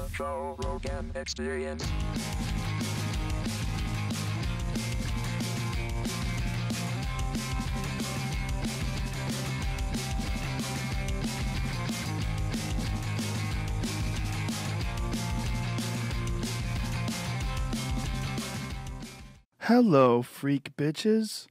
The Joe Rogan Experience. Hello, freak bitches.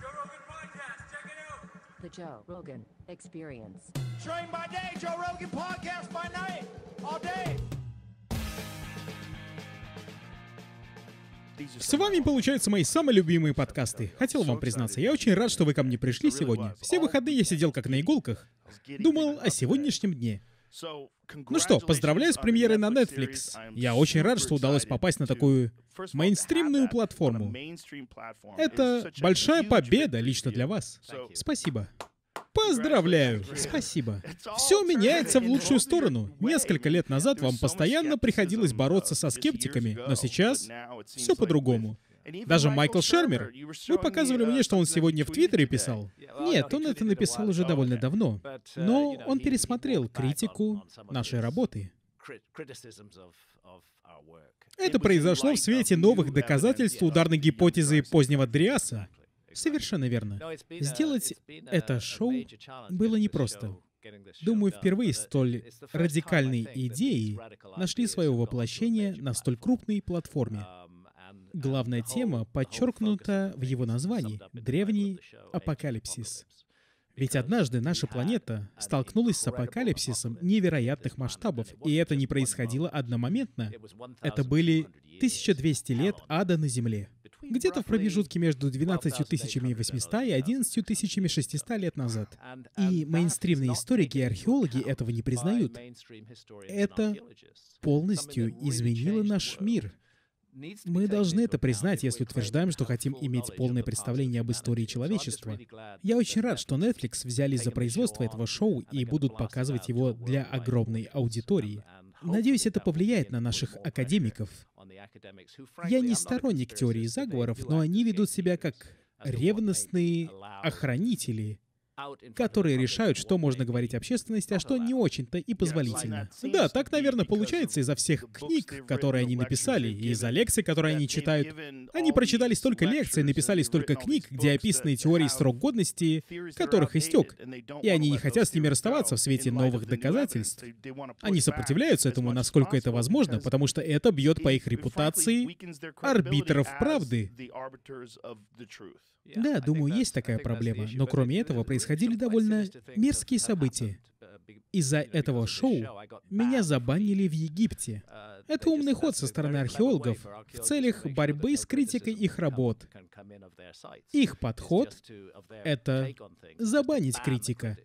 Joe Rogan Podcast. Check it out. The Joe Rogan Experience. Train by day, Joe Rogan Podcast by night. All day. С вами получаются мои самые любимые подкасты. Хотел вам признаться, я очень рад, что вы ко мне пришли сегодня. Все выходные я сидел как на иголках. Думал о сегодняшнем дне. Ну что, поздравляю с премьерой на Netflix. Я очень рад, что удалось попасть на такую мейнстримную платформу. Это большая победа лично для вас. Спасибо. Поздравляю! Спасибо. Все меняется в лучшую сторону. Несколько лет назад вам постоянно приходилось бороться со скептиками, но сейчас все по-другому. Даже Майкл Шермер. Вы показывали мне, что он сегодня в Твиттере писал. Нет, он это написал уже довольно давно. Но он пересмотрел критику нашей работы. Это произошло в свете новых доказательств ударной гипотезы позднего Дриаса. Совершенно верно. Сделать это шоу было непросто. Думаю, впервые столь радикальные идеи нашли свое воплощение на столь крупной платформе. Главная тема подчеркнута в его названии — древний апокалипсис. Ведь однажды наша планета столкнулась с апокалипсисом невероятных масштабов, и это не происходило одномоментно. Это были 1200 лет ада на Земле. Где-то в промежутке между 12 800 и 11 600 лет назад. И мейнстримные историки и археологи этого не признают. Это полностью изменило наш мир. Мы должны это признать, если утверждаем, что хотим иметь полное представление об истории человечества. Я очень рад, что Netflix взялись за производство этого шоу и будут показывать его для огромной аудитории. Надеюсь, это повлияет на наших академиков. Я не сторонник теории заговоров, но они ведут себя как ревностные охранители, которые решают, что можно говорить общественности, а что не очень-то и позволительно. Да, так, наверное, получается из-за всех книг, которые они написали, и из-за лекций, которые они читают. Они прочитали столько лекций, написали столько книг, где описаны теории срок годности, которых истек, и они не хотят с ними расставаться в свете новых доказательств. Они сопротивляются этому, насколько это возможно, потому что это бьет по их репутации арбитров правды. Да, думаю, есть такая проблема, но кроме этого происходили довольно мерзкие события. Из-за этого шоу меня забанили в Египте. Это умный ход со стороны археологов в целях борьбы с критикой их работ. Их подход — это забанить критика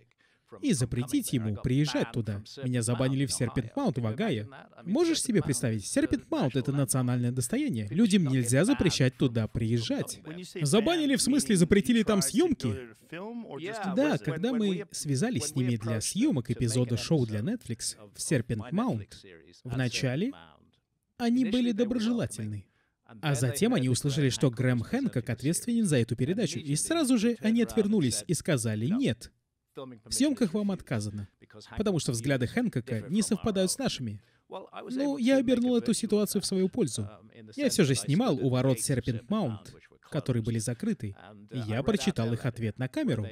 и запретить ему приезжать туда. Меня забанили в Серпент Маунт в Огайо. Можешь себе представить, Серпент Маунт — это национальное достояние. Людям нельзя запрещать туда приезжать. Забанили в смысле запретили там съемки? Да, когда мы связались с ними для съемок эпизода шоу для Netflix в Серпент Маунт, вначале они были доброжелательны. А затем они услышали, что Грэм Хэнкок ответственен за эту передачу, и сразу же они отвернулись и сказали «нет». В съемках вам отказано, потому что взгляды Хэнкока не совпадают с нашими. Ну, я обернул эту ситуацию в свою пользу. Я все же снимал у ворот Серпент Маунт, которые были закрыты, я прочитал их ответ на камеру,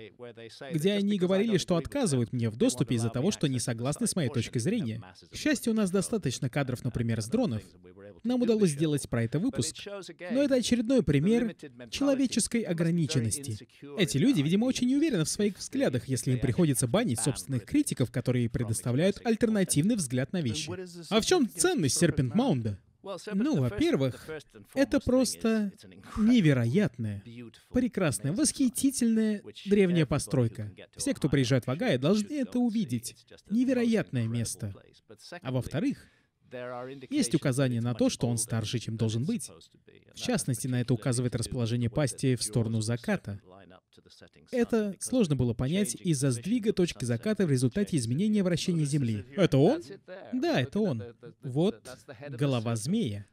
где они говорили, что отказывают мне в доступе из-за того, что не согласны с моей точкой зрения. К счастью, у нас достаточно кадров, например, с дронов. Нам удалось сделать про это выпуск, но это очередной пример человеческой ограниченности. Эти люди, видимо, очень уверены в своих взглядах, если им приходится банить собственных критиков, которые предоставляют альтернативный взгляд на вещи. А в чем ценность Серпент Маунда? Ну, во-первых, это просто невероятная, прекрасная, восхитительная древняя постройка. Все, кто приезжает в Агая, должны это увидеть. Невероятное место. А во-вторых, есть указание на то, что он старше, чем должен быть. В частности, на это указывает расположение пасти в сторону заката. Это сложно было понять из-за сдвига точки заката в результате изменения вращения Земли. Это он? Да, это он. Вот голова змея.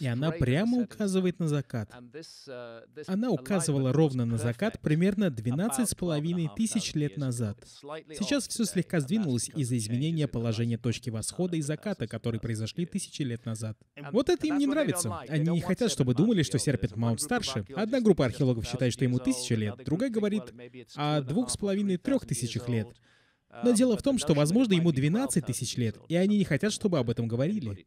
И она прямо указывает на закат. Она указывала ровно на закат примерно 12,5 тысяч лет назад. Сейчас все слегка сдвинулось из-за изменения положения точки восхода и заката, которые произошли тысячи лет назад. Вот это им не нравится. Они не хотят, чтобы думали, что Серпент Маунт старше. Одна группа археологов считает, что ему тысяча лет, другая говорит о двух с половиной-трех тысячах лет. Но дело в том, что, возможно, ему 12 тысяч лет, и они не хотят, чтобы об этом говорили.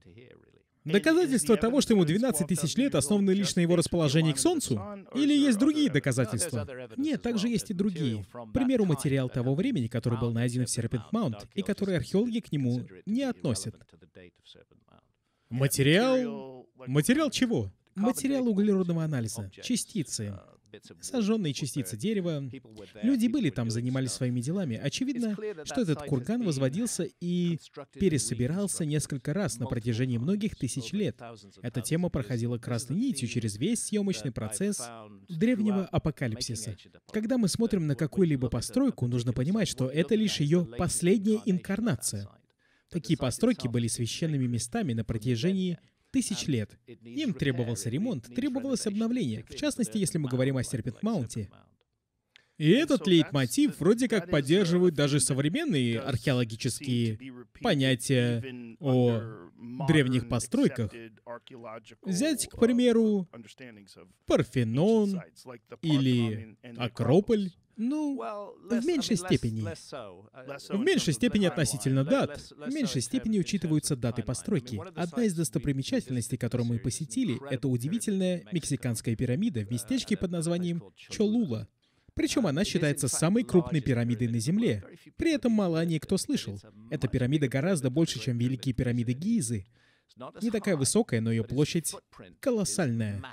Доказательства того, что ему 12 тысяч лет, основаны лишь на его расположении к Солнцу? Или есть другие доказательства? Нет, также есть и другие. К примеру, материал того времени, который был найден в Серпент Маунт, и который археологи к нему не относят. Материал... Материал чего? Материал углеродного анализа, частицы, сожженные частицы дерева. Люди были там, занимались своими делами. Очевидно, что этот курган возводился и пересобирался несколько раз на протяжении многих тысяч лет. Эта тема проходила красной нитью через весь съемочный процесс древнего апокалипсиса. Когда мы смотрим на какую-либо постройку, нужно понимать, что это лишь ее последняя инкарнация. Такие постройки были священными местами на протяжении тысяч лет. Им требовался ремонт, требовалось обновление, в частности, если мы говорим о Серпент Маунте. И этот лейтмотив вроде как поддерживают даже современные археологические понятия о древних постройках. Взять, к примеру, Парфенон или Акрополь. Ну, в меньшей степени. В меньшей степени относительно дат. В меньшей степени учитываются даты постройки. Одна из достопримечательностей, которую мы посетили, это удивительная мексиканская пирамида в местечке под названием Чолула. Причем она считается самой крупной пирамидой на Земле. При этом мало о ней кто слышал. Эта пирамида гораздо больше, чем великие пирамиды Гизы. Не такая высокая, но ее площадь колоссальная.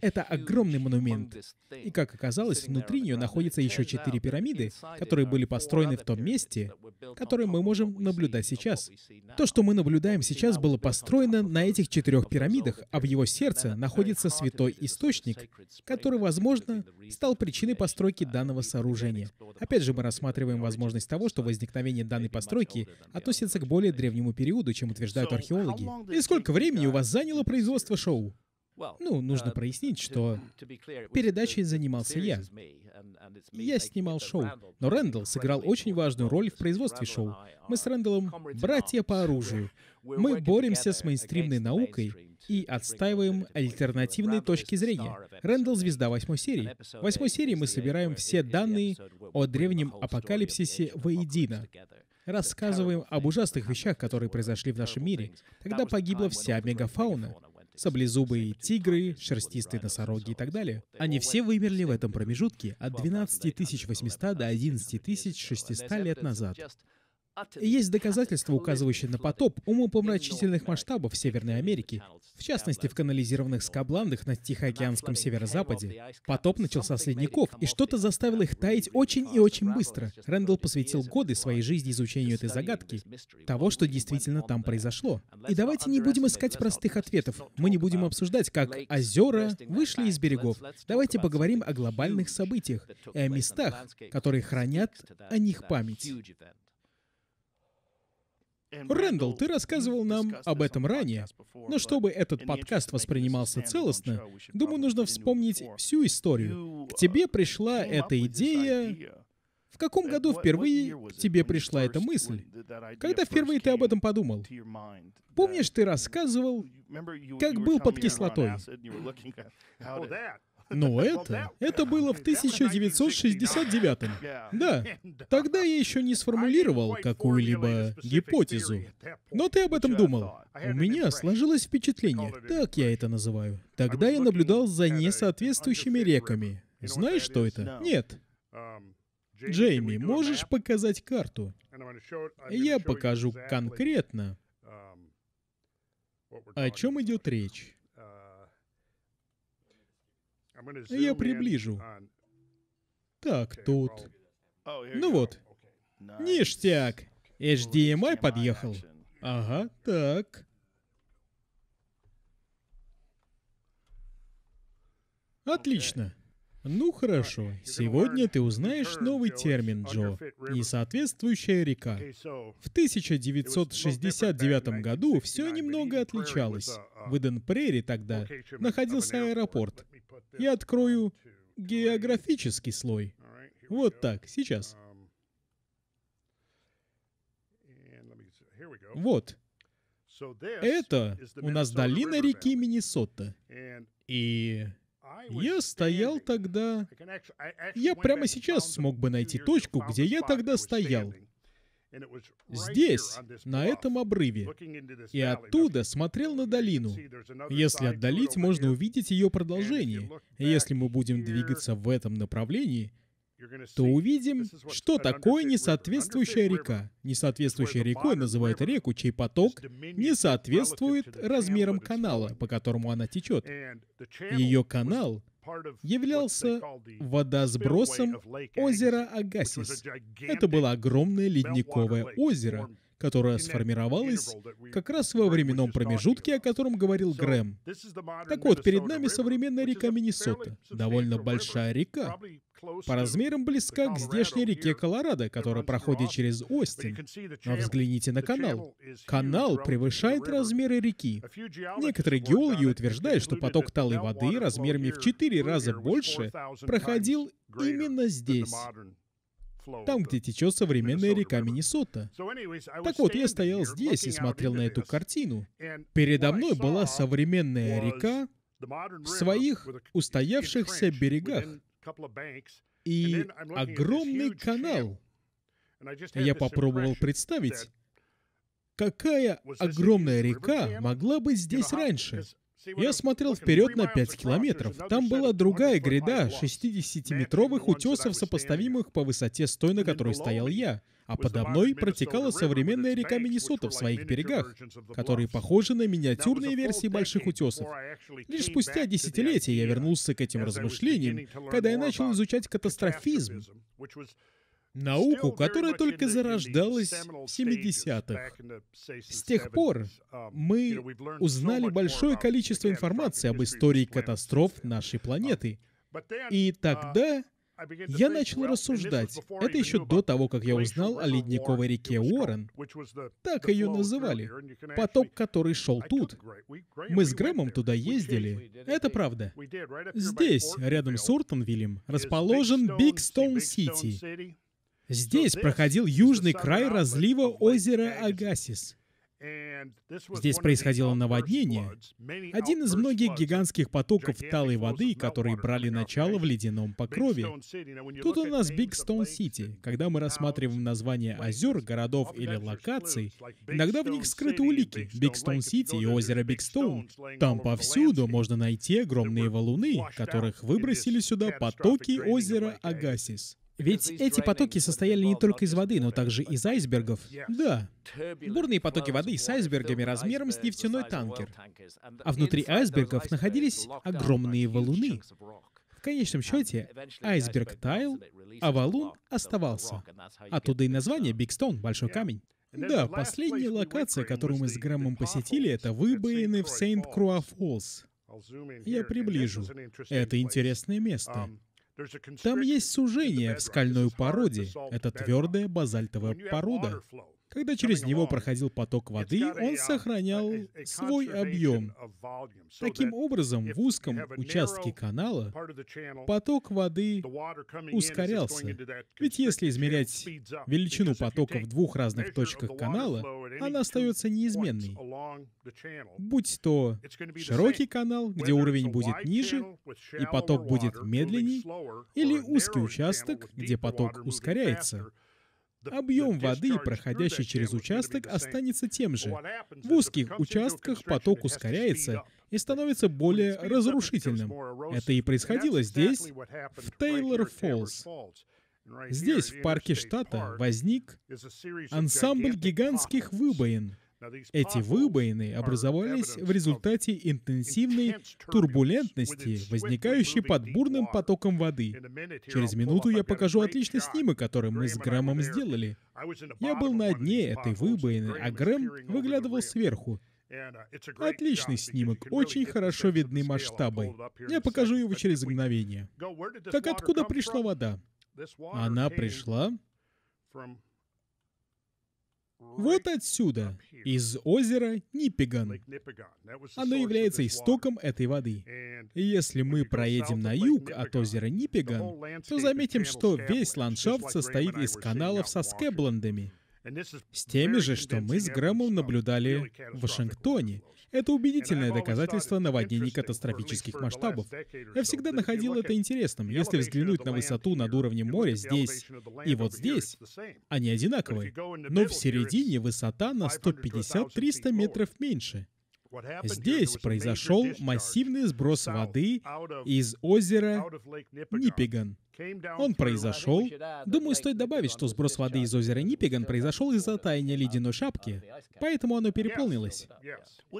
Это огромный монумент. И как оказалось, внутри нее находятся еще четыре пирамиды, которые были построены в том месте, которое мы можем наблюдать сейчас. То, что мы наблюдаем сейчас, было построено на этих четырех пирамидах, а в его сердце находится святой источник, который, возможно, стал причиной постройки данного сооружения. Опять же, мы рассматриваем возможность того, что возникновение данной постройки относится к более древнему периоду, чем утверждают археологи. И сколько времени у вас заняло производство шоу? Ну, нужно прояснить, что передачей занимался я. Я снимал шоу, но Рэндалл сыграл очень важную роль в производстве шоу. Мы с Рэндаллом братья по оружию. Мы боремся с мейнстримной наукой и отстаиваем альтернативные точки зрения. Рэндалл — звезда восьмой серии. В восьмой серии мы собираем все данные о древнем апокалипсисе воедино рассказываем об ужасных вещах, которые произошли в нашем мире, когда погибла вся мегафауна. Саблезубые тигры, шерстистые носороги и так далее. Они все вымерли в этом промежутке от 12 800 до 11 600 лет назад. Есть доказательства, указывающие на потоп умопомрачительных масштабов в Северной Америке, в частности, в канализированных скабландах на Тихоокеанском северо-западе. Потоп начался с ледников, и что-то заставило их таять очень и очень быстро. Рэндалл посвятил годы своей жизни изучению этой загадки, того, что действительно там произошло. И давайте не будем искать простых ответов. Мы не будем обсуждать, как озера вышли из берегов. Давайте поговорим о глобальных событиях и о местах, которые хранят о них память. Рэндалл, ты рассказывал нам об этом ранее, но чтобы этот подкаст воспринимался целостно, думаю, нужно вспомнить всю историю. К тебе пришла эта идея... В каком году впервые к тебе пришла эта мысль? Когда впервые ты об этом подумал? Помнишь, ты рассказывал, как был под кислотой? Но это, это было в 1969 -м. Да, тогда я еще не сформулировал какую-либо гипотезу. Но ты об этом думал. У меня сложилось впечатление, так я это называю. Тогда я наблюдал за несоответствующими реками. Знаешь, что это? Нет. Джейми, можешь показать карту? Я покажу конкретно, о чем идет речь. Я приближу. Так, тут... Ну вот. Ништяк. HDMI подъехал. Ага, так. Отлично. Ну хорошо, сегодня ты узнаешь новый термин, Джо. Несоответствующая река. В 1969 году все немного отличалось. В Иден-Прерри тогда находился аэропорт. Я открою географический слой. Вот так, сейчас. Вот. Это у нас долина реки Миннесота. И я стоял тогда... Я прямо сейчас смог бы найти точку, где я тогда стоял. Здесь, на этом обрыве. И оттуда смотрел на долину. Если отдалить, можно увидеть ее продолжение. Если мы будем двигаться в этом направлении, то увидим, что такое несоответствующая река. Несоответствующей рекой называют реку, чей поток не соответствует размерам канала, по которому она течет. Ее канал являлся водосбросом озера Агасис. Это было огромное ледниковое озеро, которое сформировалось как раз во временном промежутке, о котором говорил Грэм. Так вот, перед нами современная река Миннесота. Довольно большая река. По размерам близка к здешней реке Колорадо, которая проходит через Остин. Но взгляните на канал. Канал превышает размеры реки. Некоторые геологи утверждают, что поток талой воды размерами в 4 раза больше проходил именно здесь там, где течет современная река Миннесота. Так вот, я стоял здесь и смотрел на эту картину. Передо мной была современная река в своих устоявшихся берегах и огромный канал. Я попробовал представить, какая огромная река могла быть здесь раньше. Я смотрел вперед на 5 километров. Там была другая гряда 60-метровых утесов, сопоставимых по высоте с той, на которой стоял я. А подо мной протекала современная река Миннесота в своих берегах, которые похожи на миниатюрные версии больших утесов. Лишь спустя десятилетия я вернулся к этим размышлениям, когда я начал изучать катастрофизм, науку, которая только зарождалась в 70-х. С тех пор мы узнали большое количество информации об истории катастроф нашей планеты. И тогда я начал рассуждать. Это еще до того, как я узнал о ледниковой реке Уоррен. Так ее называли. Поток, который шел тут. Мы с Грэмом туда ездили. Это правда. Здесь, рядом с Ортонвиллем, расположен Биг Стоун Сити. Здесь проходил южный край разлива озера Агасис. Здесь происходило наводнение, один из многих гигантских потоков талой воды, которые брали начало в ледяном покрове. Тут у нас Биг Стоун Сити. Когда мы рассматриваем названия озер, городов или локаций, иногда в них скрыты улики. Биг Стоун Сити и озеро Биг Стоун. Там повсюду можно найти огромные валуны, которых выбросили сюда потоки озера Агасис. Ведь эти потоки состояли не только из воды, но также из айсбергов. Да. Бурные потоки воды с айсбергами размером с нефтяной танкер. А внутри айсбергов находились огромные валуны. В конечном счете, айсберг таял, а валун оставался. Оттуда и название Бигстон — Большой камень. Да, последняя локация, которую мы с Грэмом посетили, это выбоины в Сейнт-Круа-Фоллс. Я приближу. Это интересное место. Там есть сужение в скальной породе. Это твердая базальтовая порода. Когда через него проходил поток воды, он сохранял свой объем. Таким образом, в узком участке канала поток воды ускорялся. Ведь если измерять величину потока в двух разных точках канала, она остается неизменной. Будь то широкий канал, где уровень будет ниже, и поток будет медленней, или узкий участок, где поток ускоряется — Объем воды, проходящий через участок, останется тем же. В узких участках поток ускоряется и становится более разрушительным. Это и происходило здесь, в Тейлор-Фоллс. Здесь, в парке штата, возник ансамбль гигантских выбоин — эти выбоины образовались в результате интенсивной турбулентности, возникающей под бурным потоком воды. Через минуту я покажу отличный снимок, который мы с Грэмом сделали. Я был на дне этой выбоины, а Грэм выглядывал сверху. Отличный снимок, очень хорошо видны масштабы. Я покажу его через мгновение. Так откуда пришла вода? Она пришла вот отсюда, из озера Ниппиган. Оно является истоком этой воды. И если мы проедем на юг от озера Ниппиган, то заметим, что весь ландшафт состоит из каналов со скэбландами — с теми же, что мы с Грэмом наблюдали в Вашингтоне. Это убедительное доказательство наводнений катастрофических масштабов. Я всегда находил это интересным. Если взглянуть на высоту над уровнем моря здесь и вот здесь, они одинаковые. Но в середине высота на 150-300 метров меньше. Здесь произошел массивный сброс воды из озера Ниппиган. Он произошел... Думаю, стоит добавить, что сброс воды из озера Ниппиган произошел из-за таяния ледяной шапки, поэтому оно переполнилось.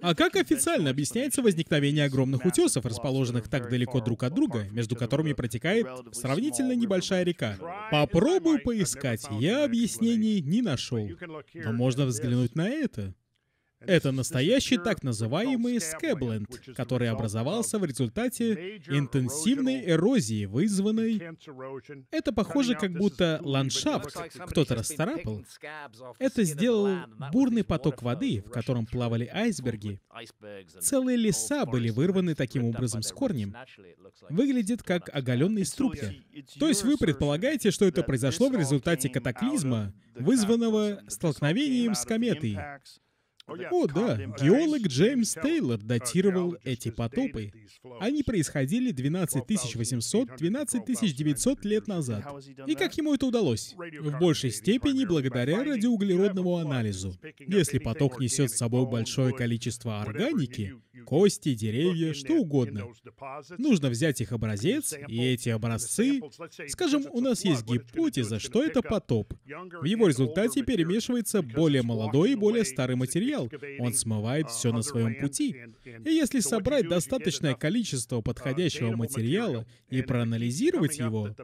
А как официально объясняется возникновение огромных утесов, расположенных так далеко друг от друга, между которыми протекает сравнительно небольшая река? Попробую поискать, я объяснений не нашел. Но можно взглянуть на это. Это настоящий так называемый скэбленд, который образовался в результате интенсивной эрозии, вызванной... Это похоже, как будто ландшафт кто-то расцарапал. Это сделал бурный поток воды, в котором плавали айсберги. Целые леса были вырваны таким образом с корнем. Выглядит как оголенные струпья. То есть вы предполагаете, что это произошло в результате катаклизма, вызванного столкновением с кометой. О, да, геолог Джеймс Тейлор датировал эти потопы. Они происходили 12800-12900 лет назад. И как ему это удалось? В большей степени благодаря радиоуглеродному анализу. Если поток несет с собой большое количество органики, кости, деревья, что угодно, нужно взять их образец, и эти образцы... Скажем, у нас есть гипотеза, что это потоп. В его результате перемешивается более молодой и более старый материал. Он смывает все на своем пути. И если собрать достаточное количество подходящего материала и проанализировать его,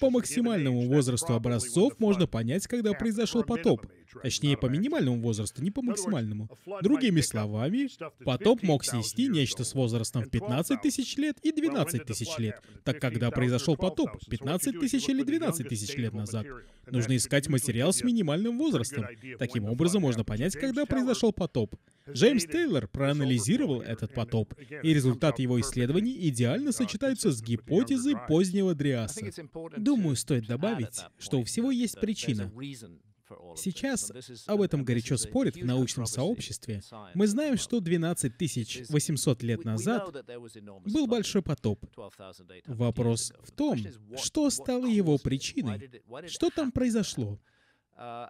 по максимальному возрасту образцов можно понять, когда произошел потоп. Точнее, по минимальному возрасту, не по максимальному. Другими словами, потоп мог снести нечто с возрастом в 15 тысяч лет и 12 тысяч лет. Так когда произошел потоп? 15 тысяч или 12 тысяч лет назад? Нужно искать материал с минимальным возрастом. Таким образом, можно понять, когда произошел потоп. Джеймс Тейлор проанализировал этот потоп, и результаты его исследований идеально сочетаются с гипотезой позднего Дриаса. Думаю, стоит добавить, что у всего есть причина. Сейчас об этом горячо спорят в научном сообществе. Мы знаем, что 12 800 лет назад был большой потоп. Вопрос в том, что стало его причиной. Что там произошло?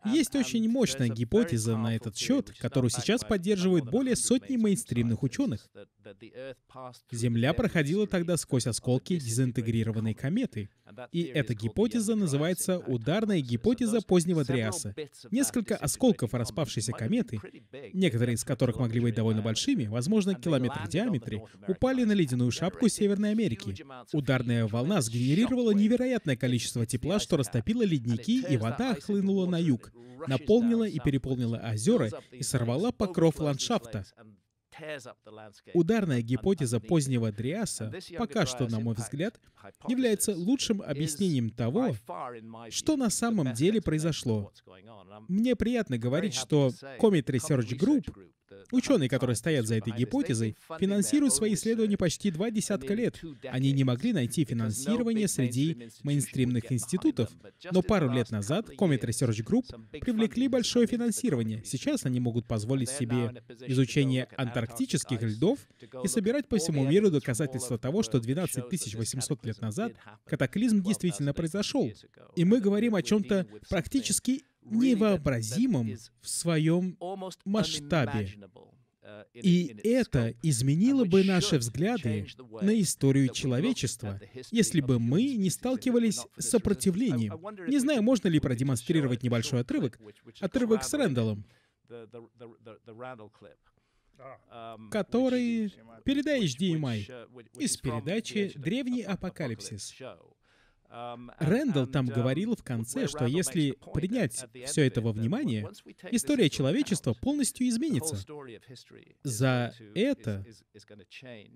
Есть очень мощная гипотеза на этот счет, которую сейчас поддерживают более сотни мейнстримных ученых. Земля проходила тогда сквозь осколки дезинтегрированной кометы. И эта гипотеза называется ударная гипотеза позднего Дриаса. Несколько осколков распавшейся кометы, некоторые из которых могли быть довольно большими, возможно, километр в диаметре, упали на ледяную шапку Северной Америки. Ударная волна сгенерировала невероятное количество тепла, что растопило ледники, и вода хлынула на юг, наполнила и переполнила озера и сорвала покров ландшафта. Ударная гипотеза позднего Дриаса, пока что, на мой взгляд, является лучшим объяснением того, что на самом деле произошло. Мне приятно говорить, что Comet Research Group Ученые, которые стоят за этой гипотезой, финансируют свои исследования почти два десятка лет. Они не могли найти финансирование среди мейнстримных институтов, но пару лет назад Comet Research Group привлекли большое финансирование. Сейчас они могут позволить себе изучение антарктических льдов и собирать по всему миру доказательства того, что 12 800 лет назад катаклизм действительно произошел. И мы говорим о чем-то практически невообразимом в своем масштабе. И это изменило бы наши взгляды на историю человечества, если бы мы не сталкивались с сопротивлением. Не знаю, можно ли продемонстрировать небольшой отрывок, отрывок с Рэндаллом, который... Передай HDMI из передачи «Древний апокалипсис». Рэндалл там говорил в конце, что если принять все это во внимание, история человечества полностью изменится. За это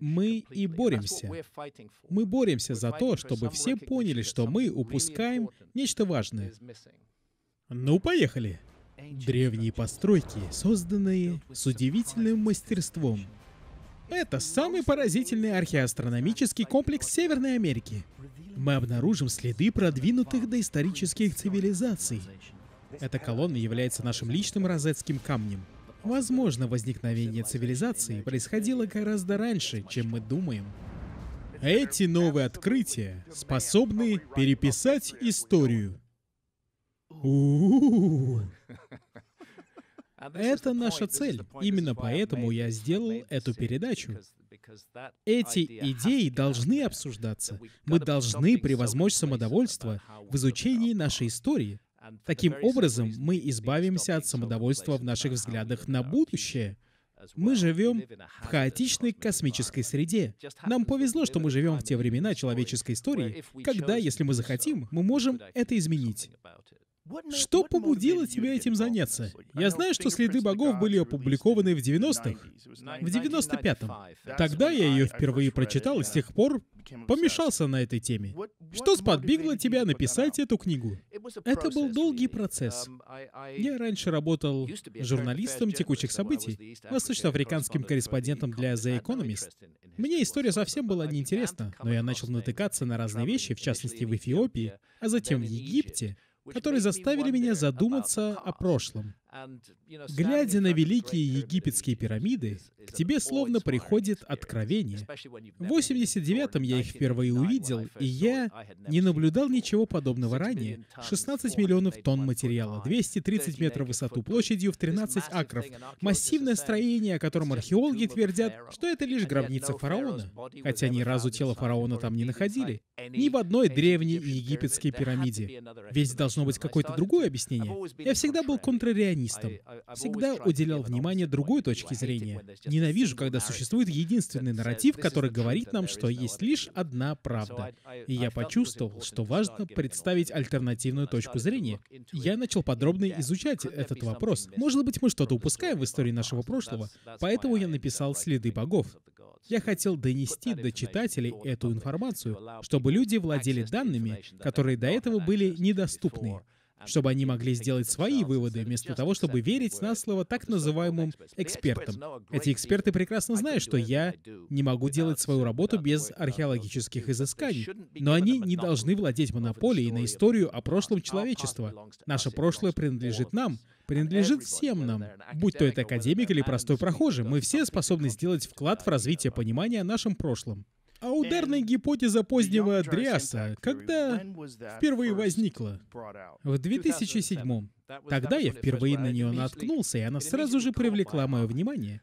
мы и боремся. Мы боремся за то, чтобы все поняли, что мы упускаем нечто важное. Ну, поехали! Древние постройки, созданные с удивительным мастерством. Это самый поразительный археоастрономический комплекс Северной Америки. Мы обнаружим следы продвинутых доисторических цивилизаций. Эта колонна является нашим личным розетским камнем. Возможно, возникновение цивилизации происходило гораздо раньше, чем мы думаем. Эти новые открытия способны переписать историю. У-у-у. Это наша цель. Именно поэтому я сделал эту передачу. Эти идеи должны обсуждаться. Мы должны превозмочь самодовольство в изучении нашей истории. Таким образом, мы избавимся от самодовольства в наших взглядах на будущее. Мы живем в хаотичной космической среде. Нам повезло, что мы живем в те времена человеческой истории, когда, если мы захотим, мы можем это изменить. Что побудило тебя этим заняться? Я знаю, что следы богов были опубликованы в 90-х, в 95-м. Тогда я ее впервые прочитал и с тех пор помешался на этой теме. Что сподвигло тебя написать эту книгу? Это был долгий процесс. Я раньше работал журналистом текущих событий, восточноафриканским корреспондентом для The Economist. Мне история совсем была неинтересна, но я начал натыкаться на разные вещи, в частности в Эфиопии, а затем в Египте, которые заставили меня задуматься о прошлом. Глядя на великие египетские пирамиды, к тебе словно приходит откровение. В 89-м я их впервые увидел, и я не наблюдал ничего подобного ранее. 16 миллионов тонн материала, 230 метров в высоту, площадью в 13 акров. Массивное строение, о котором археологи твердят, что это лишь гробница фараона. Хотя ни разу тело фараона там не находили. Ни в одной древней египетской пирамиде. Ведь должно быть какое-то другое объяснение. Я всегда был контрарионистом Всегда уделял внимание другой точке зрения. Ненавижу, когда существует единственный нарратив, который говорит нам, что есть лишь одна правда. И я почувствовал, что важно представить альтернативную точку зрения. Я начал подробно изучать этот вопрос. Может быть, мы что-то упускаем в истории нашего прошлого, поэтому я написал «Следы богов». Я хотел донести до читателей эту информацию, чтобы люди владели данными, которые до этого были недоступны чтобы они могли сделать свои выводы, вместо того, чтобы верить на слово так называемым экспертам. Эти эксперты прекрасно знают, что я не могу делать свою работу без археологических изысканий, но они не должны владеть монополией на историю о прошлом человечества. Наше прошлое принадлежит нам, принадлежит всем нам. Будь то это академик или простой прохожий, мы все способны сделать вклад в развитие понимания о нашем прошлом. А ударная гипотеза позднего Адриаса когда впервые возникла? В 2007 Тогда я впервые на нее наткнулся, и она сразу же привлекла мое внимание.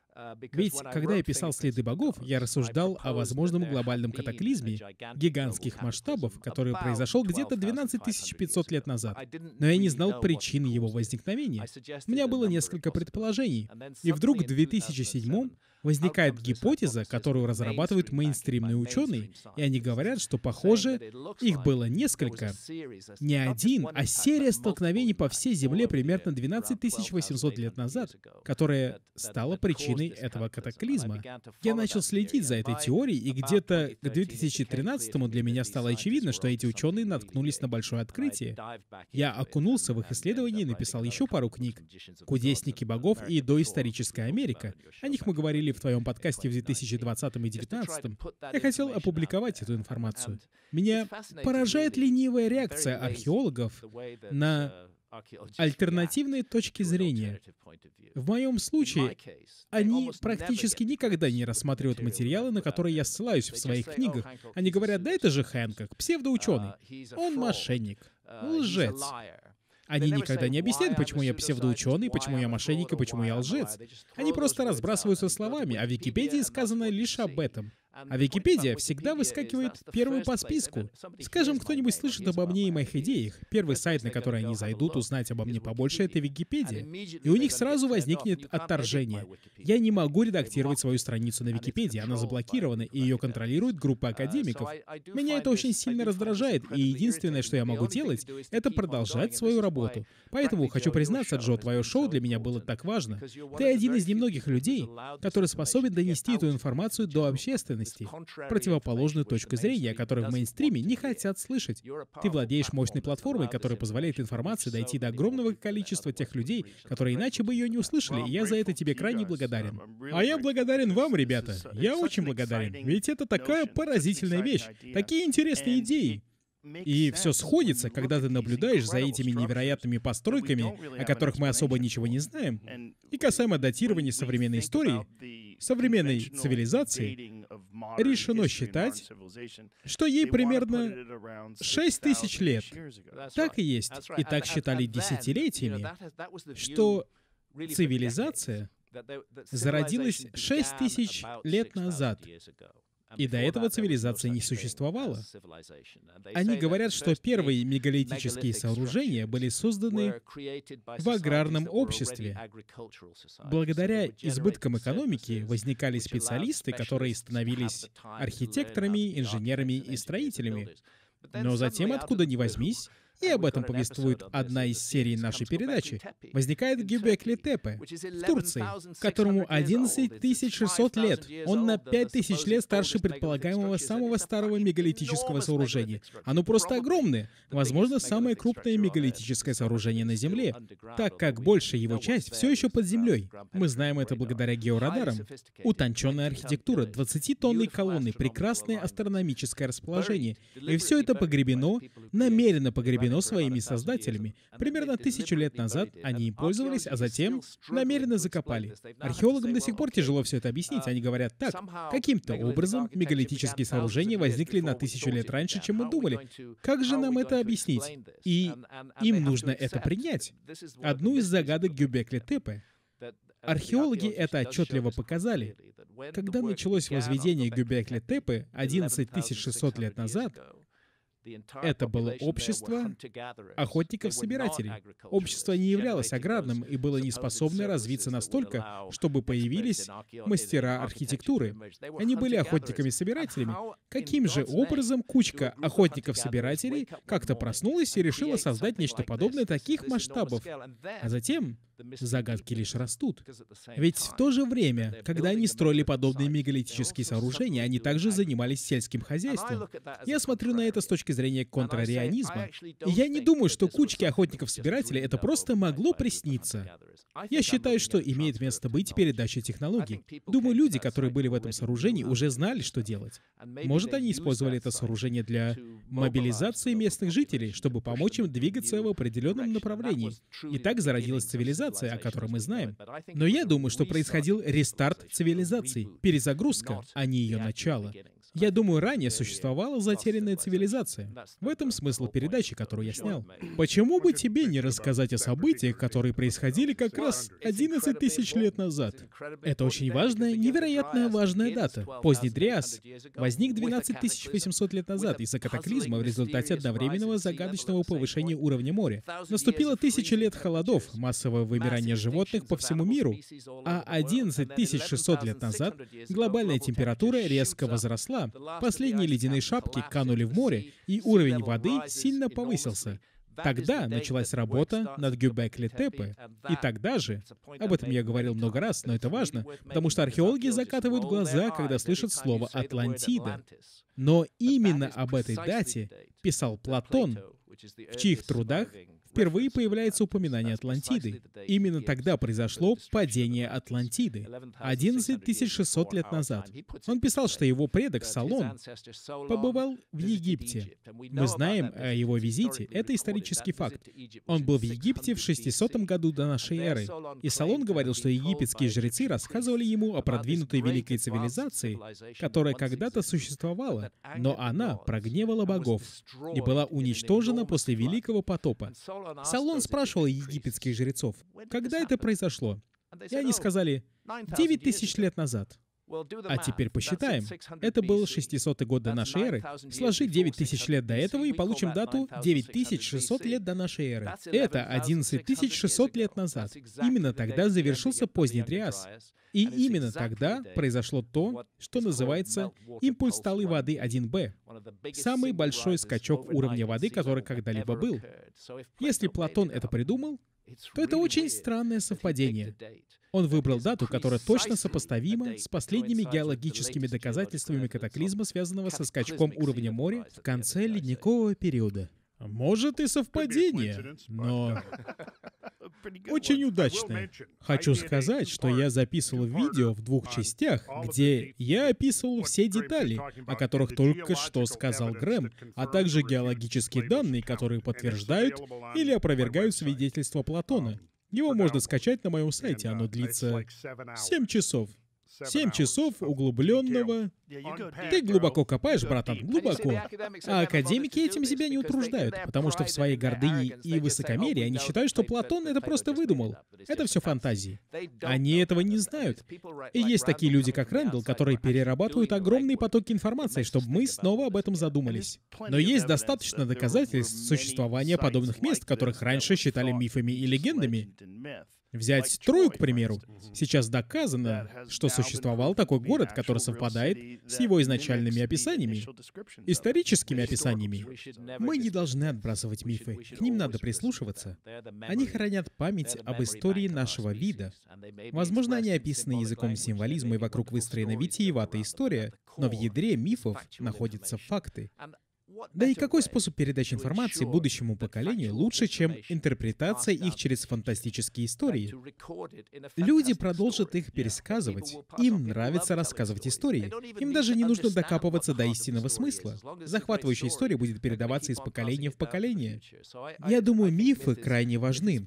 Ведь, когда я писал «Следы богов», я рассуждал о возможном глобальном катаклизме гигантских масштабов, который произошел где-то 12 500 лет назад. Но я не знал причины его возникновения. У меня было несколько предположений. И вдруг в 2007 возникает гипотеза, которую разрабатывают мейнстримные ученые, и они говорят, что, похоже, их было несколько. Не один, а серия столкновений по всей Земле примерно 12 800 лет назад, которая стала причиной этого катаклизма. Я начал следить за этой теорией, и где-то к 2013 для меня стало очевидно, что эти ученые наткнулись на большое открытие. Я окунулся в их исследования и написал еще пару книг «Кудесники богов» и «Доисторическая Америка». О них мы говорили в твоем подкасте в 2020 и 2019, я хотел опубликовать эту информацию. Меня поражает ленивая реакция археологов на альтернативные точки зрения. В моем случае, они практически никогда не рассматривают материалы, на которые я ссылаюсь в своих книгах. Они говорят, да это же Хэнкок, псевдоученый. Он мошенник, лжец. Они никогда не объясняют, почему я псевдоученый, почему я мошенник и почему я лжец. Они просто разбрасываются словами, а в Википедии сказано лишь об этом. А Википедия всегда выскакивает первым по списку. Скажем, кто-нибудь слышит обо мне и моих идеях. Первый сайт, на который они зайдут узнать обо мне побольше, это Википедия. И у них сразу возникнет отторжение. Я не могу редактировать свою страницу на Википедии, она заблокирована, и ее контролирует группа академиков. Меня это очень сильно раздражает, и единственное, что я могу делать, это продолжать свою работу. Поэтому хочу признаться, Джо, твое шоу для меня было так важно. Ты один из немногих людей, который способен донести эту информацию до общественности, противоположную точку зрения, которую в мейнстриме не хотят слышать. Ты владеешь мощной платформой, которая позволяет информации дойти до огромного количества тех людей, которые иначе бы ее не услышали, и я за это тебе крайне благодарен. А я благодарен вам, ребята. Я очень благодарен. Ведь это такая поразительная вещь. Такие интересные идеи. И все сходится, когда ты наблюдаешь за этими невероятными постройками, о которых мы особо ничего не знаем. И касаемо датирования современной истории, современной цивилизации, решено считать, что ей примерно 6 тысяч лет. Так и есть. И так считали десятилетиями, что цивилизация зародилась 6 тысяч лет назад. И до этого цивилизация не существовала. Они говорят, что первые мегалитические сооружения были созданы в аграрном обществе. Благодаря избыткам экономики возникали специалисты, которые становились архитекторами, инженерами и строителями. Но затем, откуда ни возьмись, и об этом повествует одна из серий нашей передачи, возникает Гюбекли Тепе в Турции, которому 11 600 лет. Он на 5000 лет старше предполагаемого самого старого мегалитического сооружения. Оно просто огромное. Возможно, самое крупное мегалитическое сооружение на Земле, так как большая его часть все еще под землей. Мы знаем это благодаря георадарам. Утонченная архитектура, 20-тонные колонны, прекрасное астрономическое расположение. И все это погребено, намеренно погребено изобретено своими создателями. Примерно тысячу лет назад они им пользовались, а затем намеренно закопали. Археологам до сих пор тяжело все это объяснить. Они говорят так, каким-то образом мегалитические сооружения возникли на тысячу лет раньше, чем мы думали. Как же нам это объяснить? И им нужно это принять. Одну из загадок Гюбекли Тепе. Археологи это отчетливо показали. Когда началось возведение Гюбекли Тепы 11 600 лет назад, это было общество охотников-собирателей. Общество не являлось аграрным и было не способно развиться настолько, чтобы появились мастера архитектуры. Они были охотниками-собирателями. Каким же образом кучка охотников-собирателей как-то проснулась и решила создать нечто подобное таких масштабов? А затем Загадки лишь растут. Ведь в то же время, когда они строили подобные мегалитические сооружения, они также занимались сельским хозяйством. Я смотрю на это с точки зрения контрарианизма, и я не думаю, что кучки охотников-собирателей это просто могло присниться. Я считаю, что имеет место быть передача технологий. Думаю, люди, которые были в этом сооружении, уже знали, что делать. Может, они использовали это сооружение для мобилизации местных жителей, чтобы помочь им двигаться в определенном направлении. И так зародилась цивилизация, о которой мы знаем. Но я думаю, что происходил рестарт цивилизации, перезагрузка, а не ее начало. Я думаю, ранее существовала затерянная цивилизация. В этом смысл передачи, которую я снял. Почему бы тебе не рассказать о событиях, которые происходили как раз 11 тысяч лет назад? Это очень важная, невероятно важная дата. Поздний Дриас возник 12 800 лет назад из-за катаклизма в результате одновременного загадочного повышения уровня моря. Наступило тысячи лет холодов, массовое вымирание животных по всему миру, а 11 600 лет назад глобальная температура резко возросла, последние ледяные шапки канули в море, и уровень воды сильно повысился. Тогда началась работа над Гюбекли Тепе. И тогда же, об этом я говорил много раз, но это важно, потому что археологи закатывают глаза, когда слышат слово «Атлантида». Но именно об этой дате писал Платон, в чьих трудах впервые появляется упоминание Атлантиды. Именно тогда произошло падение Атлантиды, 11 600 лет назад. Он писал, что его предок Салон побывал в Египте. Мы знаем о его визите, это исторический факт. Он был в Египте в 600 году до нашей эры. И Салон говорил, что египетские жрецы рассказывали ему о продвинутой великой цивилизации, которая когда-то существовала, но она прогневала богов и была уничтожена после Великого потопа. Салон спрашивал египетских жрецов, когда это произошло. И они сказали, 9 тысяч лет назад. А теперь посчитаем. Это был 600 год до нашей эры. Сложи 9000 лет до этого и получим дату 9600 лет до нашей эры. Это 11600 лет назад. Именно тогда завершился поздний Триас. И именно тогда произошло то, что называется импульс талой воды 1b. Самый большой скачок уровня воды, который когда-либо был. Если Платон это придумал, то это очень странное совпадение. Он выбрал дату, которая точно сопоставима с последними геологическими доказательствами катаклизма, связанного со скачком уровня моря в конце ледникового периода. Может и совпадение, но очень удачное. Хочу сказать, что я записывал видео в двух частях, где я описывал все детали, о которых только что сказал Грэм, а также геологические данные, которые подтверждают или опровергают свидетельства Платона. Его можно скачать на моем сайте, оно длится 7 часов. Семь часов углубленного... Ты глубоко копаешь, братан, глубоко. А академики этим себя не утруждают, потому что в своей гордыне и высокомерии они считают, что Платон это просто выдумал. Это все фантазии. Они этого не знают. И есть такие люди, как Рэндалл, которые перерабатывают огромные потоки информации, чтобы мы снова об этом задумались. Но есть достаточно доказательств существования подобных мест, которых раньше считали мифами и легендами. Взять Трою, к примеру. Сейчас доказано, что существовал такой город, который совпадает с его изначальными описаниями, историческими описаниями. Мы не должны отбрасывать мифы, к ним надо прислушиваться. Они хранят память об истории нашего вида. Возможно, они описаны языком символизма и вокруг выстроена витиеватая история, но в ядре мифов находятся факты. Да и какой способ передачи информации будущему поколению лучше, чем интерпретация их через фантастические истории? Люди продолжат их пересказывать. Им нравится рассказывать истории. Им даже не нужно докапываться до истинного смысла. Захватывающая история будет передаваться из поколения в поколение. Я думаю, мифы крайне важны.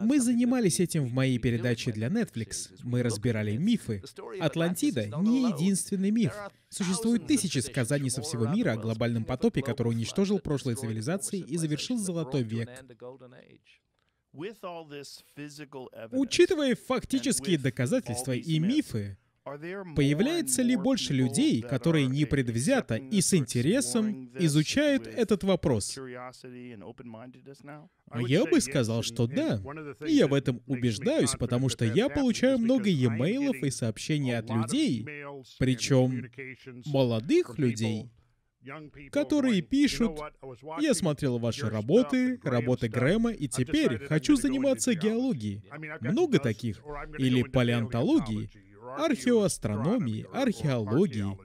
Мы занимались этим в моей передаче для Netflix. Мы разбирали мифы. Атлантида — не единственный миф. Существует тысячи сказаний со всего мира о глобальном потопе, который уничтожил прошлые цивилизации и завершил Золотой век. Учитывая фактические доказательства и мифы, Появляется ли больше людей, которые непредвзято и с интересом изучают этот вопрос? Я бы сказал, что да. И я в этом убеждаюсь, потому что я получаю много e-mailов и сообщений от людей, причем молодых людей, которые пишут, «Я смотрел ваши работы, работы Грэма, и теперь хочу заниматься геологией». Много таких. Или палеонтологией археоастрономии, археологии.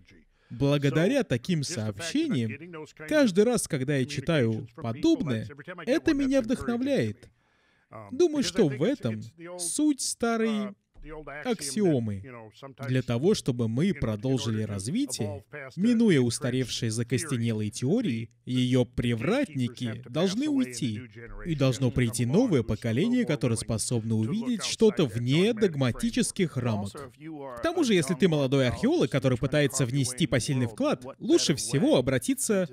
Благодаря таким сообщениям, каждый раз, когда я читаю подобное, это меня вдохновляет. Думаю, что в этом суть старой аксиомы. Для того, чтобы мы продолжили развитие, минуя устаревшие закостенелые теории, ее привратники должны уйти, и должно прийти новое поколение, которое способно увидеть что-то вне догматических рамок. К тому же, если ты молодой археолог, который пытается внести посильный вклад, лучше всего обратиться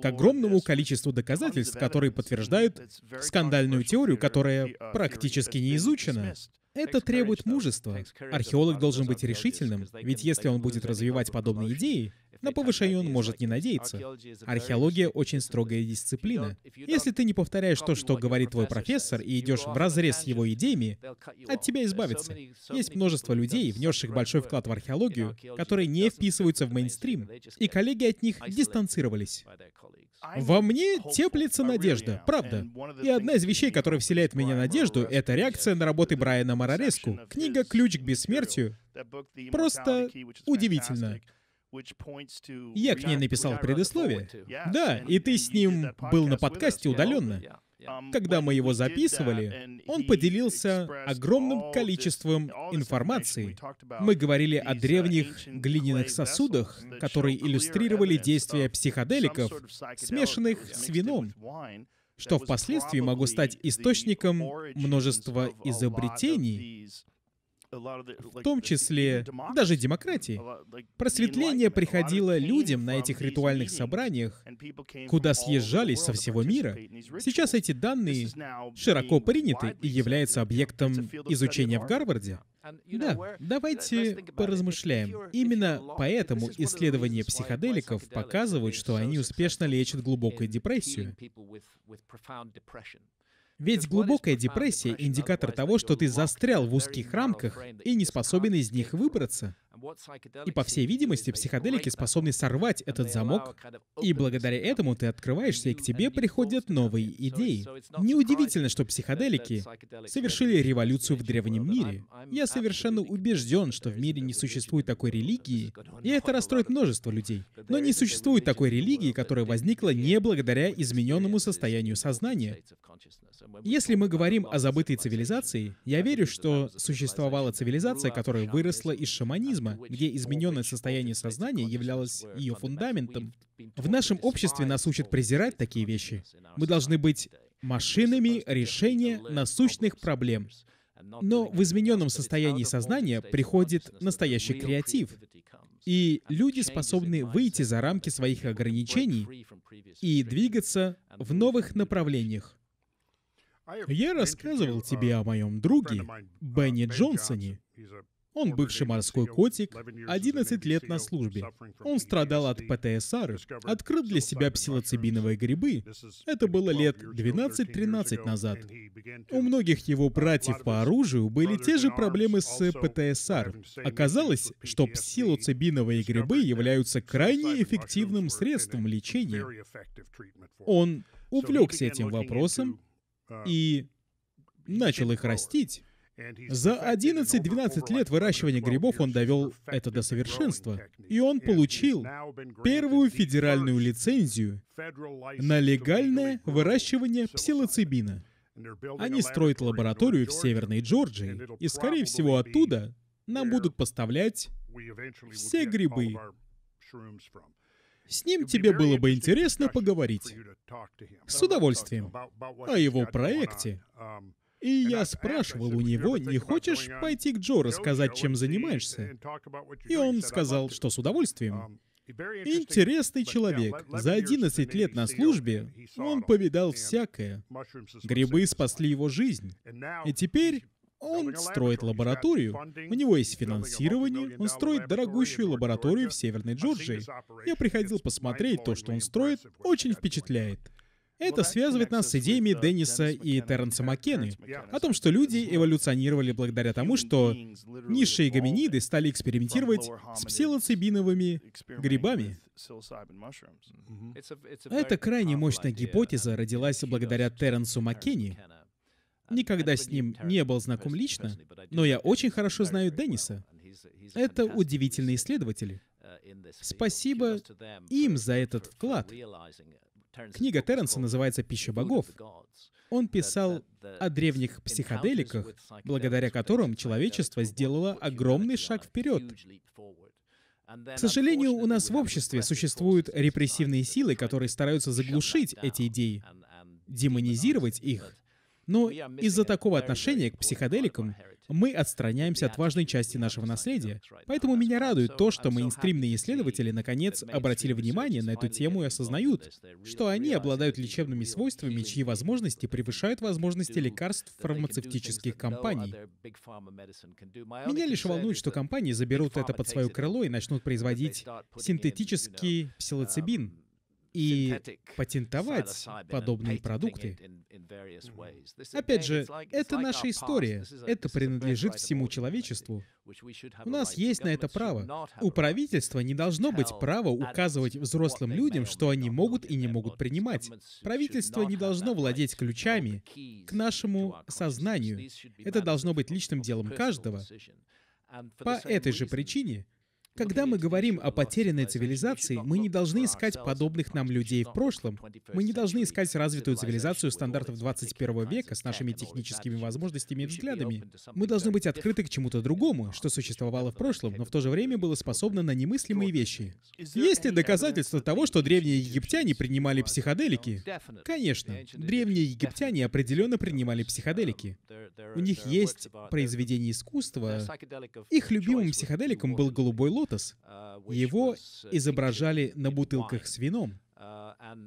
к огромному количеству доказательств, которые подтверждают скандальную теорию, которая практически не изучена. Это требует мужества. Археолог должен быть решительным, ведь если он будет развивать подобные идеи, на повышение он может не надеяться. Археология очень строгая дисциплина. Если ты не повторяешь то, что говорит твой профессор, и идешь в разрез с его идеями, от тебя избавиться. Есть множество людей, внесших большой вклад в археологию, которые не вписываются в мейнстрим, и коллеги от них дистанцировались. Во мне теплится надежда, правда. И одна из вещей, которая вселяет в меня надежду, это реакция на работы Брайана Марареску. Книга «Ключ к бессмертию» просто удивительно. Я к ней написал предисловие. Да, и ты с ним был на подкасте удаленно. Когда мы его записывали, он поделился огромным количеством информации. Мы говорили о древних глиняных сосудах, которые иллюстрировали действия психоделиков, смешанных с вином, что впоследствии могло стать источником множества изобретений, в том числе даже демократии. Просветление приходило людям на этих ритуальных собраниях, куда съезжались со всего мира. Сейчас эти данные широко приняты и являются объектом изучения в Гарварде. Да, давайте поразмышляем. Именно поэтому исследования психоделиков показывают, что они успешно лечат глубокую депрессию. Ведь глубокая депрессия — индикатор того, что ты застрял в узких рамках и не способен из них выбраться. И, по всей видимости, психоделики способны сорвать этот замок, и благодаря этому ты открываешься, и к тебе приходят новые идеи. Неудивительно, что психоделики совершили революцию в древнем мире. Я совершенно убежден, что в мире не существует такой религии, и это расстроит множество людей. Но не существует такой религии, которая возникла не благодаря измененному состоянию сознания. Если мы говорим о забытой цивилизации, я верю, что существовала цивилизация, которая выросла из шаманизма, где измененное состояние сознания являлось ее фундаментом. В нашем обществе нас учат презирать такие вещи. Мы должны быть машинами решения насущных проблем. Но в измененном состоянии сознания приходит настоящий креатив. И люди способны выйти за рамки своих ограничений и двигаться в новых направлениях. Я рассказывал тебе о моем друге Бенни Джонсоне. Он бывший морской котик, 11 лет на службе. Он страдал от ПТСР, открыл для себя псилоцибиновые грибы. Это было лет 12-13 назад. У многих его братьев по оружию были те же проблемы с ПТСР. Оказалось, что псилоцибиновые грибы являются крайне эффективным средством лечения. Он увлекся этим вопросом и начал их растить. За 11-12 лет выращивания грибов он довел это до совершенства, и он получил первую федеральную лицензию на легальное выращивание псилоцибина. Они строят лабораторию в Северной Джорджии, и, скорее всего, оттуда нам будут поставлять все грибы. С ним тебе было бы интересно поговорить. С удовольствием. О его проекте. И я спрашивал у него, не хочешь пойти к Джо рассказать, чем занимаешься? И он сказал, что с удовольствием. Интересный человек. За 11 лет на службе он повидал всякое. Грибы спасли его жизнь. И теперь он строит лабораторию, у него есть финансирование, он строит дорогущую лабораторию в Северной Джорджии. Я приходил посмотреть то, что он строит, очень впечатляет. Это связывает нас с идеями Денниса и Терренса Маккены о том, что люди эволюционировали благодаря тому, что низшие гоминиды стали экспериментировать с псилоцибиновыми грибами. Эта крайне мощная гипотеза родилась благодаря Терренсу Маккенни. Никогда с ним не был знаком лично, но я очень хорошо знаю Денниса. Это удивительные исследователи. Спасибо им за этот вклад. Книга Терренса называется «Пища богов». Он писал о древних психоделиках, благодаря которым человечество сделало огромный шаг вперед. К сожалению, у нас в обществе существуют репрессивные силы, которые стараются заглушить эти идеи, демонизировать их. Но из-за такого отношения к психоделикам мы отстраняемся от важной части нашего наследия. Поэтому меня радует то, что мейнстримные исследователи наконец обратили внимание на эту тему и осознают, что они обладают лечебными свойствами, чьи возможности превышают возможности лекарств фармацевтических компаний. Меня лишь волнует, что компании заберут это под свое крыло и начнут производить синтетический псилоцибин, и патентовать подобные продукты. Опять же, это наша история. Это принадлежит всему человечеству. У нас есть на это право. У правительства не должно быть права указывать взрослым людям, что они могут и не могут принимать. Правительство не должно владеть ключами к нашему сознанию. Это должно быть личным делом каждого. По этой же причине Когда мы говорим о потерянной цивилизации, мы не должны искать подобных нам людей в прошлом. Мы не должны искать развитую цивилизацию стандартов 21 века с нашими техническими возможностями и взглядами. Мы должны быть открыты к чему-то другому, что существовало в прошлом, но в то же время было способно на немыслимые вещи. Есть ли доказательства того, что древние египтяне принимали психоделики? Конечно. Древние египтяне определенно принимали психоделики. У них есть произведение искусства. Их любимым психоделиком был голубой лотос. Его изображали на бутылках с вином.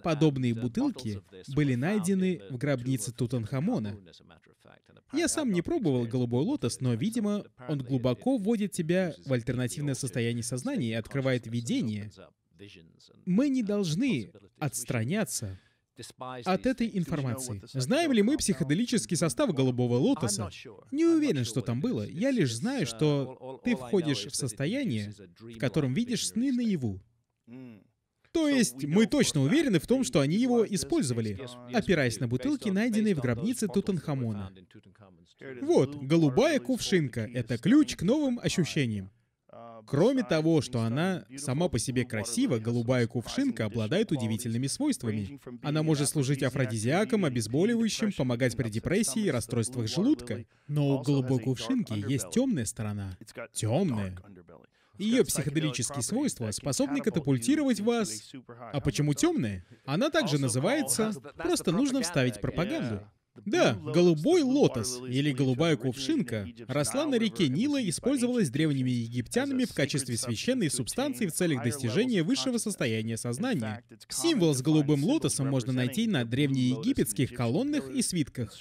Подобные бутылки были найдены в гробнице Тутанхамона. Я сам не пробовал голубой лотос, но, видимо, он глубоко вводит тебя в альтернативное состояние сознания и открывает видение. Мы не должны отстраняться от этой информации. Знаем ли мы психоделический состав голубого лотоса? Не уверен, что там было. Я лишь знаю, что ты входишь в состояние, в котором видишь сны наяву. То есть мы точно уверены в том, что они его использовали, опираясь на бутылки, найденные в гробнице Тутанхамона. Вот, голубая кувшинка — это ключ к новым ощущениям. Кроме того, что она сама по себе красива, голубая кувшинка обладает удивительными свойствами. Она может служить афродизиаком, обезболивающим, помогать при депрессии и расстройствах желудка. Но у голубой кувшинки есть темная сторона. Темная. Ее психоделические свойства способны катапультировать вас. А почему темная? Она также называется «просто нужно вставить пропаганду». Да, голубой лотос или голубая кувшинка росла на реке Нила и использовалась древними египтянами в качестве священной субстанции в целях достижения высшего состояния сознания. Символ с голубым лотосом можно найти на древнеегипетских колоннах и свитках.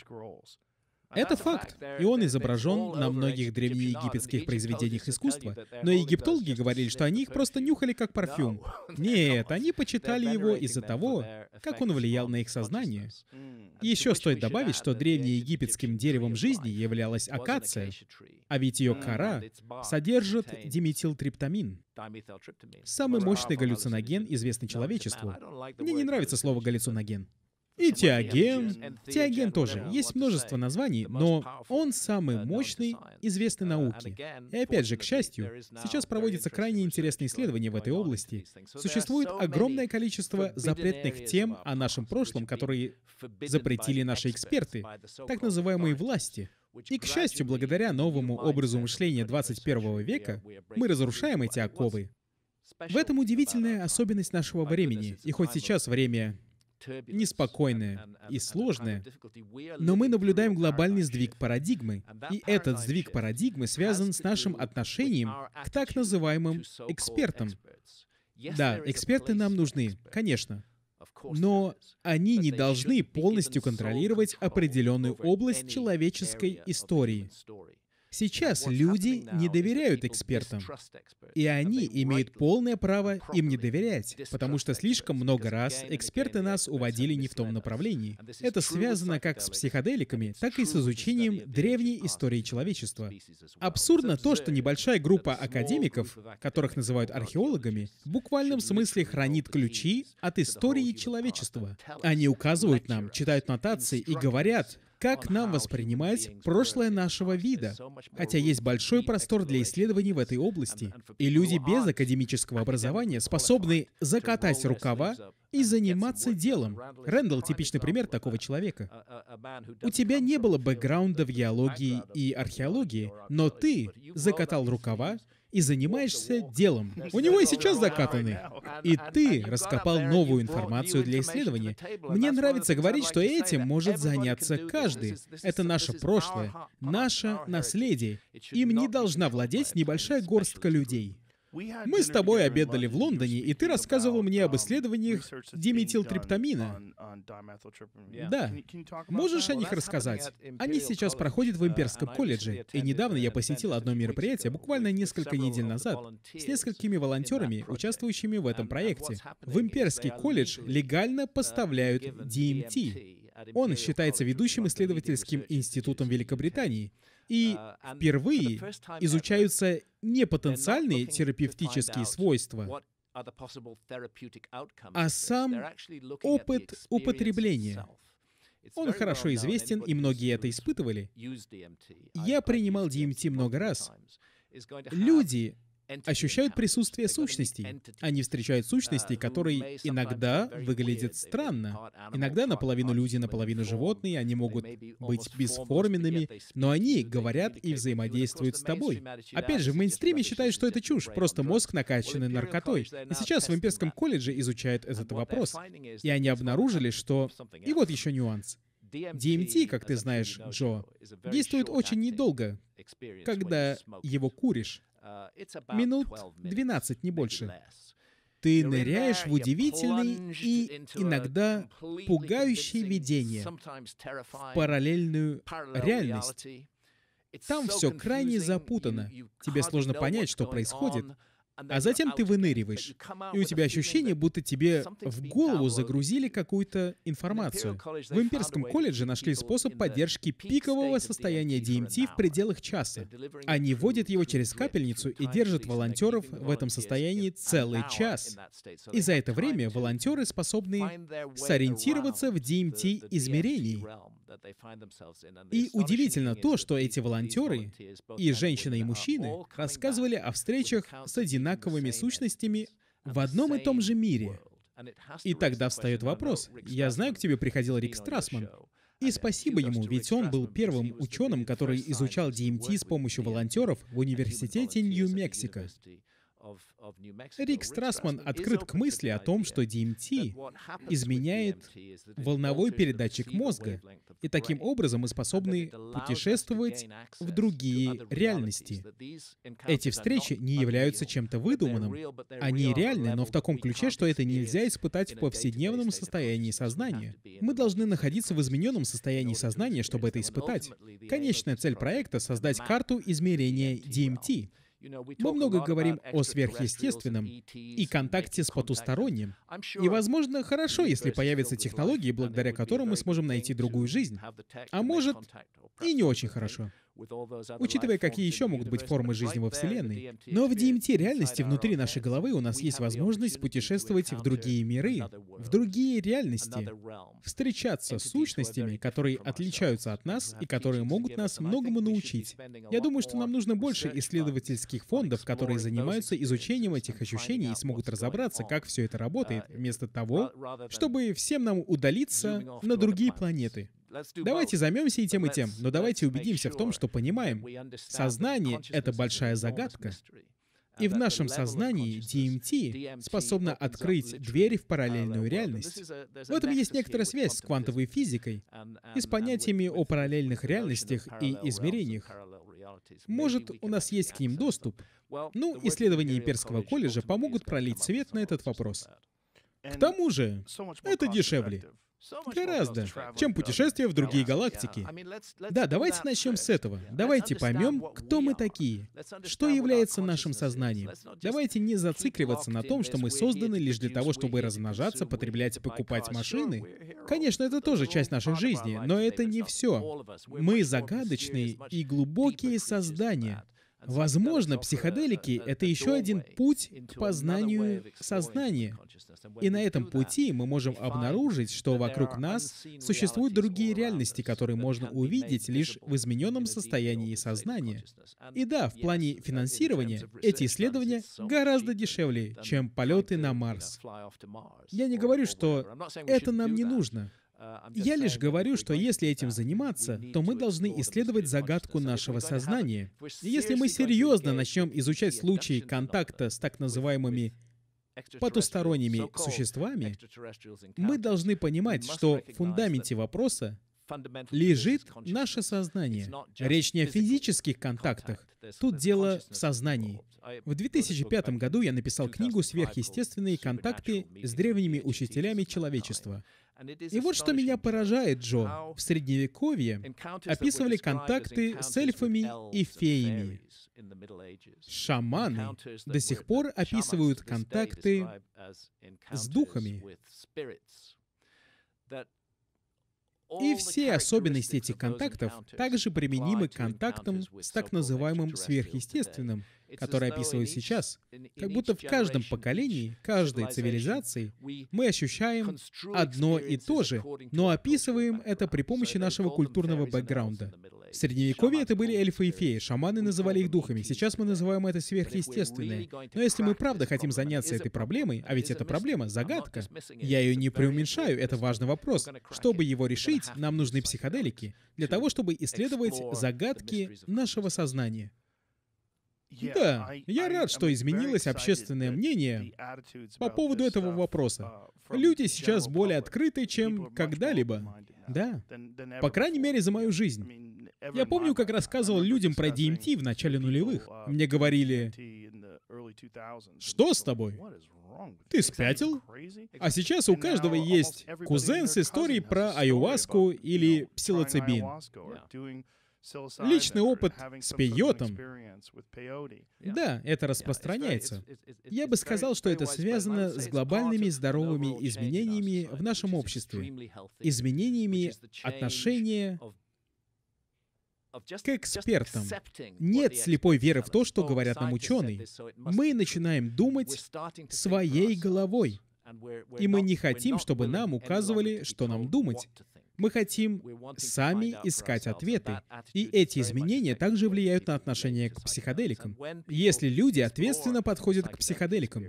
Это факт, и он изображен на многих древнеегипетских произведениях искусства. Но египтологи говорили, что они их просто нюхали как парфюм. Нет, они почитали его из-за того, как он влиял на их сознание. Еще стоит добавить, что древнеегипетским деревом жизни являлась акация, а ведь ее кора содержит диметилтриптамин. Самый мощный галлюциноген, известный человечеству. Мне не нравится слово галлюциноген. И теоген. Теоген тоже. Есть множество названий, но он самый мощный, известный науке. И опять же, к счастью, сейчас проводится крайне интересное исследование в этой области. Существует огромное количество запретных тем о нашем прошлом, которые запретили наши эксперты, так называемые власти. И, к счастью, благодаря новому образу мышления 21 века, мы разрушаем эти оковы. В этом удивительная особенность нашего времени. И хоть сейчас время неспокойное и сложное, но мы наблюдаем глобальный сдвиг парадигмы, и этот сдвиг парадигмы связан с нашим отношением к так называемым экспертам. Да, эксперты нам нужны, конечно, но они не должны полностью контролировать определенную область человеческой истории. Сейчас люди не доверяют экспертам, и они имеют полное право им не доверять, потому что слишком много раз эксперты нас уводили не в том направлении. Это связано как с психоделиками, так и с изучением древней истории человечества. Абсурдно то, что небольшая группа академиков, которых называют археологами, в буквальном смысле хранит ключи от истории человечества. Они указывают нам, читают нотации и говорят, как нам воспринимать прошлое нашего вида. Хотя есть большой простор для исследований в этой области, и люди без академического образования способны закатать рукава и заниматься делом. Рэндалл — типичный пример такого человека. У тебя не было бэкграунда в геологии и археологии, но ты закатал рукава и занимаешься делом. У него и сейчас закатаны. И ты раскопал новую информацию для исследования. Мне нравится говорить, что этим может заняться каждый. Это наше прошлое, наше наследие. Им не должна владеть небольшая горстка людей. Мы с тобой обедали в Лондоне, и ты рассказывал мне об исследованиях диметилтриптамина. Да. Можешь о них рассказать? Они сейчас проходят в Имперском колледже, и недавно я посетил одно мероприятие, буквально несколько недель назад, с несколькими волонтерами, участвующими в этом проекте. В Имперский колледж легально поставляют DMT. Он считается ведущим исследовательским институтом Великобритании, и впервые изучаются не потенциальные терапевтические свойства, а сам опыт употребления. Он хорошо известен, и многие это испытывали. Я принимал DMT много раз. Люди ощущают присутствие сущностей. Они встречают сущностей, которые иногда выглядят странно. Иногда наполовину люди, наполовину животные, они могут быть бесформенными, но они говорят и взаимодействуют с тобой. Опять же, в мейнстриме считают, что это чушь, просто мозг накачанный наркотой. И сейчас в имперском колледже изучают этот вопрос. И они обнаружили, что... И вот еще нюанс. DMT, как ты знаешь, Джо, действует очень недолго, когда его куришь. Минут 12, не больше. Ты ныряешь в удивительные и иногда пугающие видения, в параллельную реальность. Там все крайне запутано. Тебе сложно понять, что происходит. А затем ты выныриваешь, и у тебя ощущение, будто тебе в голову загрузили какую-то информацию. В имперском колледже нашли способ поддержки пикового состояния DMT в пределах часа. Они вводят его через капельницу и держат волонтеров в этом состоянии целый час. И за это время волонтеры способны сориентироваться в DMT-измерении. И удивительно то, что эти волонтеры, и женщины, и мужчины, рассказывали о встречах с одинаковыми сущностями в одном и том же мире. И тогда встает вопрос. Я знаю, к тебе приходил Рик Страсман. И спасибо ему, ведь он был первым ученым, который изучал DMT с помощью волонтеров в университете Нью-Мексико. Рик Страсман открыт к мысли о том, что DMT изменяет волновой передатчик мозга, и таким образом мы способны путешествовать в другие реальности. Эти встречи не являются чем-то выдуманным. Они реальны, но в таком ключе, что это нельзя испытать в повседневном состоянии сознания. Мы должны находиться в измененном состоянии сознания, чтобы это испытать. Конечная цель проекта — создать карту измерения DMT — мы много говорим о сверхъестественном и контакте с потусторонним. И, возможно, хорошо, если появятся технологии, благодаря которым мы сможем найти другую жизнь. А может, и не очень хорошо учитывая, какие еще могут быть формы жизни во Вселенной. Но в DMT реальности внутри нашей головы у нас есть возможность путешествовать в другие миры, в другие реальности, встречаться с сущностями, которые отличаются от нас и которые могут нас многому научить. Я думаю, что нам нужно больше исследовательских фондов, которые занимаются изучением этих ощущений и смогут разобраться, как все это работает, вместо того, чтобы всем нам удалиться на другие планеты. Давайте займемся и тем, и тем, но давайте убедимся в том, что понимаем, сознание — это большая загадка. И в нашем сознании DMT способна открыть двери в параллельную реальность. В этом есть некоторая связь с квантовой физикой и с понятиями о параллельных реальностях и измерениях. Может, у нас есть к ним доступ? Ну, исследования Имперского колледжа помогут пролить свет на этот вопрос. К тому же, это дешевле. Гораздо, чем путешествие в другие галактики. Да, давайте начнем с этого. Давайте поймем, кто мы такие, что является нашим сознанием. Давайте не зацикливаться на том, что мы созданы лишь для того, чтобы размножаться, потреблять и покупать машины. Конечно, это тоже часть нашей жизни, но это не все. Мы загадочные и глубокие создания. Возможно, психоделики — это еще один путь к познанию сознания. И на этом пути мы можем обнаружить, что вокруг нас существуют другие реальности, которые можно увидеть лишь в измененном состоянии сознания. И да, в плане финансирования эти исследования гораздо дешевле, чем полеты на Марс. Я не говорю, что это нам не нужно. Я лишь говорю, что если этим заниматься, то мы должны исследовать загадку нашего сознания. И если мы серьезно начнем изучать случаи контакта с так называемыми потусторонними существами, мы должны понимать, что в фундаменте вопроса лежит наше сознание. Речь не о физических контактах. Тут дело в сознании. В 2005 году я написал книгу «Сверхъестественные контакты с древними учителями человечества». И вот что меня поражает, Джо. В Средневековье описывали контакты с эльфами и феями. Шаманы до сих пор описывают контакты с духами. И все особенности этих контактов также применимы к контактам с так называемым сверхъестественным, который описываю сейчас. Как будто в каждом поколении, каждой цивилизации мы ощущаем одно и то же, но описываем это при помощи нашего культурного бэкграунда. В Средневековье это были эльфы и феи, шаманы называли их духами. Сейчас мы называем это сверхъестественное. Но если мы правда хотим заняться этой проблемой, а ведь это проблема, загадка, я ее не преуменьшаю, это важный вопрос. Чтобы его решить, нам нужны психоделики, для того, чтобы исследовать загадки нашего сознания. Да, я рад, что изменилось общественное мнение по поводу этого вопроса. Люди сейчас более открыты, чем когда-либо. Да. По крайней мере, за мою жизнь. Я помню, как рассказывал людям про DMT в начале нулевых. Мне говорили, что с тобой? Ты спятил? А сейчас у каждого есть кузен с историей про аюваску или псилоцибин. Личный опыт с пейотом. Да, это распространяется. Я бы сказал, что это связано с глобальными здоровыми изменениями в нашем обществе, изменениями отношения к экспертам. Нет слепой веры в то, что говорят нам ученые. Мы начинаем думать своей головой. И мы не хотим, чтобы нам указывали, что нам думать. Мы хотим сами искать ответы. И эти изменения также влияют на отношение к психоделикам. Если люди ответственно подходят к психоделикам.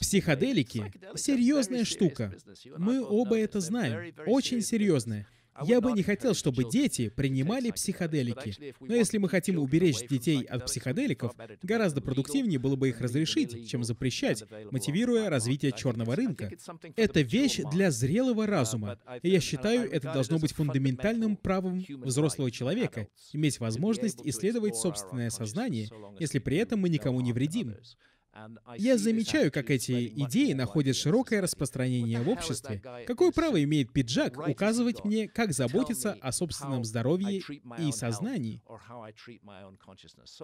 Психоделики — серьезная штука. Мы оба это знаем. Очень серьезная. Я бы не хотел, чтобы дети принимали психоделики. Но если мы хотим уберечь детей от психоделиков, гораздо продуктивнее было бы их разрешить, чем запрещать, мотивируя развитие черного рынка. Это вещь для зрелого разума. И я считаю, это должно быть фундаментальным правом взрослого человека — иметь возможность исследовать собственное сознание, если при этом мы никому не вредим. Я замечаю, как эти идеи находят широкое распространение в обществе. Какое право имеет пиджак указывать мне, как заботиться о собственном здоровье и сознании?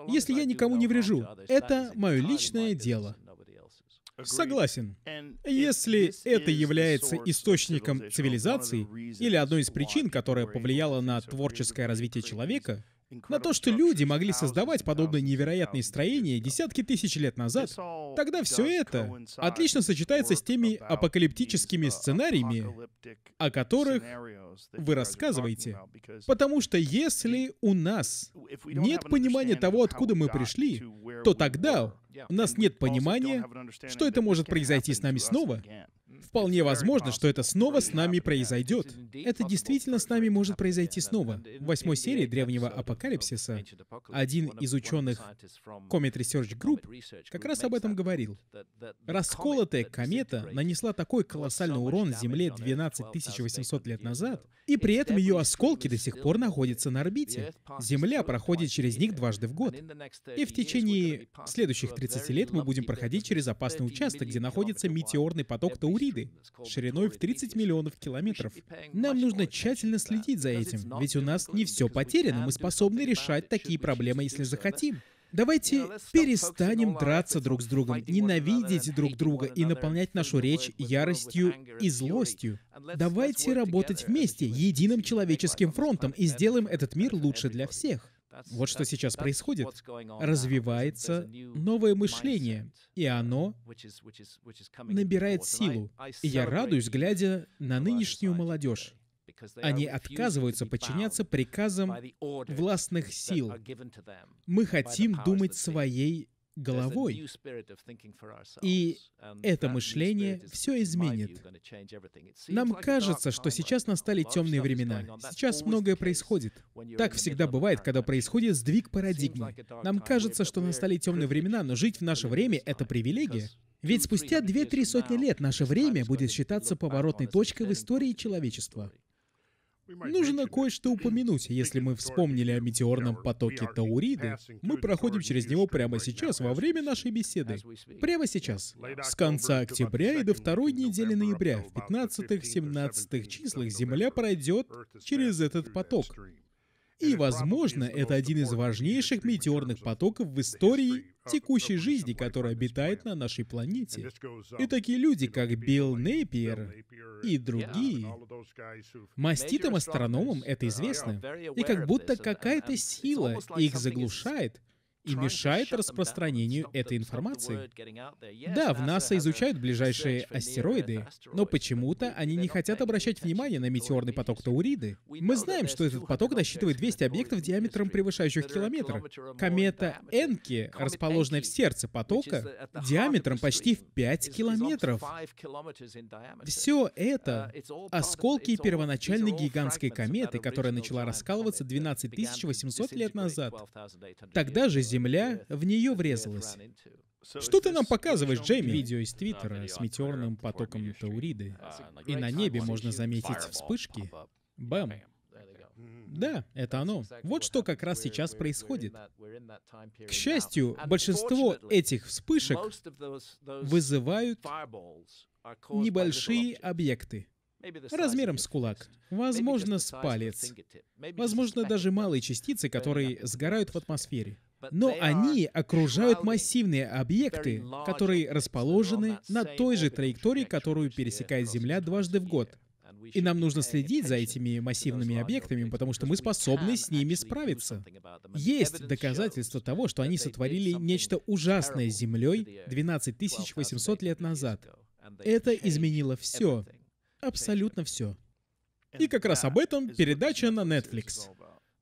Если я никому не врежу, это мое личное дело. Согласен. Если это является источником цивилизации или одной из причин, которая повлияла на творческое развитие человека, на то, что люди могли создавать подобные невероятные строения десятки тысяч лет назад, тогда все это отлично сочетается с теми апокалиптическими сценариями, о которых вы рассказываете. Потому что если у нас нет понимания того, откуда мы пришли, то тогда у нас нет понимания, что это может произойти с нами снова. Вполне возможно, что это снова с нами произойдет. Это действительно с нами может произойти снова. В восьмой серии Древнего Апокалипсиса один из ученых Comet Research Group как раз об этом говорил. Расколотая комета нанесла такой колоссальный урон Земле 12 800 лет назад, и при этом ее осколки до сих пор находятся на орбите. Земля проходит через них дважды в год. И в течение следующих 30 лет мы будем проходить через опасный участок, где находится метеорный поток Тауриды, шириной в 30 миллионов километров. Нам нужно тщательно следить за этим, ведь у нас не все потеряно, мы способны решать такие проблемы, если захотим. Давайте перестанем драться друг с другом, ненавидеть друг друга и наполнять нашу речь яростью и злостью. Давайте работать вместе, единым человеческим фронтом, и сделаем этот мир лучше для всех. Вот что сейчас происходит. Развивается новое мышление, и оно набирает силу. И я радуюсь, глядя на нынешнюю молодежь. Они отказываются подчиняться приказам властных сил. Мы хотим думать своей головой. И это мышление все изменит. Нам кажется, что сейчас настали темные времена. Сейчас многое происходит. Так всегда бывает, когда происходит сдвиг парадигмы. Нам кажется, что настали темные времена, но жить в наше время — это привилегия. Ведь спустя две-три сотни лет наше время будет считаться поворотной точкой в истории человечества. Нужно кое-что упомянуть. Если мы вспомнили о метеорном потоке Тауриды, мы проходим через него прямо сейчас, во время нашей беседы. Прямо сейчас. С конца октября и до второй недели ноября, в 15-17 числах, Земля пройдет через этот поток. И, возможно, это один из важнейших метеорных потоков в истории текущей жизни, которая обитает на нашей планете. И такие люди, как Билл Нейпиер и другие, маститым астрономам это известно. И как будто какая-то сила их заглушает, и мешает распространению этой информации. Да, в НАСА изучают ближайшие астероиды, но почему-то они не хотят обращать внимание на метеорный поток Тауриды. Мы знаем, что этот поток насчитывает 200 объектов диаметром превышающих километр. Комета Энки, расположенная в сердце потока, диаметром почти в 5 километров. Все это — осколки первоначальной гигантской кометы, которая начала раскалываться 12 800 лет назад. Тогда же Земля в нее врезалась. Что ты нам показываешь, Джейми? Видео из Твиттера с метеорным потоком Тауриды. И на небе можно заметить вспышки. Бэм. Да, это оно. Вот что как раз сейчас происходит. К счастью, большинство этих вспышек вызывают небольшие объекты размером с кулак, возможно, с палец, возможно, даже малые частицы, которые сгорают в атмосфере. Но они окружают массивные объекты, которые расположены на той же траектории, которую пересекает Земля дважды в год. И нам нужно следить за этими массивными объектами, потому что мы способны с ними справиться. Есть доказательства того, что они сотворили нечто ужасное с Землей 12 800 лет назад. Это изменило все. Абсолютно все. И как раз об этом передача на Netflix.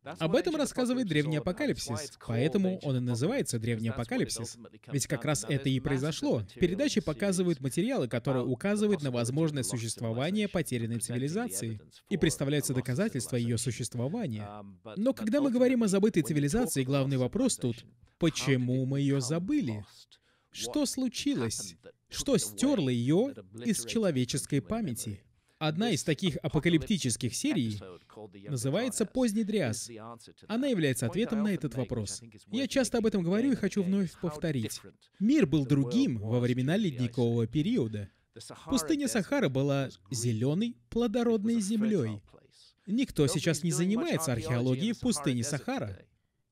Об этом рассказывает Древний Апокалипсис, поэтому он и называется Древний Апокалипсис. Ведь как раз это и произошло. В передаче показывают материалы, которые указывают на возможное существование потерянной цивилизации, и представляются доказательства ее существования. Но когда мы говорим о забытой цивилизации, главный вопрос тут — почему мы ее забыли? Что случилось? Что стерло ее из человеческой памяти? Одна из таких апокалиптических серий называется «Поздний Дриас». Она является ответом на этот вопрос. Я часто об этом говорю и хочу вновь повторить. Мир был другим во времена ледникового периода. Пустыня Сахара была зеленой, плодородной землей. Никто сейчас не занимается археологией в пустыне Сахара.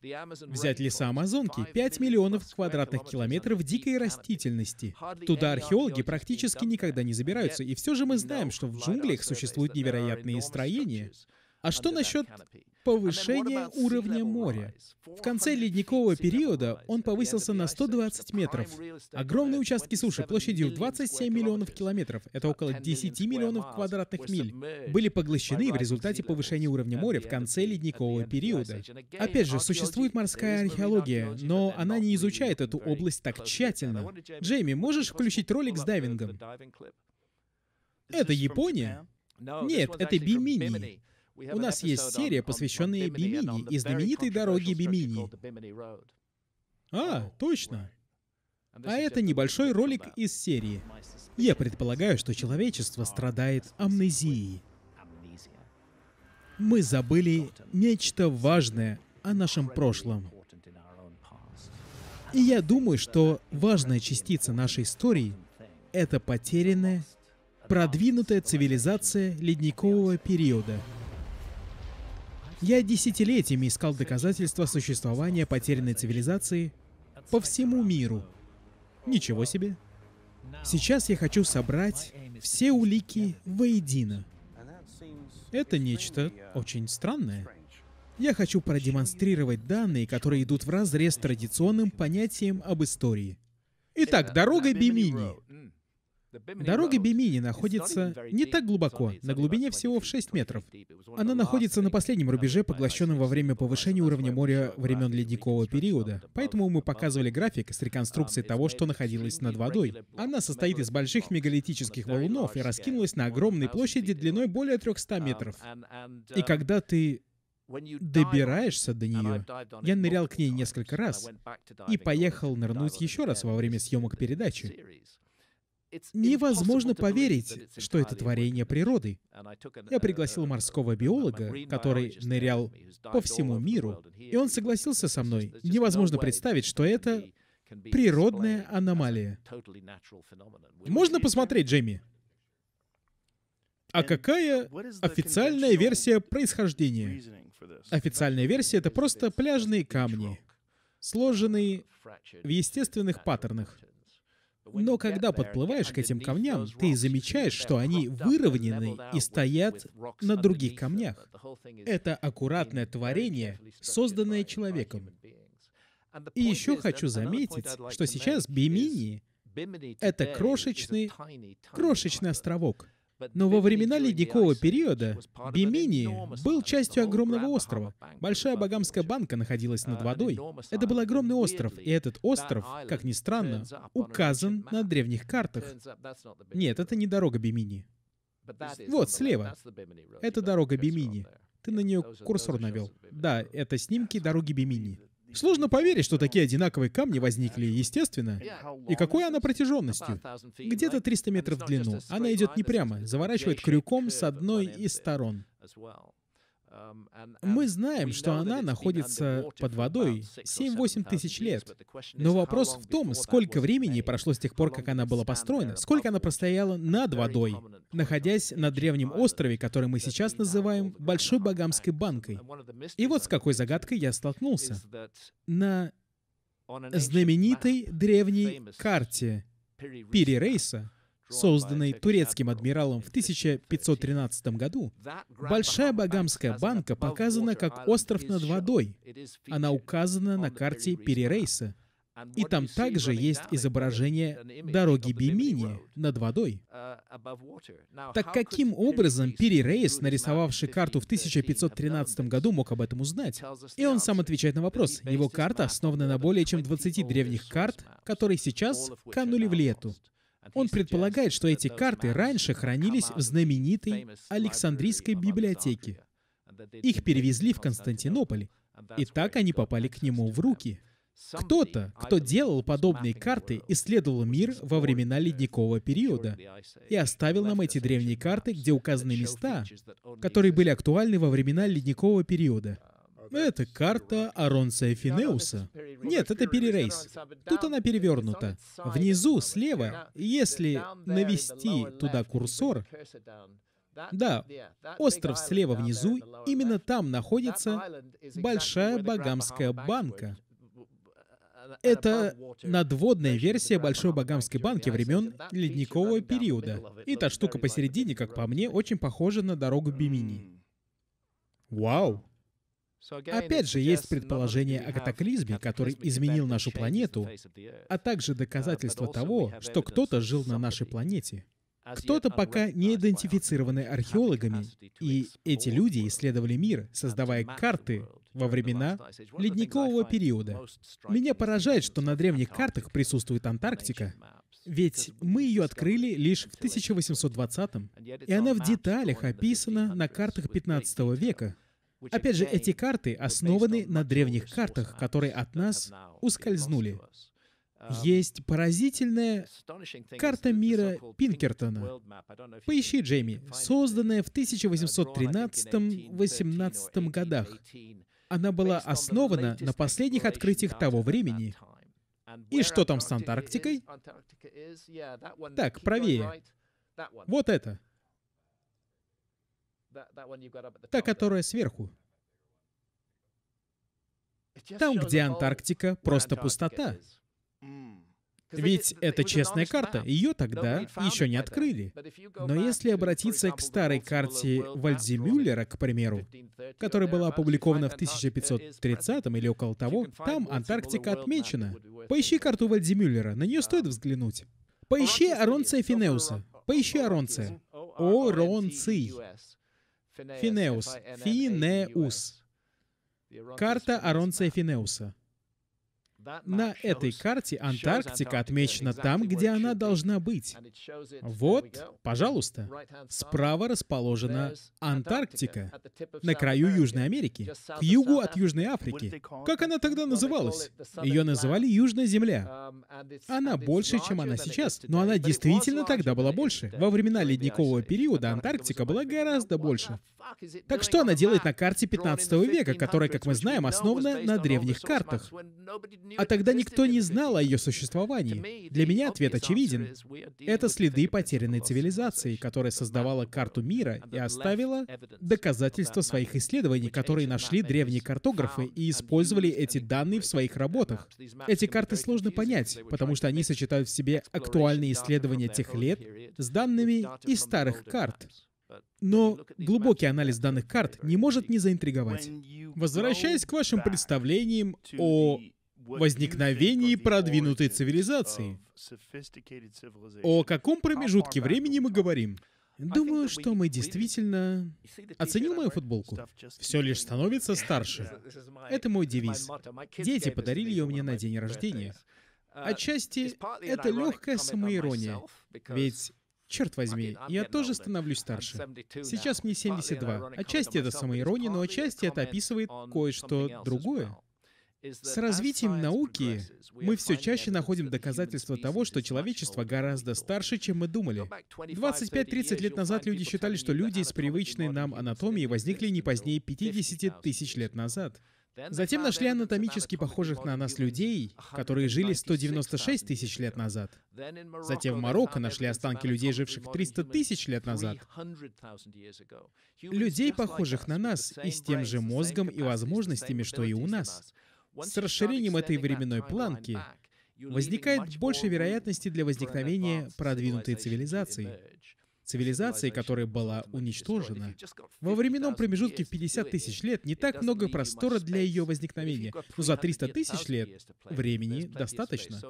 Взять леса Амазонки — 5 миллионов квадратных километров дикой растительности. Туда археологи практически никогда не забираются, и все же мы знаем, что в джунглях существуют невероятные строения. А что насчет повышения уровня моря? В конце ледникового периода он повысился на 120 метров. Огромные участки суши площадью в 27 миллионов километров, это около 10 миллионов квадратных миль, были поглощены в результате повышения уровня моря в конце ледникового периода. Опять же, существует морская археология, но она не изучает эту область так тщательно. Джейми, можешь включить ролик с дайвингом? Это Япония? Нет, это Бимини. У нас есть серия, посвященная Бимини и знаменитой дороге Бимини. А, точно. А это небольшой ролик из серии. Я предполагаю, что человечество страдает амнезией. Мы забыли нечто важное о нашем прошлом. И я думаю, что важная частица нашей истории — это потерянная, продвинутая цивилизация ледникового периода — я десятилетиями искал доказательства существования потерянной цивилизации по всему миру. Ничего себе. Сейчас я хочу собрать все улики воедино. Это нечто очень странное. Я хочу продемонстрировать данные, которые идут в разрез традиционным понятием об истории. Итак, дорога Бимини. Дорога Бимини находится не так глубоко, на глубине всего в 6 метров. Она находится на последнем рубеже, поглощенном во время повышения уровня моря времен ледникового периода. Поэтому мы показывали график с реконструкцией того, что находилось над водой. Она состоит из больших мегалитических валунов и раскинулась на огромной площади длиной более 300 метров. И когда ты добираешься до нее. Я нырял к ней несколько раз и поехал нырнуть еще раз во время съемок передачи. Невозможно поверить, что это творение природы. Я пригласил морского биолога, который нырял по всему миру, и он согласился со мной. Невозможно представить, что это природная аномалия. Можно посмотреть, Джейми? А какая официальная версия происхождения? Официальная версия — это просто пляжные камни, сложенные в естественных паттернах. Но когда подплываешь к этим камням, ты замечаешь, что они выровнены и стоят на других камнях. Это аккуратное творение, созданное человеком. И еще хочу заметить, что сейчас Бимини — это крошечный, крошечный островок. Но во времена ледникового периода Бимини был частью огромного острова. Большая Багамская банка находилась над водой. Это был огромный остров, и этот остров, как ни странно, указан на древних картах. Нет, это не дорога Бимини. Вот, слева. Это дорога Бимини. Ты на нее курсор навел. Да, это снимки дороги Бимини. Сложно поверить, что такие одинаковые камни возникли естественно. И какой она протяженностью? Где-то 300 метров в длину. Она идет не прямо, заворачивает крюком с одной из сторон. Мы знаем, что она находится под водой 7-8 тысяч лет. Но вопрос в том, сколько времени прошло с тех пор, как она была построена, сколько она простояла над водой, находясь на древнем острове, который мы сейчас называем Большой Багамской банкой. И вот с какой загадкой я столкнулся. На знаменитой древней карте Пири Рейса созданной турецким адмиралом в 1513 году, Большая Багамская банка показана как остров над водой. Она указана на карте Перерейса. И там также есть изображение дороги Бимини над водой. Так каким образом Пири Рейс, нарисовавший карту в 1513 году, мог об этом узнать? И он сам отвечает на вопрос. Его карта основана на более чем 20 древних карт, которые сейчас канули в лету. Он предполагает, что эти карты раньше хранились в знаменитой Александрийской библиотеке. Их перевезли в Константинополь, и так они попали к нему в руки. Кто-то, кто делал подобные карты, исследовал мир во времена ледникового периода и оставил нам эти древние карты, где указаны места, которые были актуальны во времена ледникового периода. Это карта Аронция Финеуса. Нет, это перерейс. Тут она перевернута. Внизу, слева, если навести туда курсор, да, остров слева внизу, именно там находится Большая Багамская банка. Это надводная версия Большой Багамской банки времен ледникового периода. И та штука посередине, как по мне, очень похожа на дорогу Бимини. Вау! Опять же, есть предположение о катаклизме, который изменил нашу планету, а также доказательство того, что кто-то жил на нашей планете. Кто-то пока не идентифицированный археологами, и эти люди исследовали мир, создавая карты во времена ледникового периода. Меня поражает, что на древних картах присутствует Антарктика, ведь мы ее открыли лишь в 1820-м, и она в деталях описана на картах 15 века. Опять же, эти карты основаны на древних картах, которые от нас ускользнули. Есть поразительная карта мира Пинкертона. Поищи, Джейми, созданная в 1813-18 годах. Она была основана на последних открытиях того времени. И что там с Антарктикой? Так, правее. Вот это. Та, которая сверху. Там, где Антарктика, просто пустота. Ведь это честная карта, ее тогда еще не открыли. Но если обратиться к старой карте Вальдзимюллера, к примеру, которая была опубликована в 1530 или около того, там Антарктика отмечена. Поищи карту Вальдзимюллера, на нее стоит взглянуть. Поищи Аронция Финеуса. Поищи Аронция. Оронций. Финеус. Финеус. Карта Аронция Финеуса. На этой карте Антарктика отмечена там, где она должна быть. Вот, пожалуйста, справа расположена Антарктика, на краю Южной Америки, к югу от Южной Африки. Как она тогда называлась? Ее называли Южная Земля. Она больше, чем она сейчас, но она действительно тогда была больше. Во времена ледникового периода Антарктика была гораздо больше. Так что она делает на карте 15 века, которая, как мы знаем, основана на древних картах? А тогда никто не знал о ее существовании. Для меня ответ очевиден. Это следы потерянной цивилизации, которая создавала карту мира и оставила доказательства своих исследований, которые нашли древние картографы и использовали эти данные в своих работах. Эти карты сложно понять, потому что они сочетают в себе актуальные исследования тех лет с данными из старых карт. Но глубокий анализ данных карт не может не заинтриговать. Возвращаясь к вашим представлениям о возникновении продвинутой цивилизации. О каком промежутке времени мы говорим? Думаю, что мы действительно... Оценил мою футболку? Все лишь становится старше. Это мой девиз. Дети подарили ее мне на день рождения. Отчасти это легкая самоирония. Ведь Черт возьми, я тоже становлюсь старше. Сейчас мне 72. Отчасти это самоирония, но отчасти это описывает кое-что другое. С развитием науки мы все чаще находим доказательства того, что человечество гораздо старше, чем мы думали. 25-30 лет назад люди считали, что люди с привычной нам анатомией возникли не позднее 50 тысяч лет назад. Затем нашли анатомически похожих на нас людей, которые жили 196 тысяч лет назад. Затем в Марокко нашли останки людей, живших 300 тысяч лет назад. Людей, похожих на нас, и с тем же мозгом и возможностями, что и у нас. С расширением этой временной планки возникает больше вероятности для возникновения продвинутой цивилизации цивилизации, которая была уничтожена. Во временном промежутке в 50 тысяч лет не так много простора для ее возникновения, но за 300 тысяч лет времени достаточно.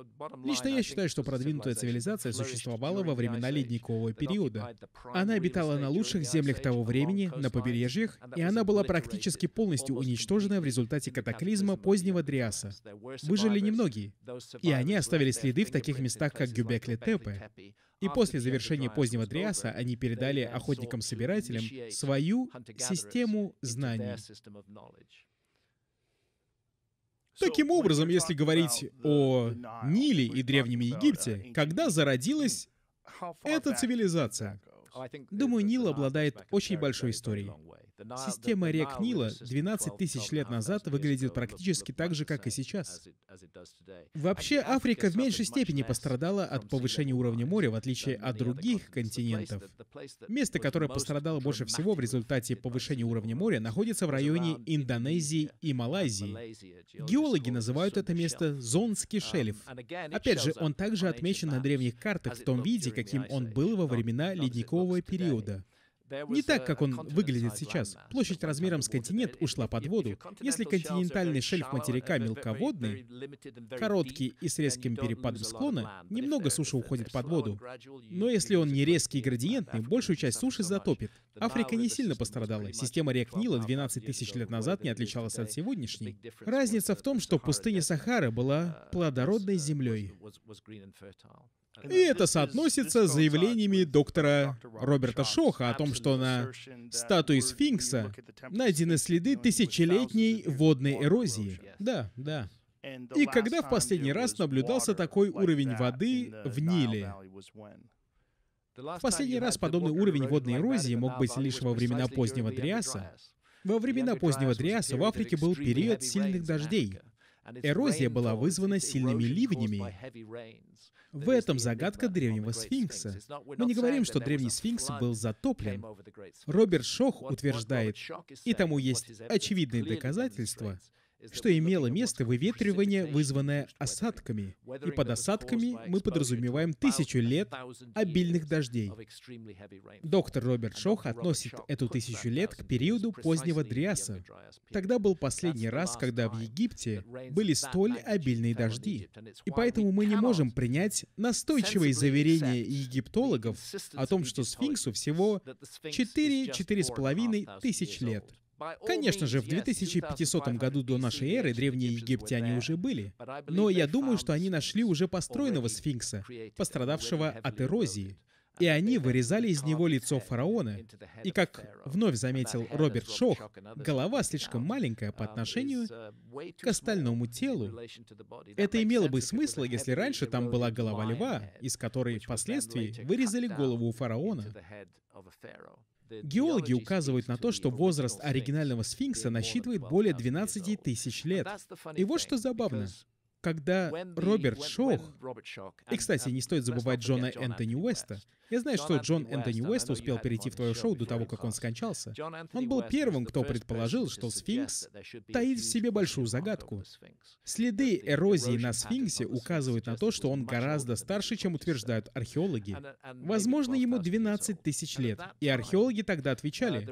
Лично я считаю, что продвинутая цивилизация существовала во времена ледникового периода. Она обитала на лучших землях того времени, на побережьях, и она была практически полностью уничтожена в результате катаклизма позднего Дриаса. Выжили немногие, и они оставили следы в таких местах, как Гюбекли-Тепе. И после завершения позднего Дриаса они передали охотникам-собирателям свою систему знаний. Таким образом, если говорить о Ниле и Древнем Египте, когда зародилась эта цивилизация? Думаю, Нил обладает очень большой историей. Система рек Нила 12 тысяч лет назад выглядит практически так же, как и сейчас. Вообще, Африка в меньшей степени пострадала от повышения уровня моря, в отличие от других континентов. Место, которое пострадало больше всего в результате повышения уровня моря, находится в районе Индонезии и Малайзии. Геологи называют это место Зонский шельф. Опять же, он также отмечен на древних картах в том виде, каким он был во времена ледникового периода. Не так, как он выглядит сейчас. Площадь размером с континент ушла под воду. Если континентальный шельф материка мелководный, короткий и с резким перепадом склона, немного суши уходит под воду. Но если он не резкий и градиентный, большую часть суши затопит. Африка не сильно пострадала. Система рек Нила 12 тысяч лет назад не отличалась от сегодняшней. Разница в том, что пустыня Сахара была плодородной землей. И это соотносится с заявлениями доктора Роберта Шоха о том, что на статуе сфинкса найдены следы тысячелетней водной эрозии. Да, да. И когда в последний раз наблюдался такой уровень воды в Ниле? В последний раз подобный уровень водной эрозии мог быть лишь во времена позднего Дриаса. Во времена позднего Дриаса в Африке был период сильных дождей. Эрозия была вызвана сильными ливнями. В этом загадка древнего сфинкса. Мы не говорим, что древний сфинкс был затоплен. Роберт Шох утверждает, и тому есть очевидные доказательства, что имело место выветривание, вызванное осадками. И под осадками мы подразумеваем тысячу лет обильных дождей. Доктор Роберт Шох относит эту тысячу лет к периоду позднего Дриаса. Тогда был последний раз, когда в Египте были столь обильные дожди. И поэтому мы не можем принять настойчивые заверения египтологов о том, что сфинксу всего 4-4,5 тысяч лет. Конечно же, в 2500 году до нашей эры древние египтяне уже были. Но я думаю, что они нашли уже построенного сфинкса, пострадавшего от эрозии. И они вырезали из него лицо фараона. И как вновь заметил Роберт Шох, голова слишком маленькая по отношению к остальному телу. Это имело бы смысл, если раньше там была голова льва, из которой впоследствии вырезали голову фараона. Геологи указывают на то, что возраст оригинального сфинкса насчитывает более 12 тысяч лет. И вот что забавно. когда Роберт Шох... И, кстати, не стоит забывать Джона Энтони Уэста. Я знаю, что Джон Энтони Уэст успел перейти в твое шоу до того, как он скончался. Он был первым, кто предположил, что сфинкс таит в себе большую загадку. Следы эрозии на сфинксе указывают на то, что он гораздо старше, чем утверждают археологи. Возможно, ему 12 тысяч лет. И археологи тогда отвечали,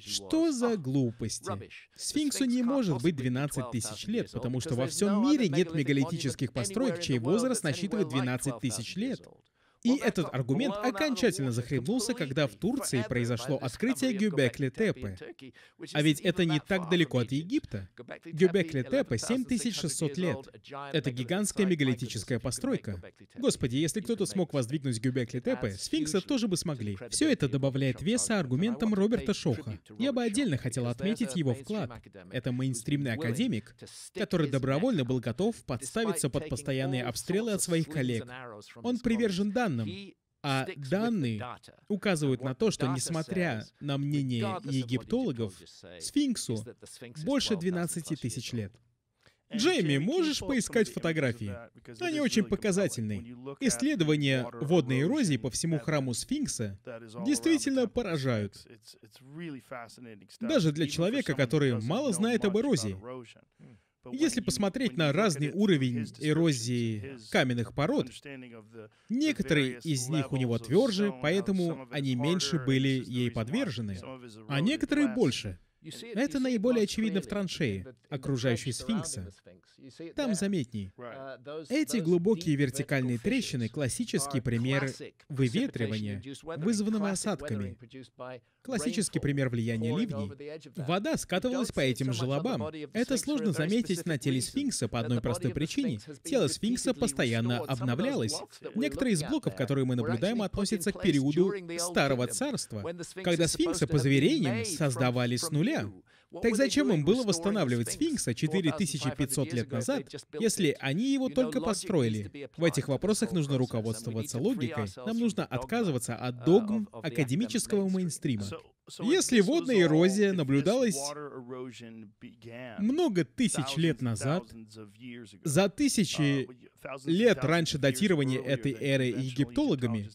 что за глупости? Сфинксу не может быть 12 тысяч лет, потому что во всем мире нет мегалитических построек, чей возраст насчитывает 12 тысяч лет. И этот аргумент окончательно захлебнулся, когда в Турции произошло открытие Гюбекли-Тепе. А ведь это не так далеко от Египта. Гюбекли-Тепе 7600 лет. Это гигантская мегалитическая постройка. Господи, если кто-то смог воздвигнуть Гюбекли-Тепе, сфинкса тоже бы смогли. Все это добавляет веса аргументам Роберта Шоха. Я бы отдельно хотел отметить его вклад. Это мейнстримный академик, который добровольно был готов подставиться под постоянные обстрелы от своих коллег. Он привержен данным, данным. А данные указывают на то, что, несмотря на мнение египтологов, сфинксу больше 12 тысяч лет. Джейми, можешь поискать фотографии? Они очень показательны. Исследования водной эрозии по всему храму Сфинкса действительно поражают. Даже для человека, который мало знает об эрозии. Если посмотреть на разный уровень эрозии каменных пород, некоторые из них у него тверже, поэтому они меньше были ей подвержены, а некоторые больше — это наиболее очевидно в траншее, окружающей сфинкса. Там заметней. Эти глубокие вертикальные трещины — классический пример выветривания, вызванного осадками. Классический пример влияния ливней. Вода скатывалась по этим желобам. Это сложно заметить на теле сфинкса по одной простой причине. Тело сфинкса постоянно обновлялось. Некоторые из блоков, которые мы наблюдаем, относятся к периоду Старого Царства, когда сфинксы по заверениям создавались с нуля нуля. Так зачем им было восстанавливать сфинкса 4500 лет назад, если они его только построили? В этих вопросах нужно руководствоваться логикой. Нам нужно отказываться от догм академического мейнстрима. Если водная эрозия наблюдалась много тысяч лет назад, за тысячи лет раньше датирования этой эры египтологами,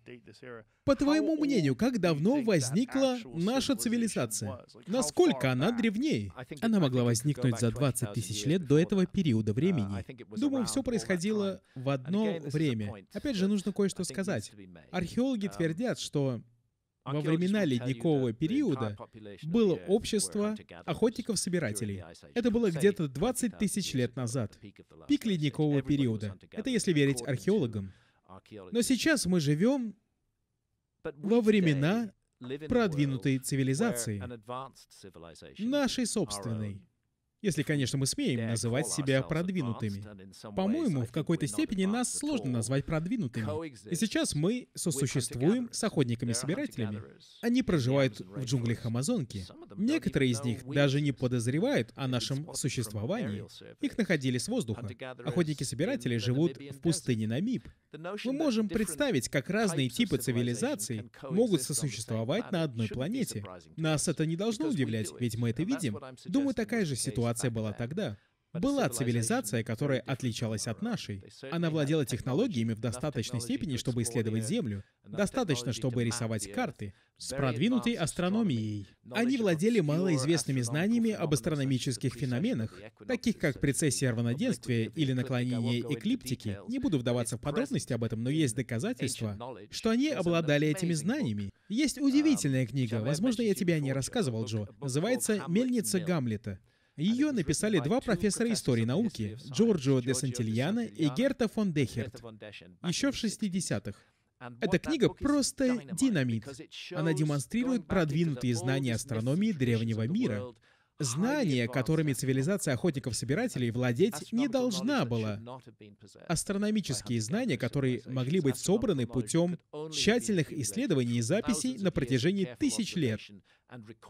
по твоему мнению, как давно возникла наша цивилизация? Насколько она древнее? Она могла возникнуть за 20 тысяч лет до этого периода времени. Думаю, все происходило в одно время. Опять же, нужно кое-что сказать. Археологи твердят, что во времена ледникового периода было общество охотников-собирателей. Это было где-то 20 тысяч лет назад. Пик ледникового периода. Это если верить археологам. Но сейчас мы живем во времена продвинутой цивилизации, нашей собственной. Если, конечно, мы смеем называть себя продвинутыми. По-моему, в какой-то степени нас сложно назвать продвинутыми. И сейчас мы сосуществуем с охотниками-собирателями. Они проживают в джунглях Амазонки. Некоторые из них даже не подозревают о нашем существовании. Их находили с воздуха. Охотники-собиратели живут в пустыне Намиб. Мы можем представить, как разные типы цивилизаций могут сосуществовать на одной планете. Нас это не должно удивлять, ведь мы это видим. Думаю, такая же ситуация была тогда. Была цивилизация, которая отличалась от нашей. Она владела технологиями в достаточной степени, чтобы исследовать Землю, достаточно, чтобы рисовать карты, с продвинутой астрономией. Они владели малоизвестными знаниями об астрономических феноменах, таких как прецессия равноденствия или наклонение эклиптики. Не буду вдаваться в подробности об этом, но есть доказательства, что они обладали этими знаниями. Есть удивительная книга, возможно, я тебе о ней рассказывал, Джо, называется «Мельница Гамлета». Ее написали два профессора истории науки, Джорджио де Сантильяна и Герта фон Дехерт, еще в 60-х. Эта книга просто динамит. Она демонстрирует продвинутые знания астрономии древнего мира, Знания, которыми цивилизация охотников-собирателей владеть не должна была. Астрономические знания, которые могли быть собраны путем тщательных исследований и записей на протяжении тысяч лет.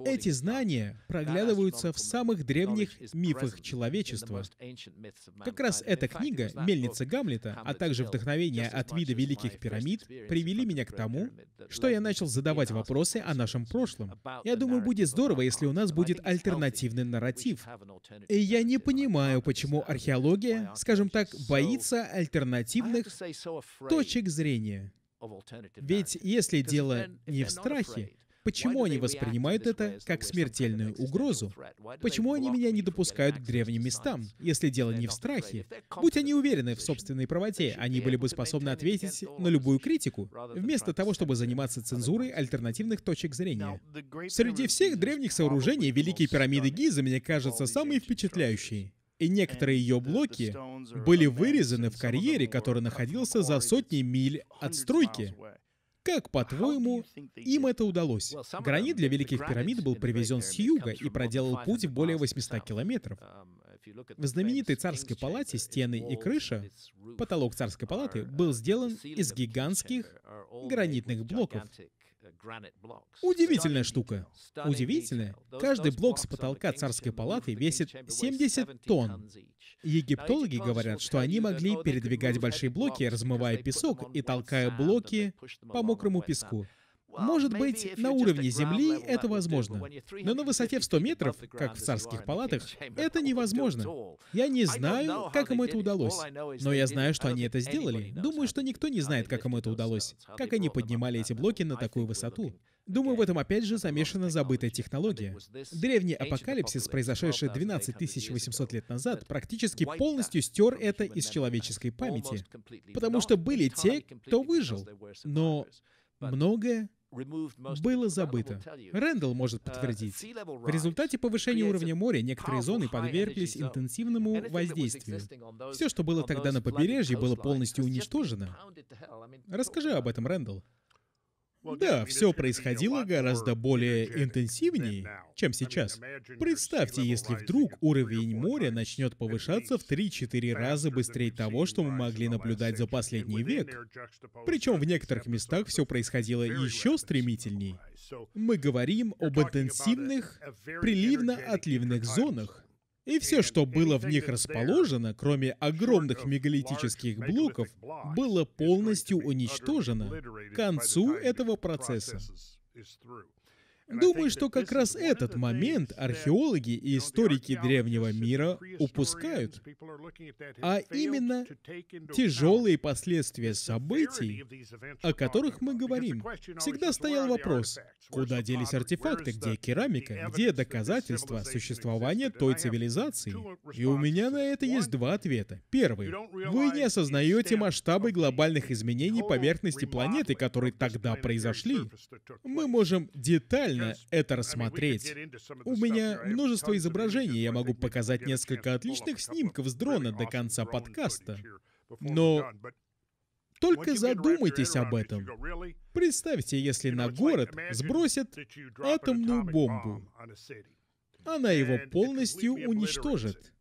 Эти знания проглядываются в самых древних мифах человечества. Как раз эта книга «Мельница Гамлета», а также вдохновение от вида великих пирамид привели меня к тому, что я начал задавать вопросы о нашем прошлом. Я думаю, будет здорово, если у нас будет альтернативный нарратив. И я не понимаю, почему археология, скажем так, боится альтернативных точек зрения. Ведь если дело не в страхе, Почему они воспринимают это как смертельную угрозу? Почему они меня не допускают к древним местам, если дело не в страхе? Будь они уверены в собственной правоте, они были бы способны ответить на любую критику, вместо того, чтобы заниматься цензурой альтернативных точек зрения. Среди всех древних сооружений Великие пирамиды Гизы, мне кажется, самые впечатляющие. И некоторые ее блоки были вырезаны в карьере, который находился за сотни миль от стройки. Как, по-твоему, им это удалось? Гранит для Великих пирамид был привезен с юга и проделал путь в более 800 километров. В знаменитой царской палате стены и крыша, потолок царской палаты, был сделан из гигантских гранитных блоков. Удивительная штука. Удивительная. Каждый блок с потолка царской палаты весит 70 тонн. Египтологи говорят, что они могли передвигать большие блоки, размывая песок и толкая блоки по мокрому песку. Может быть, на уровне Земли это возможно. Но на высоте в 100 метров, как в царских палатах, это невозможно. Я не знаю, как им это удалось. Но я знаю, что они это сделали. Думаю, что никто не знает, как им это удалось. Как они поднимали эти блоки на такую высоту. Думаю, в этом опять же замешана забытая технология. Древний апокалипсис, произошедший 12 800 лет назад, практически полностью стер это из человеческой памяти. Потому что были те, кто выжил. Но многое было забыто. Рэндалл может подтвердить. В результате повышения уровня моря некоторые зоны подверглись интенсивному воздействию. Все, что было тогда на побережье, было полностью уничтожено. Расскажи об этом, Рэндалл. Да, все происходило гораздо более интенсивнее, чем сейчас. Представьте, если вдруг уровень моря начнет повышаться в 3-4 раза быстрее того, что мы могли наблюдать за последний век. Причем в некоторых местах все происходило еще стремительней. Мы говорим об интенсивных приливно-отливных зонах, и все, что было в них расположено, кроме огромных мегалитических блоков, было полностью уничтожено к концу этого процесса. Думаю, что как раз этот момент археологи и историки древнего мира упускают, а именно тяжелые последствия событий, о которых мы говорим. Всегда стоял вопрос, куда делись артефакты, где керамика, где доказательства существования той цивилизации? И у меня на это есть два ответа. Первый. Вы не осознаете масштабы глобальных изменений поверхности планеты, которые тогда произошли. Мы можем детально детально это рассмотреть. У меня множество изображений, я могу показать несколько отличных снимков с дрона до конца подкаста. Но только задумайтесь об этом. Представьте, если на город сбросят атомную бомбу. Она его полностью уничтожит.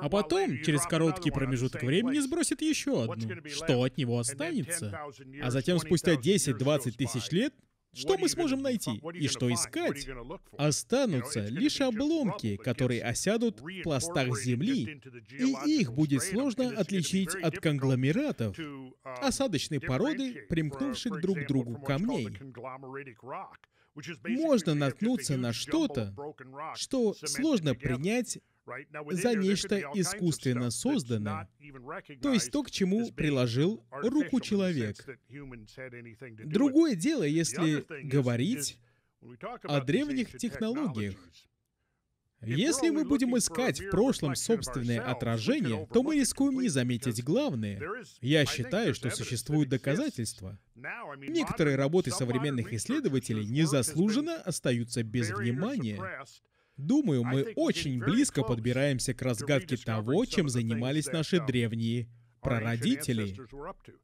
А потом, через короткий промежуток времени, сбросит еще одну. Что от него останется? А затем, спустя 10-20 тысяч лет, что мы сможем найти и что искать? Останутся лишь обломки, которые осядут в пластах земли, и их будет сложно отличить от конгломератов, осадочной породы, примкнувших друг к другу камней. Можно наткнуться на что-то, что сложно принять за нечто искусственно созданное, то есть то, к чему приложил руку человек. Другое дело, если говорить о древних технологиях. Если мы будем искать в прошлом собственное отражение, то мы рискуем не заметить главное. Я считаю, что существуют доказательства. Некоторые работы современных исследователей незаслуженно остаются без внимания. Думаю, мы очень близко подбираемся к разгадке того, чем занимались наши древние прародители.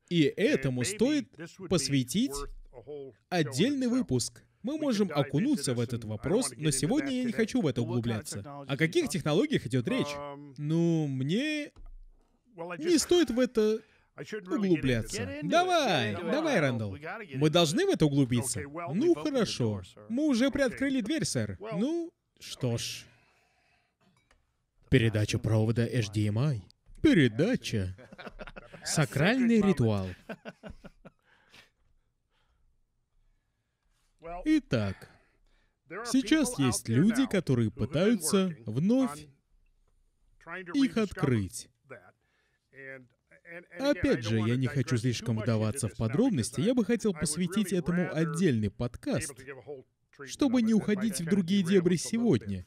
И этому стоит посвятить отдельный выпуск. Мы можем окунуться в этот вопрос, но сегодня я не хочу в это углубляться. О каких технологиях идет речь? Ну, мне не стоит в это углубляться. Давай, давай, Рэндалл. Мы должны в это углубиться? Ну, хорошо. Мы уже приоткрыли дверь, сэр. Ну, что ж. Передача провода HDMI. Передача. Сакральный ритуал. Итак, сейчас есть люди, которые пытаются вновь их открыть. Опять же, я не хочу слишком вдаваться в подробности, я бы хотел посвятить этому отдельный подкаст, чтобы не уходить в другие дебри сегодня.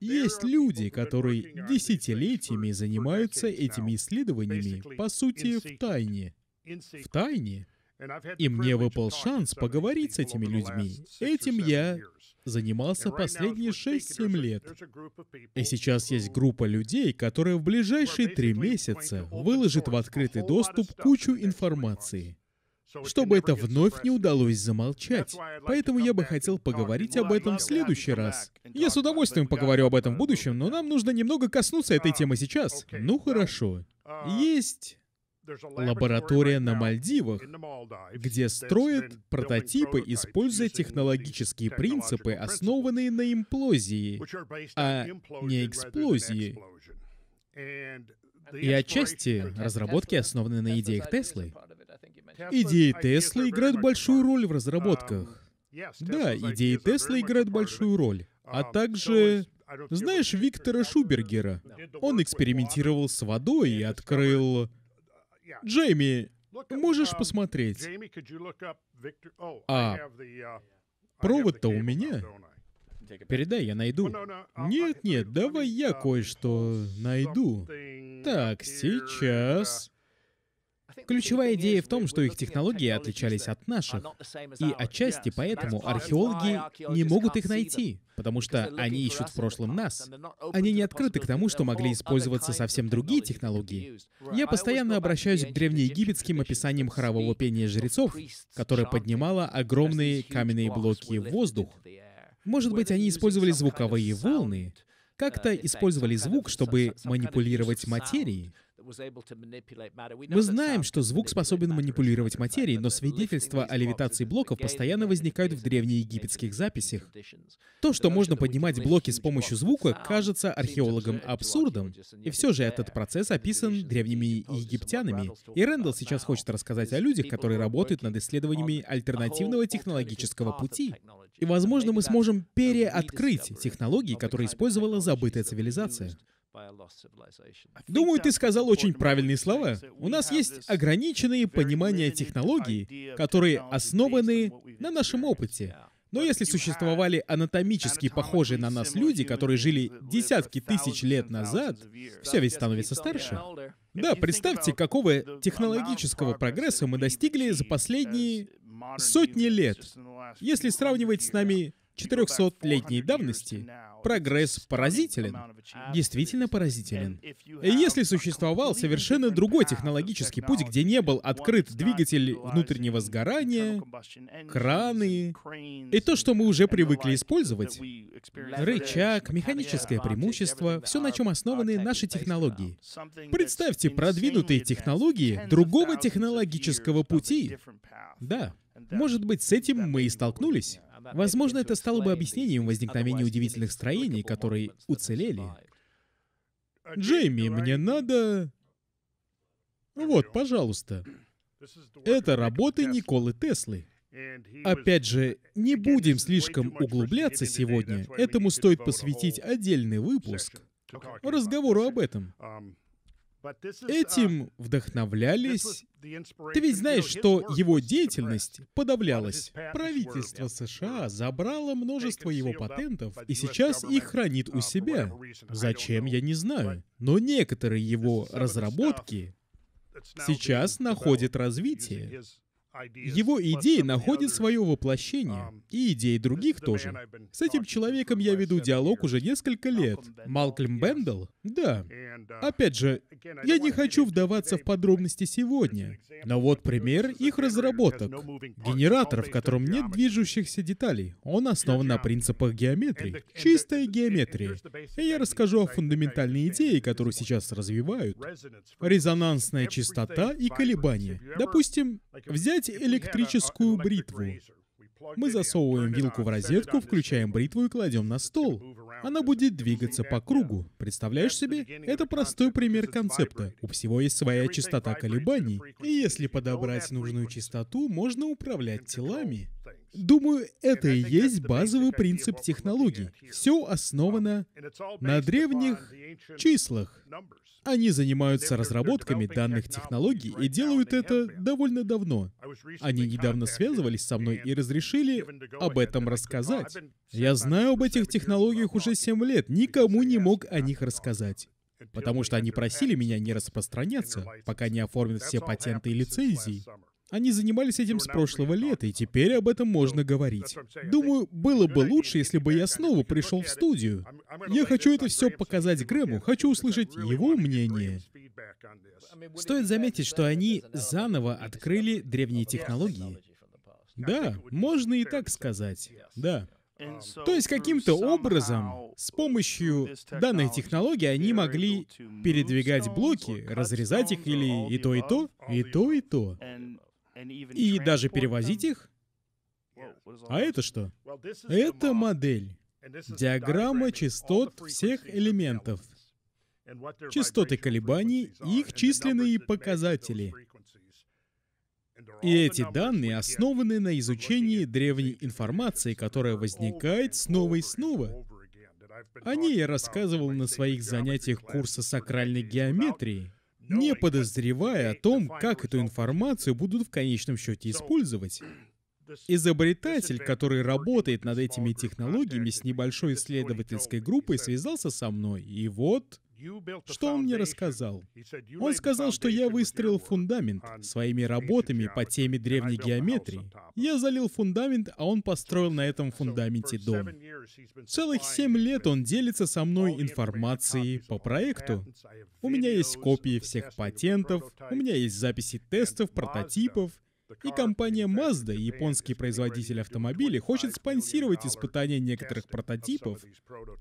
Есть люди, которые десятилетиями занимаются этими исследованиями, по сути, в тайне. В тайне. И мне выпал шанс поговорить с этими людьми. Этим я занимался последние 6-7 лет. И сейчас есть группа людей, которая в ближайшие три месяца выложит в открытый доступ кучу информации чтобы это вновь не удалось замолчать. Поэтому я бы хотел поговорить об этом в следующий раз. Я с удовольствием поговорю об этом в будущем, но нам нужно немного коснуться этой темы сейчас. Ну хорошо. Есть лаборатория на Мальдивах, где строят прототипы, используя технологические принципы, основанные на имплозии, а не эксплозии. И отчасти разработки основаны на идеях Теслы. Идеи Теслы играют большую роль в разработках. Да, идеи Теслы играют большую роль. А также, знаешь знаешь Шубергера? Он экспериментировал с водой и открыл Джейми, можешь посмотреть? А, провод-то у меня. Передай, я найду. Нет, нет, давай я кое-что найду. Так, сейчас... Ключевая идея в том, что их технологии отличались от наших. И отчасти поэтому археологи не могут их найти, потому что они ищут в прошлом нас. Они не открыты к тому, что могли использоваться совсем другие технологии. Я постоянно обращаюсь к древнеегипетским описаниям хорового пения жрецов, которое поднимало огромные каменные блоки в воздух. Может быть, они использовали звуковые волны, как-то использовали звук, чтобы манипулировать материей. Мы знаем, что звук способен манипулировать материей, но свидетельства о левитации блоков постоянно возникают в древнеегипетских записях. То, что можно поднимать блоки с помощью звука, кажется археологам абсурдом. И все же этот процесс описан древними египтянами. И Рэндалл сейчас хочет рассказать о людях, которые работают над исследованиями альтернативного технологического пути. И, возможно, мы сможем переоткрыть технологии, которые использовала забытая цивилизация. Думаю, ты сказал очень правильные слова. У нас есть ограниченные понимания технологий, которые основаны на нашем опыте. Но если существовали анатомически похожие на нас люди, которые жили десятки тысяч лет назад, все ведь становится старше. Да, представьте, какого технологического прогресса мы достигли за последние сотни лет. Если сравнивать с нами 400-летней давности, прогресс поразителен. Действительно поразителен. И если существовал совершенно другой технологический путь, где не был открыт двигатель внутреннего сгорания, краны, и то, что мы уже привыкли использовать, рычаг, механическое преимущество, все, на чем основаны наши технологии. Представьте продвинутые технологии другого технологического пути. Да, может быть, с этим мы и столкнулись. Возможно, это стало бы объяснением возникновения удивительных строений, которые уцелели. Джейми, мне надо... Вот, пожалуйста. Это работы Николы Теслы. Опять же, не будем слишком углубляться сегодня. Этому стоит посвятить отдельный выпуск. Разговору об этом. Этим вдохновлялись... Ты ведь знаешь, что его деятельность подавлялась. Правительство США забрало множество его патентов и сейчас их хранит у себя. Зачем, я не знаю. Но некоторые его разработки сейчас находят развитие. его идеи находят свое воплощение, и идеи других тоже. С этим человеком я веду диалог уже несколько лет. Малкольм Бендел? Да. Опять же, я не хочу вдаваться в подробности сегодня, но вот пример их разработок. Генератор, в котором нет движущихся деталей. Он основан на принципах геометрии. Чистая геометрия. И я расскажу о фундаментальной идее, которую сейчас развивают. Резонансная частота и колебания. Допустим, взять электрическую бритву. Мы засовываем вилку в розетку, включаем бритву и кладем на стол. Она будет двигаться по кругу. Представляешь себе? Это простой пример концепта. У всего есть своя частота колебаний. И если подобрать нужную частоту, можно управлять телами. Думаю, это и есть базовый принцип технологий. Все основано на древних числах. Они занимаются разработками данных технологий и делают это довольно давно. Они недавно связывались со мной и разрешили об этом рассказать. Я знаю об этих технологиях уже 7 лет, никому не мог о них рассказать. Потому что они просили меня не распространяться, пока не оформят все патенты и лицензии. Они занимались этим с прошлого лета, и теперь об этом можно говорить. Думаю, было бы лучше, если бы я снова пришел в студию. Я хочу это все показать Грэму, хочу услышать его мнение. Стоит заметить, что они заново открыли древние технологии. Да, можно и так сказать. Да. То есть каким-то образом с помощью данной технологии они могли передвигать блоки, разрезать их или и то, и то, и то, и то. И даже перевозить их? А это что? Это модель. Диаграмма частот всех элементов. Частоты колебаний и их численные показатели. И эти данные основаны на изучении древней информации, которая возникает снова и снова. О ней я рассказывал на своих занятиях курса сакральной геометрии не подозревая о том, как эту информацию будут в конечном счете использовать. Изобретатель, который работает над этими технологиями с небольшой исследовательской группой, связался со мной, и вот... Что он мне рассказал? Он сказал, что я выстроил фундамент своими работами по теме древней геометрии. Я залил фундамент, а он построил на этом фундаменте дом. Целых семь лет он делится со мной информацией по проекту. У меня есть копии всех патентов, у меня есть записи тестов, прототипов, и компания Mazda, японский производитель автомобилей, хочет спонсировать испытания некоторых прототипов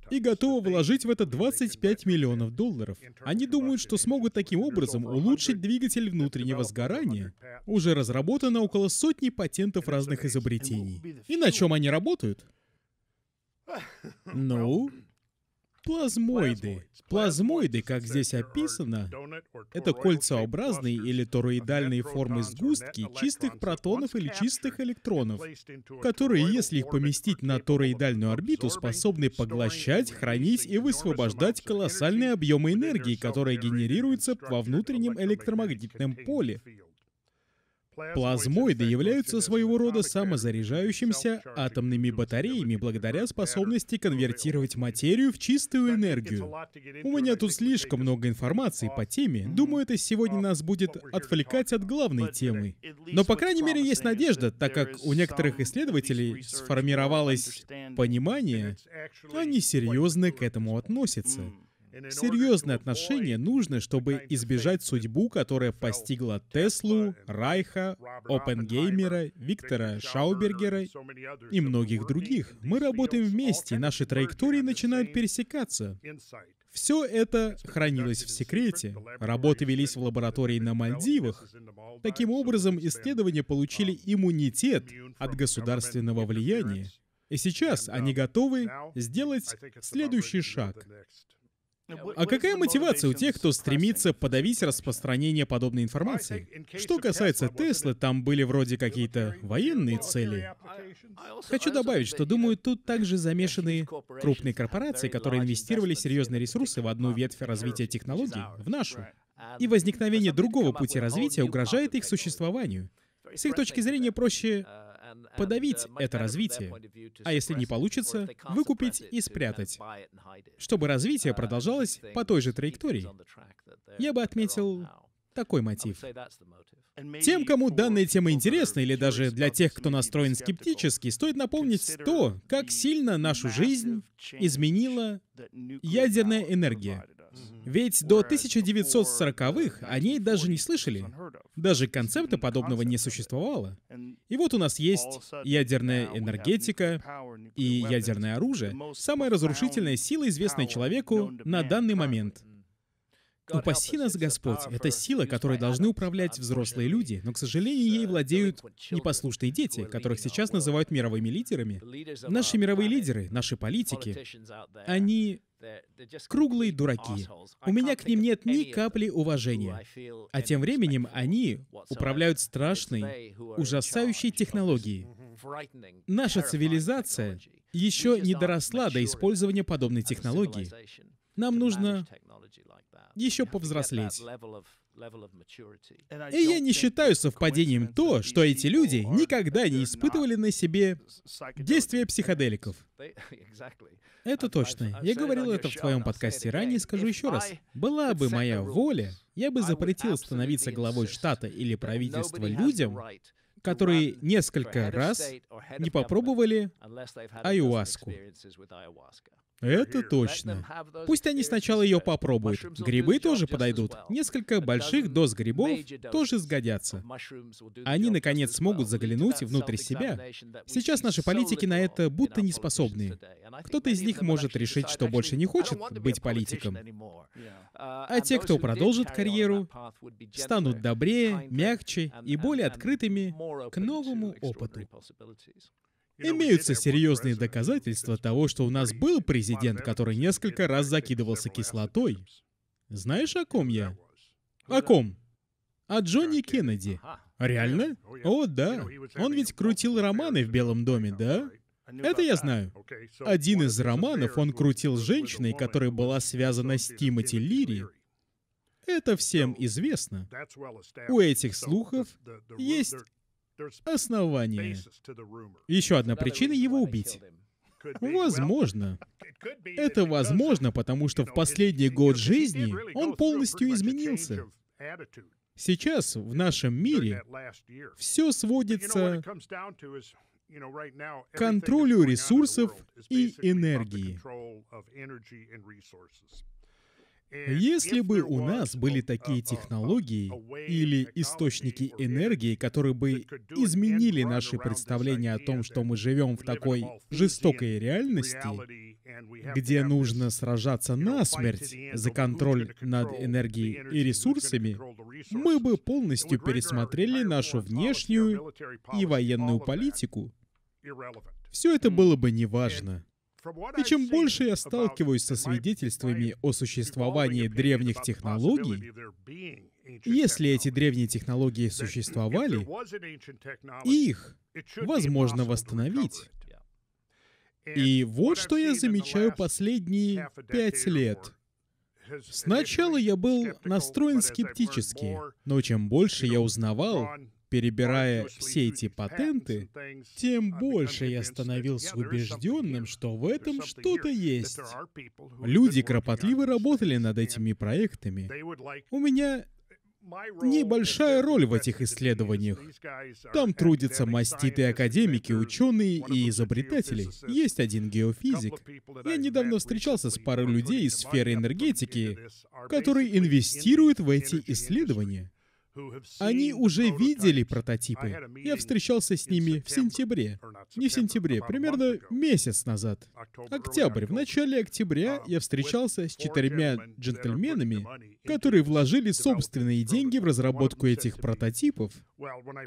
и готова вложить в это 25 миллионов долларов. Они думают, что смогут таким образом улучшить двигатель внутреннего сгорания. Уже разработано около сотни патентов разных изобретений. И на чем они работают? Ну, Плазмоиды. Плазмоиды, как здесь описано, это кольцеобразные или тороидальные формы сгустки чистых протонов или чистых электронов, которые, если их поместить на тороидальную орбиту, способны поглощать, хранить и высвобождать колоссальные объемы энергии, которые генерируются во внутреннем электромагнитном поле. Плазмоиды являются своего рода самозаряжающимся атомными батареями благодаря способности конвертировать материю в чистую энергию. У меня тут слишком много информации по теме. Думаю, это сегодня нас будет отвлекать от главной темы. Но, по крайней мере, есть надежда, так как у некоторых исследователей сформировалось понимание, они серьезно к этому относятся. Серьезное отношение нужно, чтобы избежать судьбу, которая постигла Теслу, Райха, Опенгеймера, Виктора Шаубергера и многих других. Мы работаем вместе, наши траектории начинают пересекаться. Все это хранилось в секрете. Работы велись в лаборатории на Мальдивах. Таким образом, исследования получили иммунитет от государственного влияния. И сейчас они готовы сделать следующий шаг. А какая мотивация у тех, кто стремится подавить распространение подобной информации? Что касается Теслы, там были вроде какие-то военные цели. Хочу добавить, что, думаю, тут также замешаны крупные корпорации, которые инвестировали серьезные ресурсы в одну ветвь развития технологий, в нашу. И возникновение другого пути развития угрожает их существованию. С их точки зрения проще подавить это развитие, а если не получится, выкупить и спрятать, чтобы развитие продолжалось по той же траектории. Я бы отметил Такой мотив. Тем, кому данная тема интересна, или даже для тех, кто настроен скептически, стоит напомнить то, как сильно нашу жизнь изменила ядерная энергия. Ведь до 1940-х о ней даже не слышали. Даже концепта подобного не существовало. И вот у нас есть ядерная энергетика и ядерное оружие, самая разрушительная сила, известная человеку на данный момент. Упаси нас, Господь, это сила, которой должны управлять взрослые люди, но, к сожалению, ей владеют непослушные дети, которых сейчас называют мировыми лидерами. Наши мировые лидеры, наши политики, они круглые дураки. У меня к ним нет ни капли уважения. А тем временем они управляют страшной, ужасающей технологией. Наша цивилизация еще не доросла до использования подобной технологии. Нам нужно еще повзрослеть. И я не считаю совпадением то, что эти люди никогда не испытывали на себе действия психоделиков. Это точно. Я говорил это в твоем подкасте ранее, скажу еще раз. Была бы моя воля, я бы запретил становиться главой штата или правительства людям, которые несколько раз не попробовали аюаску. Это точно. Пусть они сначала ее попробуют. Грибы тоже подойдут. Несколько больших доз грибов тоже сгодятся. Они, наконец, смогут заглянуть внутрь себя. Сейчас наши политики на это будто не способны. Кто-то из них может решить, что больше не хочет быть политиком. А те, кто продолжит карьеру, станут добрее, мягче и более открытыми к новому опыту. Имеются серьезные доказательства того, что у нас был президент, который несколько раз закидывался кислотой. Знаешь, о ком я? О ком? О Джонни Кеннеди. Реально? О, да. Он ведь крутил романы в Белом доме, да? Это я знаю. Один из романов он крутил с женщиной, которая была связана с Тимоти Лири. Это всем известно. У этих слухов есть основание. Еще одна причина его убить. Возможно. Это возможно, потому что в последний год жизни он полностью изменился. Сейчас в нашем мире все сводится к контролю ресурсов и энергии. Если бы у нас были такие технологии или источники энергии, которые бы изменили наши представления о том, что мы живем в такой жестокой реальности, где нужно сражаться насмерть за контроль над энергией и ресурсами, мы бы полностью пересмотрели нашу внешнюю и военную политику. Все это было бы неважно. И чем больше я сталкиваюсь со свидетельствами о существовании древних технологий, если эти древние технологии существовали, их возможно восстановить. И вот что я замечаю последние пять лет. Сначала я был настроен скептически, но чем больше я узнавал, перебирая все эти патенты, тем больше я становился убежденным, что в этом что-то есть. Люди кропотливо работали над этими проектами. У меня небольшая роль в этих исследованиях. Там трудятся маститые академики, ученые и изобретатели. Есть один геофизик. Я недавно встречался с парой людей из сферы энергетики, которые инвестируют в эти исследования. Они уже видели прототипы. Я встречался с ними в сентябре. Не в сентябре, примерно месяц назад. Октябрь. В начале октября я встречался с четырьмя джентльменами, которые вложили собственные деньги в разработку этих прототипов.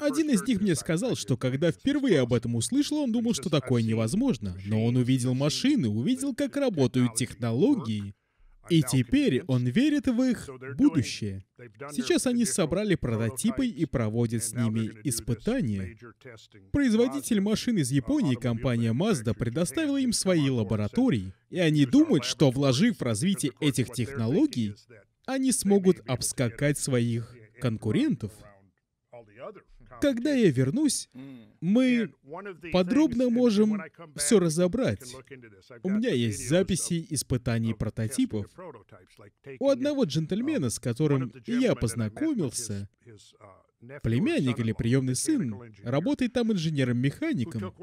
Один из них мне сказал, что когда впервые об этом услышал, он думал, что такое невозможно. Но он увидел машины, увидел, как работают технологии, и теперь он верит в их будущее. Сейчас они собрали прототипы и проводят с ними испытания. Производитель машин из Японии, компания Mazda, предоставила им свои лаборатории, и они думают, что вложив в развитие этих технологий, они смогут обскакать своих конкурентов. Когда я вернусь, мы подробно можем все разобрать. У меня есть записи испытаний прототипов. У одного джентльмена, с которым я познакомился, племянник или приемный сын, работает там инженером-механиком.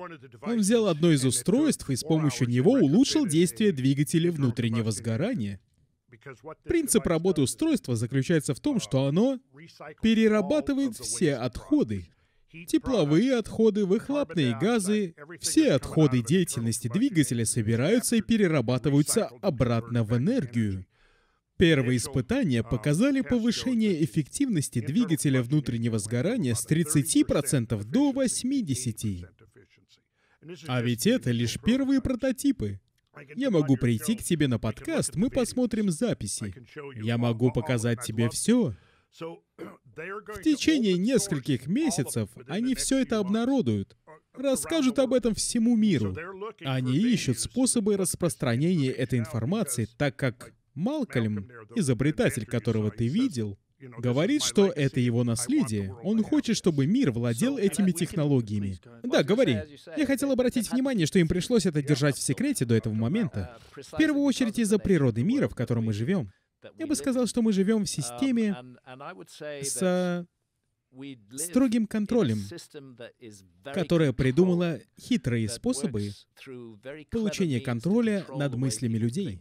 Он взял одно из устройств и с помощью него улучшил действие двигателя внутреннего сгорания. Принцип работы устройства заключается в том, что оно перерабатывает все отходы. Тепловые отходы, выхлопные газы, все отходы деятельности двигателя собираются и перерабатываются обратно в энергию. Первые испытания показали повышение эффективности двигателя внутреннего сгорания с 30% до 80%. А ведь это лишь первые прототипы. Я могу прийти к тебе на подкаст, мы посмотрим записи. Я могу показать тебе все. В течение нескольких месяцев они все это обнародуют, расскажут об этом всему миру. Они ищут способы распространения этой информации, так как Малкольм, изобретатель которого ты видел, говорит, что это его наследие. Он хочет, чтобы мир владел этими технологиями. Да, говори. Я хотел обратить внимание, что им пришлось это держать в секрете до этого момента. В первую очередь из-за природы мира, в котором мы живем. Я бы сказал, что мы живем в системе с строгим контролем, которая придумала хитрые способы получения контроля над мыслями людей.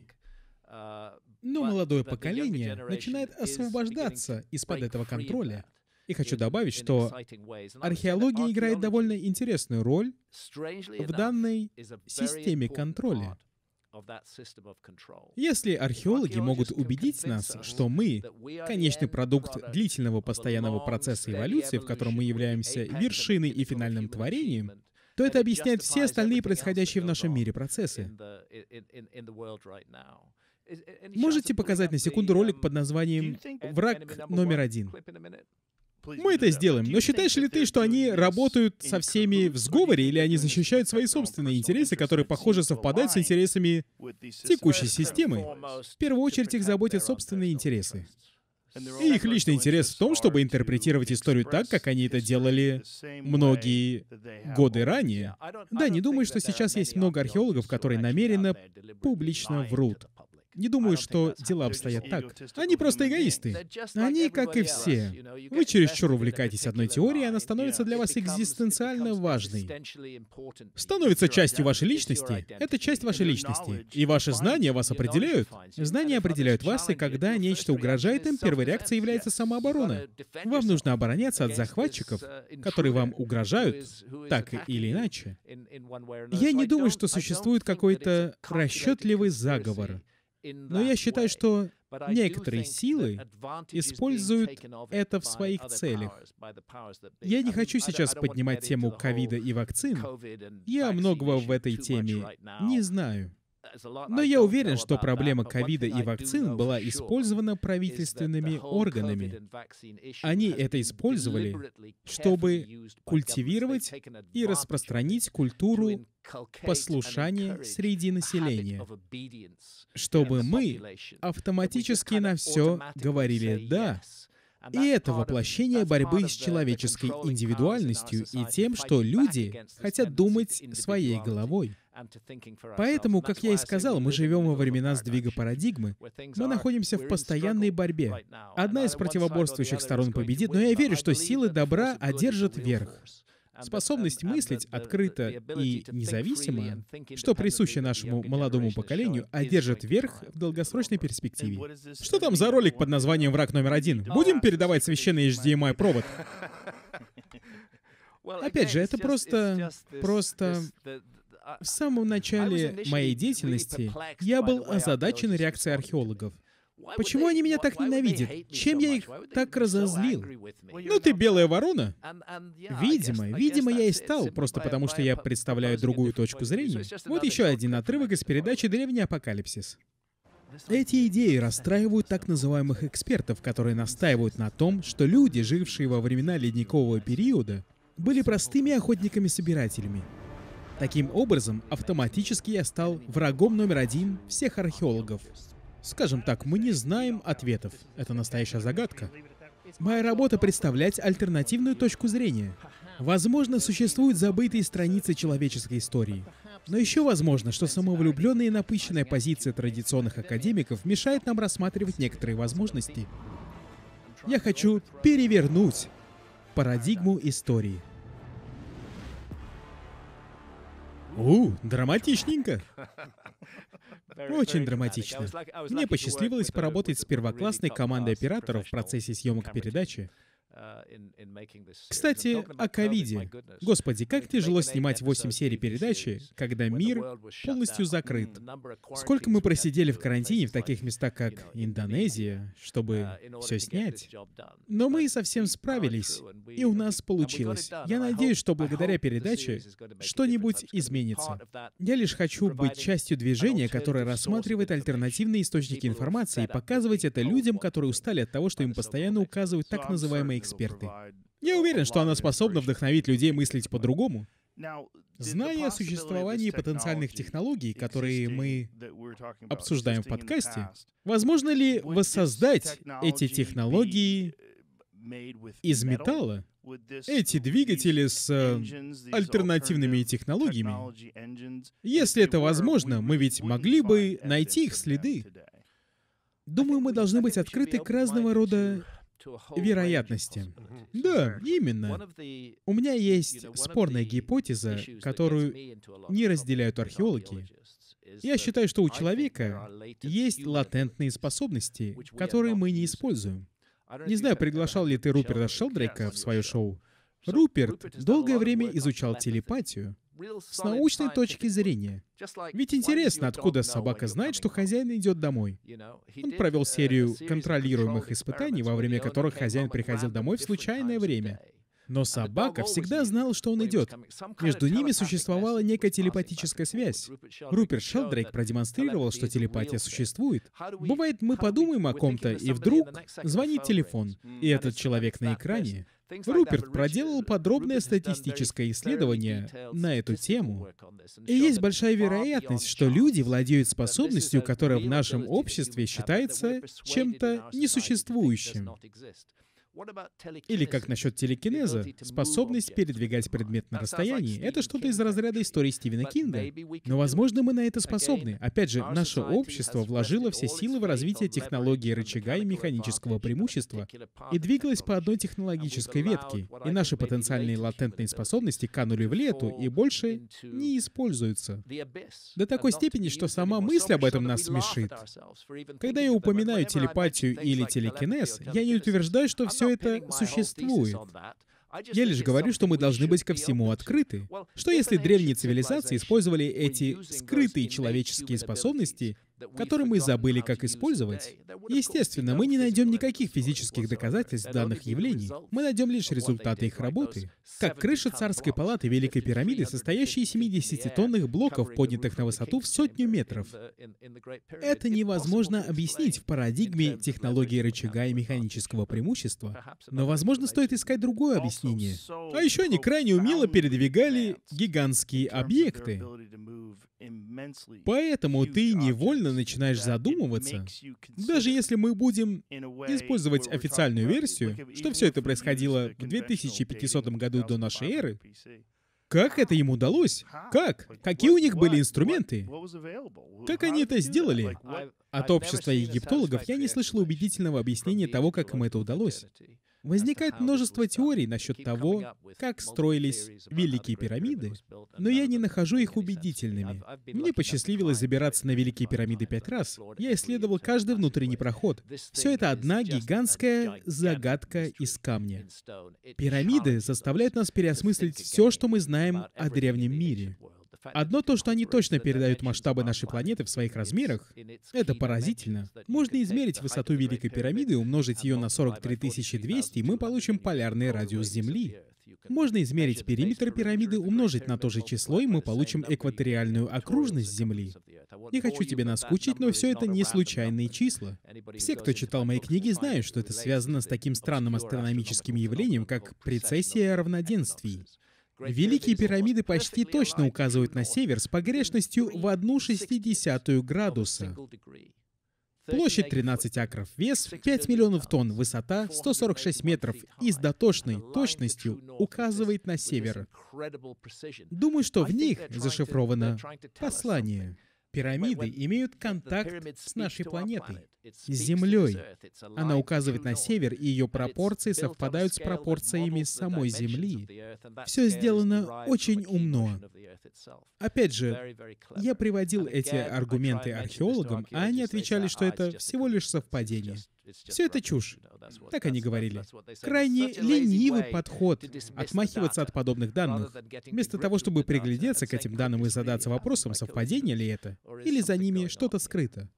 Но молодое поколение начинает освобождаться из-под этого контроля. И хочу добавить, что археология играет довольно интересную роль в данной системе контроля. Если археологи могут убедить нас, что мы — конечный продукт длительного постоянного процесса эволюции, в котором мы являемся вершиной и финальным творением, то это объясняет все остальные происходящие в нашем мире процессы. Можете показать на секунду ролик под названием «Враг номер один»? Мы это сделаем, но считаешь ли ты, что они работают со всеми в сговоре, или они защищают свои собственные интересы, которые, похоже, совпадают с интересами текущей системы? В первую очередь их заботят собственные интересы. И их личный интерес в том, чтобы интерпретировать историю так, как они это делали многие годы ранее. Да, не думаю, что сейчас есть много археологов, которые намеренно публично врут. Не думаю, что дела обстоят так. Они просто эгоисты. Они, как и все. Вы чересчур увлекаетесь одной теорией, она становится для вас экзистенциально важной. Становится частью вашей личности. Это часть вашей личности. И ваши знания вас определяют. Знания определяют вас, и когда нечто угрожает им, первой реакцией является самооборона. Вам нужно обороняться от захватчиков, которые вам угрожают, так или иначе. Я не думаю, что существует какой-то расчетливый заговор. Но я считаю, что некоторые силы используют это в своих целях. Я не хочу сейчас поднимать тему ковида и вакцин. Я многого в этой теме не знаю. Но я уверен, что проблема ковида и вакцин была использована правительственными органами. Они это использовали, чтобы культивировать и распространить культуру послушания среди населения, чтобы мы автоматически на все говорили «да», и это воплощение борьбы с человеческой индивидуальностью и тем, что люди хотят думать своей головой. Поэтому, как я и сказал, мы живем во времена сдвига парадигмы. Мы находимся в постоянной борьбе. Одна из противоборствующих сторон победит, но я верю, что силы добра одержат верх. Способность мыслить открыто и независимо, что присуще нашему молодому поколению, одержит верх в долгосрочной перспективе. Что там за ролик под названием «Враг номер один»? Будем передавать священный HDMI-провод? Опять же, это просто... просто... В самом начале моей деятельности я был озадачен реакцией археологов. Почему они меня так ненавидят? Чем я их так разозлил? Ну ты белая ворона? Видимо, видимо, я и стал, просто потому что я представляю другую точку зрения. Вот еще один отрывок из передачи «Древний апокалипсис». Эти идеи расстраивают так называемых экспертов, которые настаивают на том, что люди, жившие во времена ледникового периода, были простыми охотниками-собирателями. Таким образом, автоматически я стал врагом номер один всех археологов. Скажем так, мы не знаем ответов. Это настоящая загадка. Моя работа — представлять альтернативную точку зрения. Возможно, существуют забытые страницы человеческой истории. Но еще возможно, что самовлюбленная и напыщенная позиция традиционных академиков мешает нам рассматривать некоторые возможности. Я хочу перевернуть парадигму истории. У, драматичненько. Очень драматично. Мне посчастливилось поработать с первоклассной командой операторов в процессе съемок передачи. Кстати, о ковиде. Господи, как тяжело снимать 8 серий передачи, когда мир полностью закрыт. Сколько мы просидели в карантине в таких местах, как Индонезия, чтобы все снять. Но мы совсем справились, и у нас получилось. Я надеюсь, что благодаря передаче что-нибудь изменится. Я лишь хочу быть частью движения, которое рассматривает альтернативные источники информации и показывать это людям, которые устали от того, что им постоянно указывают так называемые эксперты. Я уверен, что она способна вдохновить людей мыслить по-другому. Зная о существовании потенциальных технологий, которые мы обсуждаем в подкасте, возможно ли воссоздать эти технологии из металла? Эти двигатели с э, альтернативными технологиями. Если это возможно, мы ведь могли бы найти их следы. Думаю, мы должны быть открыты к разного рода вероятности. Да, именно. У меня есть спорная гипотеза, которую не разделяют археологи. Я считаю, что у человека есть латентные способности, которые мы не используем. Не знаю, приглашал ли ты Руперта Шелдрейка в свое шоу. Руперт долгое время изучал телепатию с научной точки зрения. Ведь интересно, откуда собака знает, что хозяин идет домой. Он провел серию контролируемых испытаний, во время которых хозяин приходил домой в случайное время. Но собака всегда знала, что он идет. Между ними существовала некая телепатическая связь. Руперт Шелдрейк продемонстрировал, что телепатия существует. Бывает, мы подумаем о ком-то, и вдруг звонит телефон, и этот человек на экране. Руперт проделал подробное статистическое исследование на эту тему. И есть большая вероятность, что люди владеют способностью, которая в нашем обществе считается чем-то несуществующим. Или как насчет телекинеза? Способность передвигать предмет на расстоянии. Это что-то из разряда истории Стивена Кинга. Но, возможно, мы на это способны. Опять же, наше общество вложило все силы в развитие технологии рычага и механического преимущества и двигалось по одной технологической ветке. И наши потенциальные латентные способности канули в лету и больше не используются. До такой степени, что сама мысль об этом нас смешит. Когда я упоминаю телепатию или телекинез, я не утверждаю, что все это существует. Я лишь говорю, что мы должны быть ко всему открыты. Что если древние цивилизации использовали эти скрытые человеческие способности который мы забыли, как использовать. Естественно, мы не найдем никаких физических доказательств данных явлений. Мы найдем лишь результаты их работы. Как крыша царской палаты Великой пирамиды, состоящая из 70-тонных блоков, поднятых на высоту в сотню метров. Это невозможно объяснить в парадигме технологии рычага и механического преимущества. Но, возможно, стоит искать другое объяснение. А еще они крайне умело передвигали гигантские объекты. Поэтому ты невольно начинаешь задумываться, даже если мы будем использовать официальную версию, что все это происходило в 2500 году до нашей эры, как это им удалось? Как? Какие у них были инструменты? Как они это сделали? От общества египтологов я не слышал убедительного объяснения того, как им это удалось. Возникает множество теорий насчет того, как строились Великие пирамиды, но я не нахожу их убедительными. Мне посчастливилось забираться на Великие пирамиды пять раз. Я исследовал каждый внутренний проход. Все это одна гигантская загадка из камня. Пирамиды заставляют нас переосмыслить все, что мы знаем о древнем мире. Одно то, что они точно передают масштабы нашей планеты в своих размерах, это поразительно. Можно измерить высоту Великой пирамиды, умножить ее на 43 200, и мы получим полярный радиус Земли. Можно измерить периметр пирамиды, умножить на то же число, и мы получим экваториальную окружность Земли. Не хочу тебе наскучить, но все это не случайные числа. Все, кто читал мои книги, знают, что это связано с таким странным астрономическим явлением, как прецессия равноденствий. Великие пирамиды почти точно указывают на север с погрешностью в одну шестидесятую градуса. Площадь 13 акров, вес 5 миллионов тонн, высота 146 метров и с дотошной точностью указывает на север. Думаю, что в них зашифровано послание. Пирамиды имеют контакт с нашей планетой, с Землей. Она указывает на север, и ее пропорции совпадают с пропорциями самой Земли. Все сделано очень умно. Опять же, я приводил эти аргументы археологам, а они отвечали, что это всего лишь совпадение. Все это чушь. Так они говорили. Крайне ленивый подход отмахиваться от подобных данных, вместо того, чтобы приглядеться к этим данным и задаться вопросом, совпадение ли это, или за ними что-то скрыто.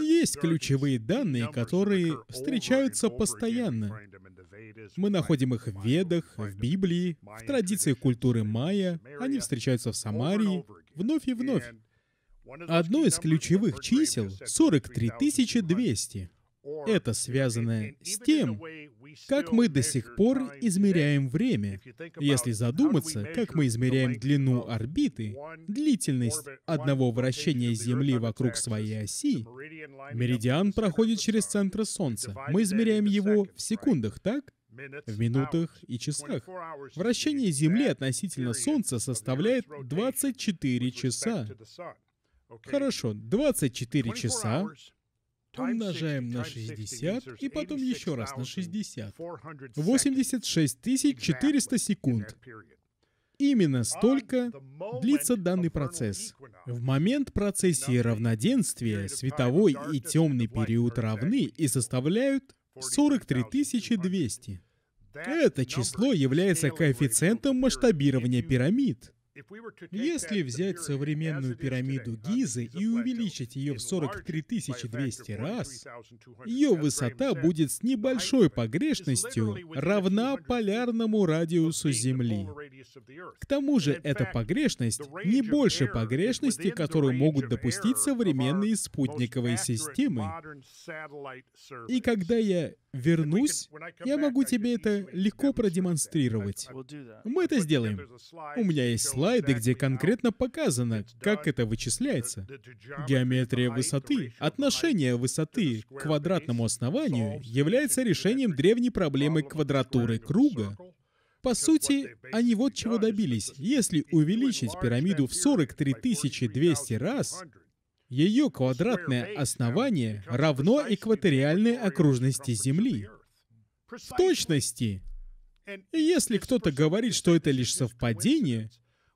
Есть ключевые данные, которые встречаются постоянно. Мы находим их в Ведах, в Библии, в традициях культуры майя. Они встречаются в Самарии вновь и вновь. Одно из ключевых чисел — 43 200. Это связано с тем, как мы до сих пор измеряем время. Если задуматься, как мы измеряем длину орбиты, длительность одного вращения Земли вокруг своей оси, меридиан проходит через центр Солнца. Мы измеряем его в секундах, так? В минутах и часах. Вращение Земли относительно Солнца составляет 24 часа. Хорошо, 24 часа умножаем на 60 и потом еще раз на 60. 86 400 секунд. Именно столько длится данный процесс. В момент процессии равноденствия световой и темный период равны и составляют 43 200. Это число является коэффициентом масштабирования пирамид. Если взять современную пирамиду Гизы и увеличить ее в 43 200 раз, ее высота будет с небольшой погрешностью равна полярному радиусу Земли. К тому же эта погрешность не больше погрешности, которую могут допустить современные спутниковые системы. И когда я вернусь, я могу тебе это легко продемонстрировать. Мы это сделаем. У меня есть слайды, где конкретно показано, как это вычисляется. Геометрия высоты, отношение высоты к квадратному основанию является решением древней проблемы квадратуры круга. По сути, они вот чего добились. Если увеличить пирамиду в 43 200 раз, ее квадратное основание равно экваториальной окружности Земли. В точности. И если кто-то говорит, что это лишь совпадение,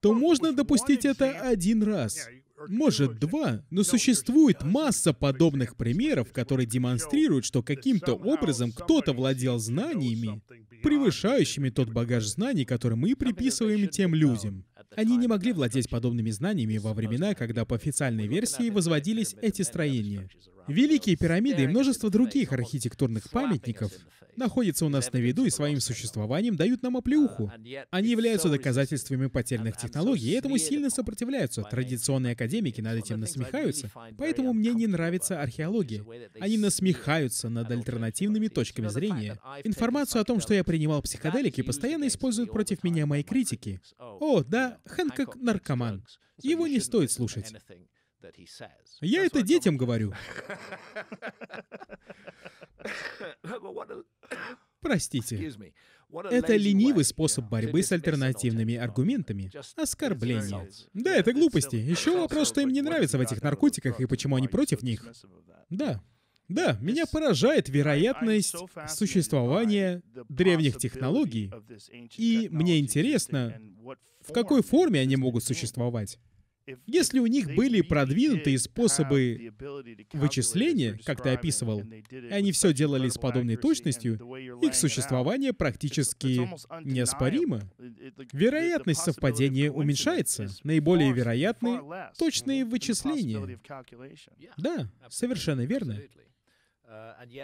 то можно допустить это один раз. Может, два, но существует масса подобных примеров, которые демонстрируют, что каким-то образом кто-то владел знаниями, превышающими тот багаж знаний, который мы приписываем тем людям. Они не могли владеть подобными знаниями во времена, когда по официальной версии возводились эти строения. Великие пирамиды и множество других архитектурных памятников находятся у нас на виду и своим существованием дают нам оплеуху. Они являются доказательствами потерянных технологий, и этому сильно сопротивляются. Традиционные академики над этим насмехаются, поэтому мне не нравится археология. Они насмехаются над альтернативными точками зрения. Информацию о том, что я принимал психоделики, постоянно используют против меня мои критики. О, да, Хэнкок наркоман. Его не стоит слушать. Я это детям говорю. Простите. Это ленивый способ борьбы с альтернативными аргументами. Оскорбление. Да, это глупости. Еще вопрос, что им не нравится в этих наркотиках и почему они против них. Да. Да, меня поражает вероятность существования древних технологий. И мне интересно, в какой форме они могут существовать. Если у них были продвинутые способы вычисления, как ты описывал, и они все делали с подобной точностью, их существование практически неоспоримо. Вероятность совпадения уменьшается. Наиболее вероятны точные вычисления. Да, совершенно верно.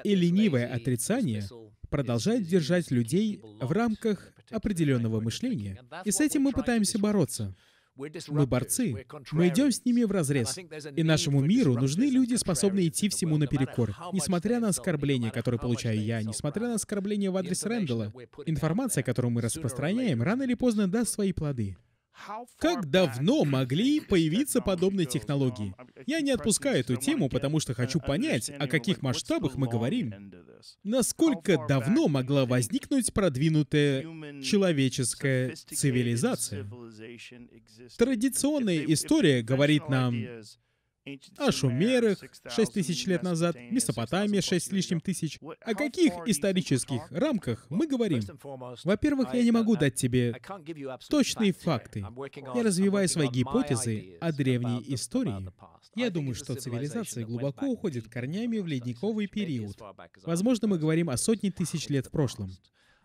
И ленивое отрицание продолжает держать людей в рамках определенного мышления. И с этим мы пытаемся бороться. Мы борцы. Мы идем с ними в разрез. И нашему миру нужны люди, способные идти всему наперекор. Несмотря на оскорбления, которые получаю я, несмотря на оскорбления в адрес Рэндалла, информация, которую мы распространяем, рано или поздно даст свои плоды. Как давно могли появиться подобные технологии? Я не отпускаю эту тему, потому что хочу понять, о каких масштабах мы говорим. Насколько давно могла возникнуть продвинутая человеческая цивилизация? Традиционная история говорит нам о шумерах 6 тысяч лет назад, Месопотамия 6 с лишним тысяч. О каких исторических рамках мы говорим? Во-первых, я не могу дать тебе точные факты. Я развиваю свои гипотезы о древней истории. Я думаю, что цивилизация глубоко уходит корнями в ледниковый период. Возможно, мы говорим о сотне тысяч лет в прошлом.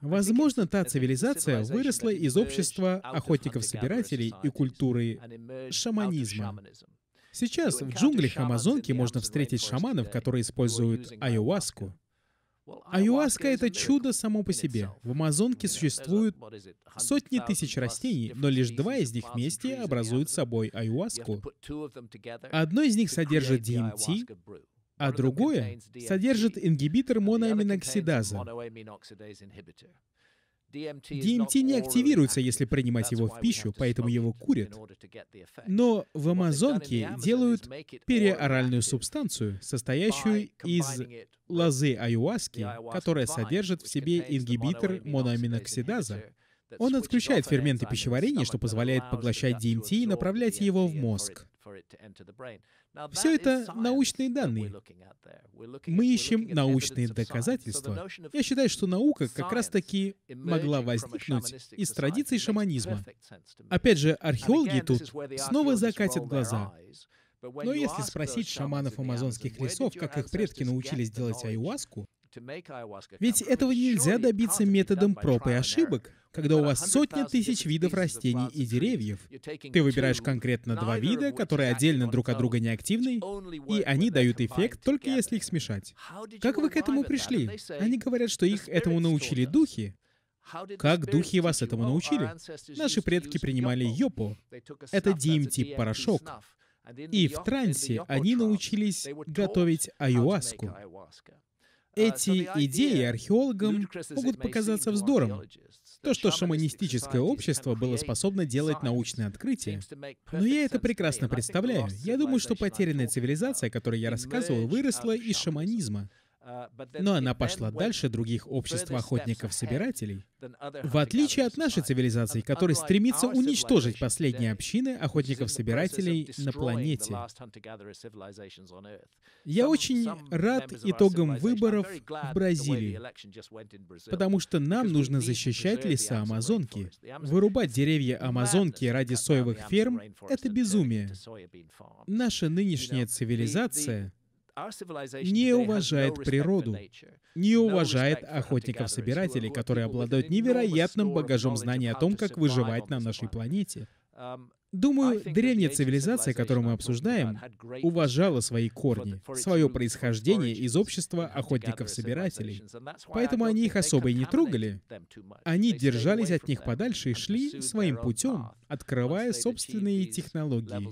Возможно, та цивилизация выросла из общества охотников-собирателей и культуры шаманизма. Сейчас в джунглях Амазонки можно встретить шаманов, которые используют айуаску. Аюаска — это чудо само по себе. В Амазонке существуют сотни тысяч растений, но лишь два из них вместе образуют собой аюаску. Одно из них содержит DMT, а другое содержит ингибитор моноаминоксидаза. DMT не активируется, если принимать его в пищу, поэтому его курят. Но в Амазонке делают переоральную субстанцию, состоящую из лозы аюаски, которая содержит в себе ингибитор моноаминоксидаза. Он отключает ферменты пищеварения, что позволяет поглощать DMT и направлять его в мозг. Все это научные данные. Мы ищем научные доказательства. Я считаю, что наука как раз-таки могла возникнуть из традиций шаманизма. Опять же, археологи тут снова закатят глаза. Но если спросить шаманов амазонских лесов, как их предки научились делать аюаску, ведь этого нельзя добиться методом проб и ошибок, когда у вас сотни тысяч видов растений и деревьев. Ты выбираешь конкретно два вида, которые отдельно друг от друга не активны, и они дают эффект только если их смешать. Как вы к этому пришли? Они говорят, что их этому научили духи. Как духи вас этому научили? Наши предки принимали йопо. Это DMT-порошок. И в трансе они научились готовить аюаску. Эти идеи археологам могут показаться вздором. То, что шаманистическое общество было способно делать научные открытия. Но я это прекрасно представляю. Я думаю, что потерянная цивилизация, о которой я рассказывал, выросла из шаманизма. Но она пошла дальше других обществ охотников-собирателей. В отличие от нашей цивилизации, которая стремится уничтожить последние общины охотников-собирателей на планете. Я очень рад итогам выборов в Бразилии, потому что нам нужно защищать леса Амазонки. Вырубать деревья Амазонки ради соевых ферм — это безумие. Наша нынешняя цивилизация — не уважает природу, не уважает охотников-собирателей, которые обладают невероятным багажом знаний о том, как выживать на нашей планете. Um, Думаю, древняя цивилизация, которую мы обсуждаем, уважала свои корни, свое происхождение из общества охотников-собирателей. Поэтому они их особо и не трогали. Они держались от них подальше и шли своим путем, открывая собственные технологии.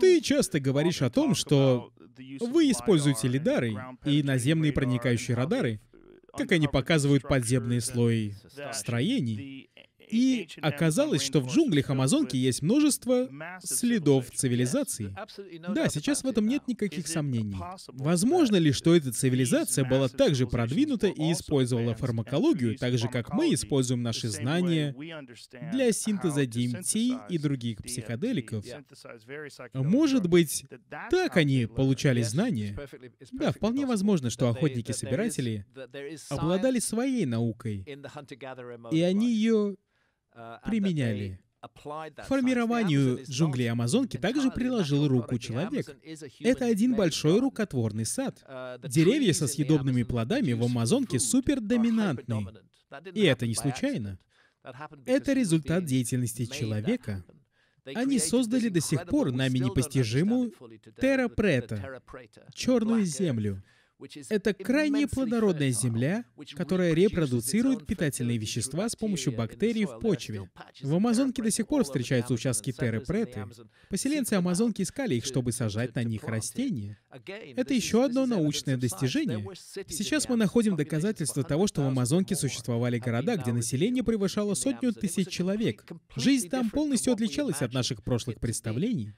Ты часто говоришь о том, что вы используете лидары и наземные проникающие радары, как они показывают подземные слои строений. И оказалось, что в джунглях Амазонки есть множество следов цивилизации. Да, сейчас в этом нет никаких сомнений. Возможно ли, что эта цивилизация была также продвинута и использовала фармакологию, так же, как мы используем наши знания для синтеза DMT и других психоделиков? Может быть, так они получали знания? Да, вполне возможно, что охотники-собиратели обладали своей наукой, и они ее применяли. К формированию джунглей Амазонки также приложил руку человек. Это один большой рукотворный сад. Деревья со съедобными плодами в Амазонке супердоминантны. И это не случайно. Это результат деятельности человека. Они создали до сих пор нами непостижимую террапрета, черную землю. Это крайне плодородная земля, которая репродуцирует питательные вещества с помощью бактерий в почве. В Амазонке до сих пор встречаются участки терры преты. Поселенцы Амазонки искали их, чтобы сажать на них растения. Это еще одно научное достижение. Сейчас мы находим доказательства того, что в Амазонке существовали города, где население превышало сотню тысяч человек. Жизнь там полностью отличалась от наших прошлых представлений.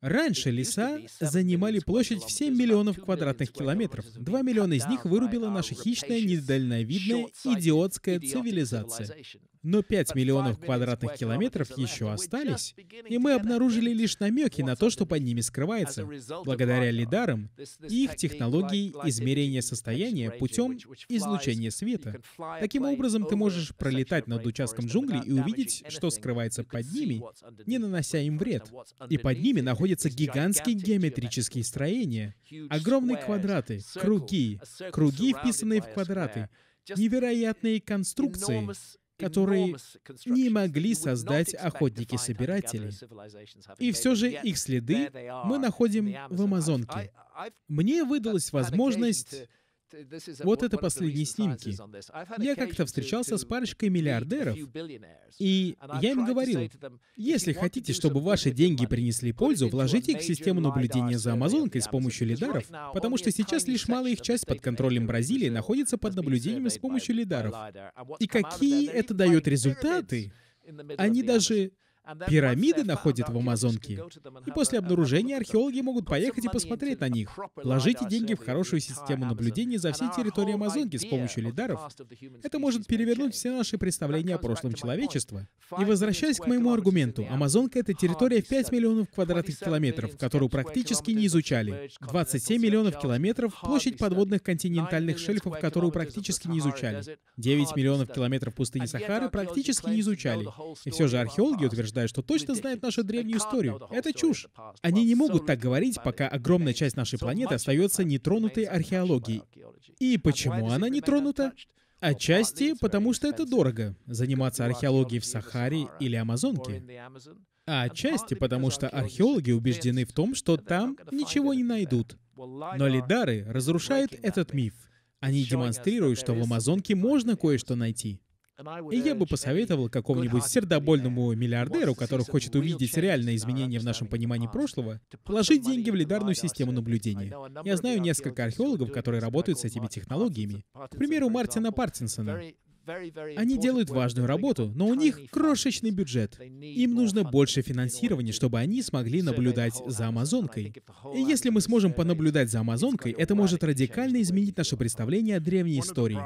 Раньше леса занимали площадь в 7 миллионов квадратных километров. 2 миллиона из них вырубила наша хищная, недальновидная, идиотская цивилизация. Но 5 миллионов квадратных километров еще остались, и мы обнаружили лишь намеки на то, что под ними скрывается, благодаря лидарам и их технологии измерения состояния путем излучения света. Таким образом, ты можешь пролетать над участком джунглей и увидеть, что скрывается под ними, не нанося им вред. И под ними находятся гигантские геометрические строения, огромные квадраты, круги, круги, вписанные в квадраты, невероятные конструкции, которые не могли создать охотники-собиратели. И все же их следы мы находим в Амазонке. Мне выдалась возможность вот это последние снимки. Я как-то встречался с парочкой миллиардеров, и я им говорил, если хотите, чтобы ваши деньги принесли пользу, вложите их в систему наблюдения за Амазонкой с помощью лидаров, потому что сейчас лишь малая их часть под контролем Bразилии находится под наблюдением с помощью лидаров. И какие это дает результаты? Они даже Пирамиды находят в Амазонке. И после обнаружения археологи могут поехать и посмотреть на них. Вложите деньги в хорошую систему наблюдения за всей территорией Амазонки с помощью лидаров. Это может перевернуть все наши представления о прошлом человечества. И возвращаясь к моему аргументу, Амазонка — это территория в 5 миллионов квадратных километров, которую практически не изучали. 27 миллионов километров — площадь подводных континентальных шельфов, которую практически не изучали. 9 миллионов километров пустыни Сахары практически не изучали. И все же археологи утверждают, утверждают, что точно знают нашу древнюю историю. Это чушь. Они не могут так говорить, пока огромная часть нашей планеты остается нетронутой археологией. И почему она не тронута? Отчасти потому, что это дорого — заниматься археологией в Сахаре или Амазонке. А отчасти потому, что археологи убеждены в том, что там ничего не найдут. Но лидары разрушают этот миф. Они демонстрируют, что в Амазонке можно кое-что найти. И я бы посоветовал какому-нибудь сердобольному миллиардеру, который хочет увидеть реальные изменения в нашем понимании прошлого, положить деньги в лидарную систему наблюдения. Я знаю несколько археологов, которые работают с этими технологиями. К примеру, Мартина Партинсона. Они делают важную работу, но у них крошечный бюджет. Им нужно больше финансирования, чтобы они смогли наблюдать за Амазонкой. И если мы сможем понаблюдать за Амазонкой, это может радикально изменить наше представление о древней истории.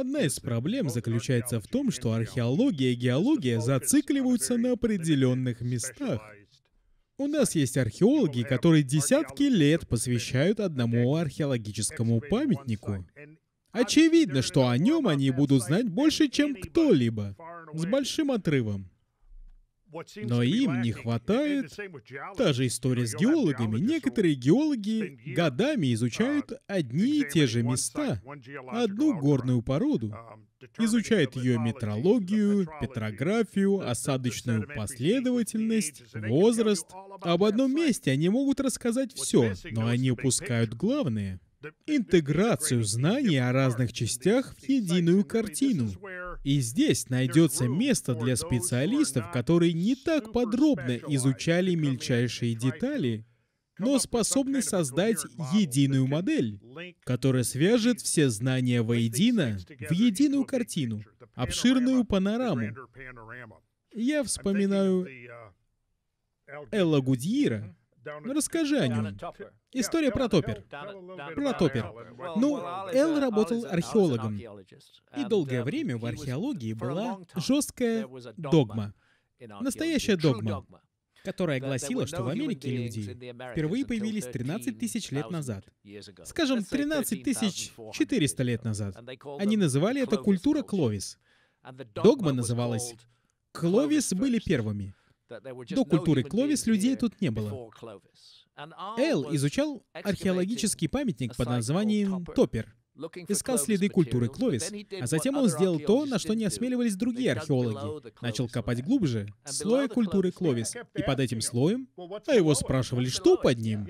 Одна из проблем заключается в том, что археология и геология зацикливаются на определенных местах. У нас есть археологи, которые десятки лет посвящают одному археологическому памятнику. Очевидно, что о нем они будут знать больше, чем кто-либо, с большим отрывом. Но им не хватает... Та же история с геологами. Некоторые геологи годами изучают одни и те же места, одну горную породу. Изучают ее метрологию, петрографию, осадочную последовательность, возраст. Об одном месте они могут рассказать все, но они упускают главное — интеграцию знаний о разных частях в единую картину. И здесь найдется место для специалистов, которые не так подробно изучали мельчайшие детали, но способны создать единую модель, которая свяжет все знания воедино в единую картину, обширную панораму. Я вспоминаю Элла Гудьира. Расскажи о нем. История про Топер. Про Топер. Ну, Эл работал археологом. И долгое время в археологии была жесткая догма. Настоящая догма которая гласила, что в Америке люди впервые появились 13 тысяч лет назад. Скажем, 13 тысяч 400 лет назад. Они называли это культура Кловис. Догма называлась «Кловис были первыми». До культуры Кловис людей тут не было. Эл изучал археологический памятник под названием Топер. Искал следы культуры Кловис, а затем он сделал то, на что не осмеливались другие археологи. Начал копать глубже, слоя культуры Кловис. И под этим слоем, а его спрашивали, что под ним?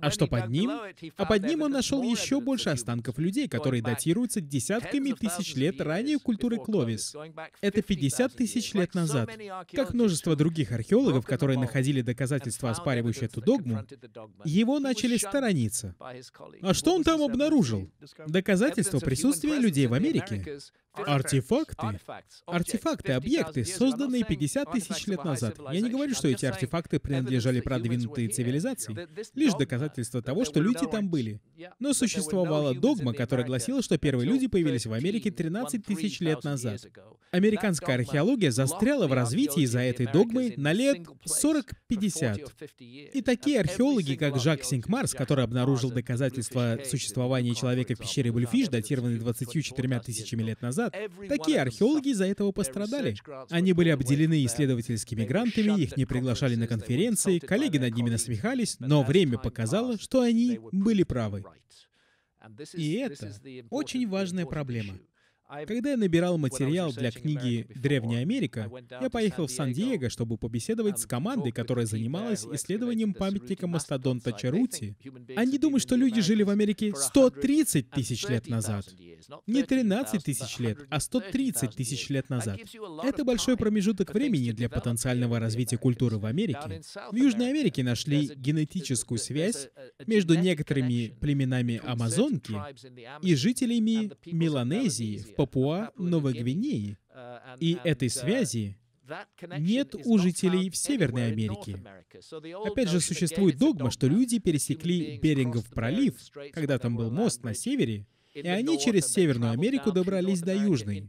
А что под ним? А под ним он нашел еще больше останков людей, которые датируются десятками тысяч лет ранее культуры Кловис. Это 50 тысяч лет назад. Как множество других археологов, которые находили доказательства, оспаривающие эту догму, его начали сторониться. А что он там обнаружил? Доказательства присутствия людей в Америке. Артефакты. Артефакты, объекты, созданные 50 тысяч лет назад. Я не говорю, что эти артефакты принадлежали продвинутой цивилизации. Лишь доказательство того, что люди там были. Но существовала догма, которая гласила, что первые люди появились в Америке 13 тысяч лет назад. Американская археология застряла в развитии из-за этой догмы на лет 40-50. И такие археологи, как Жак Синкмарс, который обнаружил доказательства существования человека в пещере Бульфиш, датированной 24 тысячами лет назад, назад, такие археологи из-за этого пострадали. Они были обделены исследовательскими грантами, их не приглашали на конференции, коллеги над ними насмехались, но время показало, что они были правы. И это очень важная проблема. Когда я набирал материал для книги «Древняя Америка», я поехал в Сан-Диего, чтобы побеседовать с командой, которая занималась исследованием памятника мастодонта Чарути. Они думают, что люди жили в Америке 130 тысяч лет назад. Не 13 тысяч лет, а 130 тысяч лет назад. Это большой промежуток времени для потенциального развития культуры в Америке. В Южной Америке нашли генетическую связь между некоторыми племенами Амазонки и жителями Меланезии в Папуа-Новой Гвинеи. И этой связи нет у жителей в Северной Америке. Опять же, существует догма, что люди пересекли Берингов пролив, когда там был мост на севере, и они через Северную Америку добрались до Южной.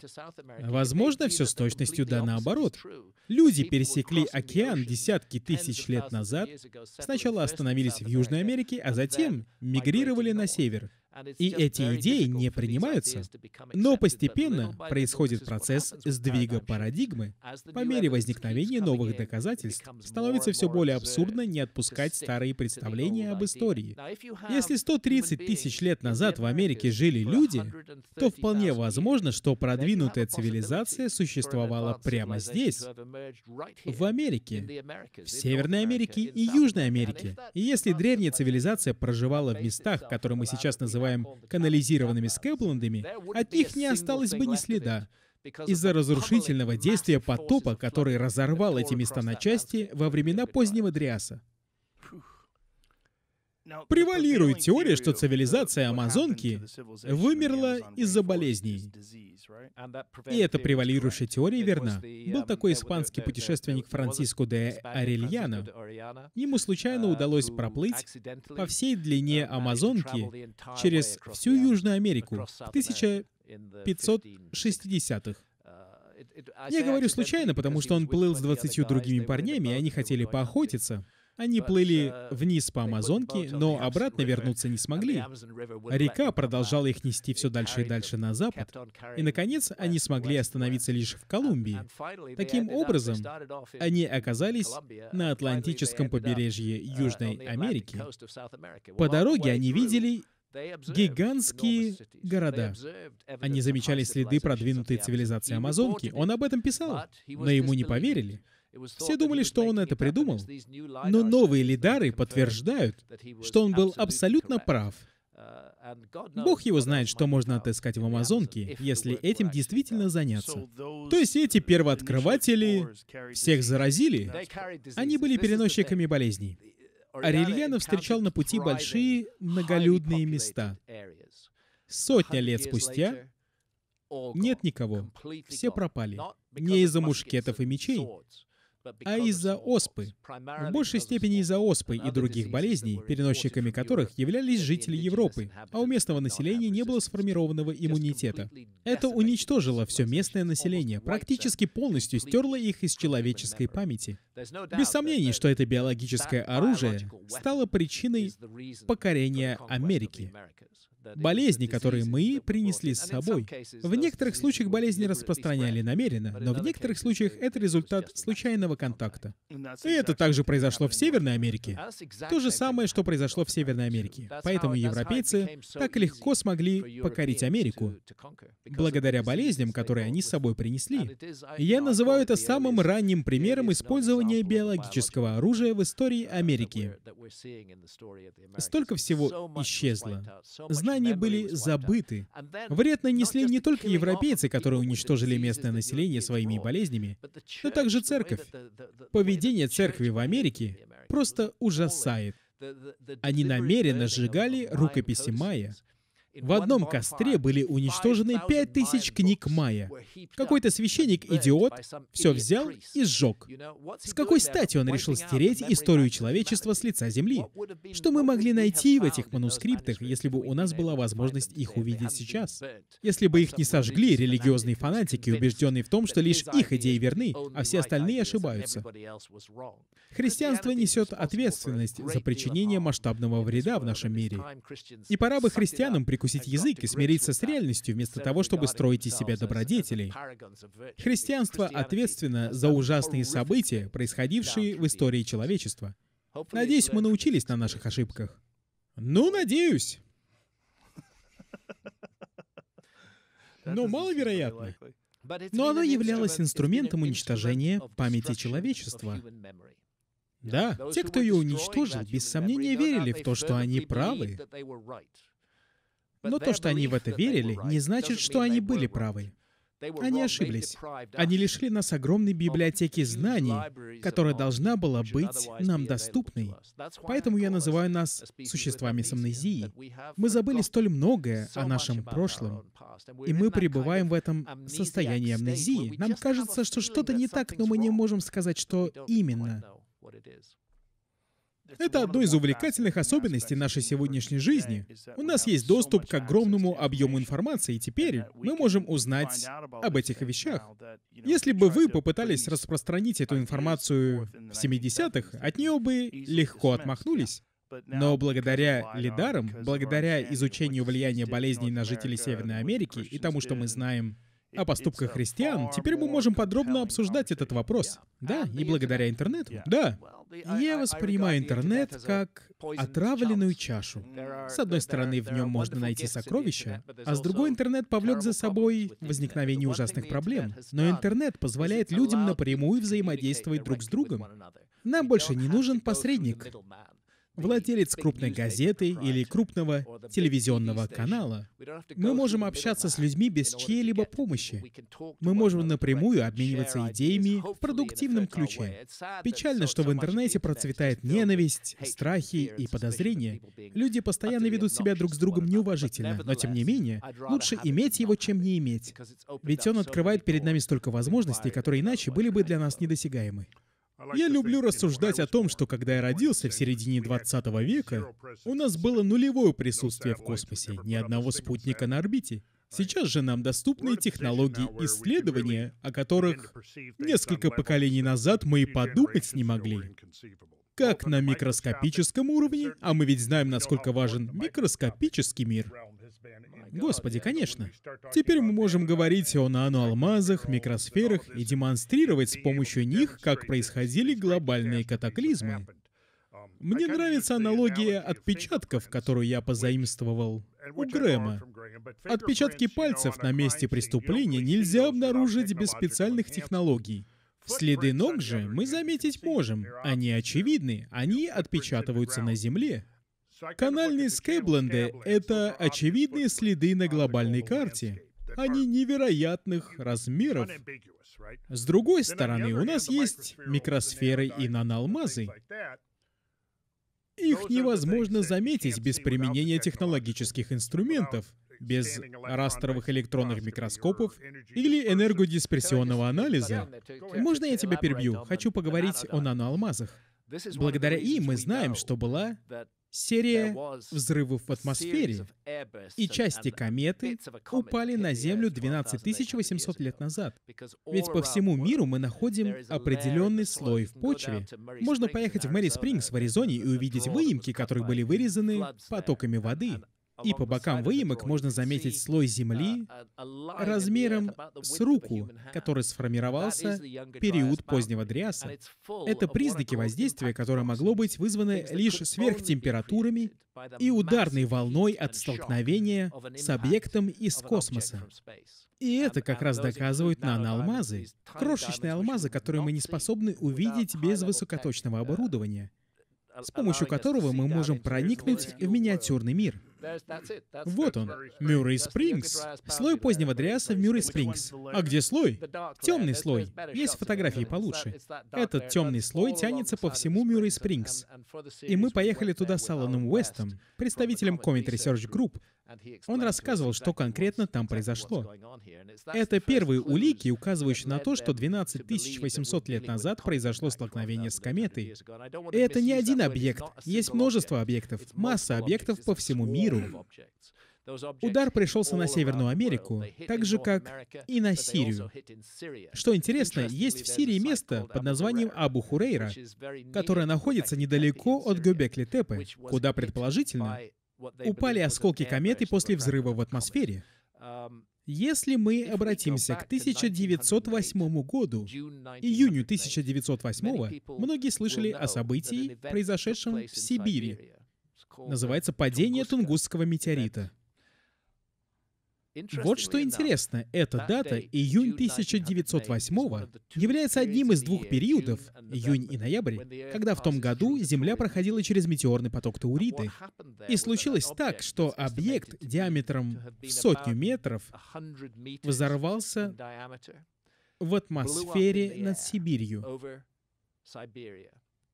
Возможно, все с точностью да наоборот. Люди пересекли океан десятки тысяч лет назад, сначала остановились в Южной Америке, а затем мигрировали на север. И эти идеи не принимаются. Но постепенно происходит процесс сдвига парадигмы. По мере возникновения новых доказательств становится все более абсурдно не отпускать старые представления об истории. Если 130 тысяч лет назад в Америке жили люди, то вполне возможно, что продвинутая цивилизация существовала прямо здесь, в Америке, в Северной Америке и Южной Америке. И если древняя цивилизация проживала в местах, которые мы сейчас называем называем канализированными скэбландами, от них не осталось бы ни следа. Из-за разрушительного действия потопа, который разорвал эти места на части во времена позднего Дриаса. Превалирует теория, что цивилизация Амазонки вымерла из-за болезней. И эта превалирующая теория верна. Был такой испанский путешественник Франциско де Арельяно. Ему случайно удалось проплыть по всей длине Амазонки через всю Южную Америку в 1560-х. Я говорю случайно, потому что он плыл с двадцатью другими парнями, и они хотели поохотиться. Они плыли вниз по Амазонке, но обратно вернуться не смогли. Река продолжала их нести все дальше и дальше на запад, и, наконец, они смогли остановиться лишь в Колумбии. Таким образом, они оказались на Атлантическом побережье Южной Америки. По дороге они видели гигантские города. Они замечали следы продвинутой цивилизации Амазонки. Он об этом писал, но ему не поверили. Все думали, что он это придумал, но новые лидары подтверждают, что он был абсолютно прав. Бог его знает, что можно отыскать в Амазонке, если этим действительно заняться. То есть эти первооткрыватели всех заразили? Они были переносчиками болезней. Арельяно встречал на пути большие многолюдные места. Сотня лет спустя нет никого. Все пропали. Не из-за мушкетов и мечей, а из-за оспы. В большей степени из-за оспы и других болезней, переносчиками которых являлись жители Европы, а у местного населения не было сформированного иммунитета. Это уничтожило все местное население, практически полностью стерло их из человеческой памяти. Без сомнений, что это биологическое оружие стало причиной покорения Америки. Болезни, которые мы принесли с собой. В некоторых случаях болезни распространяли намеренно, но в некоторых случаях это результат случайного контакта. И это также произошло в Северной Америке. То же самое, что произошло в Северной Америке. Поэтому европейцы так легко смогли покорить Америку. Благодаря болезням, которые они с собой принесли. Я называю это самым ранним примером использования биологического оружия в истории Америки. Столько всего исчезло. Знания были забыты. Вред нанесли не только европейцы, которые уничтожили местное население своими болезнями, но также церковь. Поведение церкви в Америке просто ужасает. Они намеренно сжигали рукописи Майя, в одном костре были уничтожены пять тысяч книг Майя. Какой-то священник-идиот все взял и сжег. С какой стати он решил стереть историю человечества с лица Земли? Что мы могли найти в этих манускриптах, если бы у нас была возможность их увидеть сейчас? Если бы их не сожгли религиозные фанатики, убежденные в том, что лишь их идеи верны, а все остальные ошибаются. Христианство несет ответственность за причинение масштабного вреда в нашем мире. И пора бы христианам прикусить язык и смириться с реальностью, вместо того, чтобы строить из себя добродетелей. Христианство ответственно за ужасные события, происходившие в истории человечества. Надеюсь, мы научились на наших ошибках. Ну, надеюсь. Но маловероятно. Но оно являлось инструментом уничтожения памяти человечества. Да, те, кто ее уничтожил, без сомнения верили в то, что они правы. Но то, что они в это верили, не значит, что они были правы. Они ошиблись. Они лишили нас огромной библиотеки знаний, которая должна была быть нам доступной. Поэтому я называю нас существами с амнезией. Мы забыли столь многое о нашем прошлом, и мы пребываем в этом состоянии амнезии. Нам кажется, что что-то не так, но мы не можем сказать, что именно. Это одно из увлекательных особенностей нашей сегодняшней жизни. У нас есть доступ к огромному объему информации, и теперь мы можем узнать об этих вещах. Если бы вы попытались распространить эту информацию в 70-х, от нее бы легко отмахнулись. Но благодаря лидарам, благодаря изучению влияния болезней на жителей Северной Америки и тому, что мы знаем о поступках христиан, теперь мы можем подробно обсуждать этот вопрос. Да, и благодаря интернету. Да. Я воспринимаю интернет как отравленную чашу. С одной стороны, в нем можно найти сокровища, а с другой интернет повлек за собой возникновение ужасных проблем. Но интернет позволяет людям напрямую взаимодействовать друг с другом. Нам больше не нужен посредник владелец крупной газеты или крупного телевизионного канала. Мы можем общаться с людьми без чьей-либо помощи. Мы можем напрямую обмениваться идеями в продуктивном ключе. Печально, что в интернете процветает ненависть, страхи и подозрения. Люди постоянно ведут себя друг с другом неуважительно, но тем не менее, лучше иметь его, чем не иметь. Ведь он открывает перед нами столько возможностей, которые иначе были бы для нас недосягаемы. Я люблю рассуждать о том, что когда я родился в середине 20 века, у нас было нулевое присутствие в космосе, ни одного спутника на орбите. Сейчас же нам доступны технологии исследования, о которых несколько поколений назад мы и подумать не могли. Как на микроскопическом уровне, а мы ведь знаем, насколько важен микроскопический мир, Господи, конечно. Теперь мы можем говорить о наноалмазах, микросферах и демонстрировать с помощью них, как происходили глобальные катаклизмы. Мне нравится аналогия отпечатков, которую я позаимствовал у Грэма. Отпечатки пальцев на месте преступления нельзя обнаружить без специальных технологий. Следы ног же мы заметить можем. Они очевидны, они отпечатываются на земле. Канальные скейбленды — это очевидные следы на глобальной карте. Они невероятных размеров. С другой стороны, у нас есть микросферы и наноалмазы. Их невозможно заметить без применения технологических инструментов, без растровых электронных микроскопов или энергодиспрессионного анализа. Можно я тебя перебью? Хочу поговорить о наноалмазах. Благодаря им мы знаем, что была серия взрывов в атмосфере, и части кометы упали на Землю 12 800 лет назад. Ведь по всему миру мы находим определенный слой в почве. Можно поехать в Мэри Спрингс в Аризоне и увидеть выемки, которые были вырезаны потоками воды. И по бокам выемок можно заметить слой земли размером с руку, который сформировался в период позднего Дриаса. Это признаки воздействия, которое могло быть вызвано лишь сверхтемпературами и ударной волной от столкновения с объектом из космоса. И это как раз доказывают наноалмазы, крошечные алмазы, которые мы не способны увидеть без высокоточного оборудования с помощью которого мы можем проникнуть в миниатюрный мир. Вот он, Мюррей Спрингс. Слой позднего Дриаса в Мюррей Спрингс. А где слой? Темный слой. Есть фотографии получше. Этот темный слой тянется по всему Мюррей Спрингс. И мы поехали туда с Аланом Уэстом, представителем Comet Research Group, он рассказывал, что конкретно там произошло. Это первые улики, указывающие на то, что 12 800 лет назад произошло столкновение с кометой. И это не один объект, есть множество объектов, масса объектов по всему миру. Удар пришелся на Северную Америку, так же, как и на Сирию. Что интересно, есть в Сирии место под названием Абу Хурейра, которое находится недалеко от Гюбекли-Тепе, куда, предположительно, упали осколки кометы после взрыва в атмосфере. Если мы обратимся к 1908 году, июню 1908, многие слышали о событии, произошедшем в Сибири. Называется падение Тунгусского метеорита. Вот что интересно, эта дата, июнь 1908 является одним из двух периодов, июнь и ноябрь, когда в том году Земля проходила через метеорный поток Тауриды. И случилось так, что объект диаметром в сотню метров взорвался в атмосфере над Сибирью.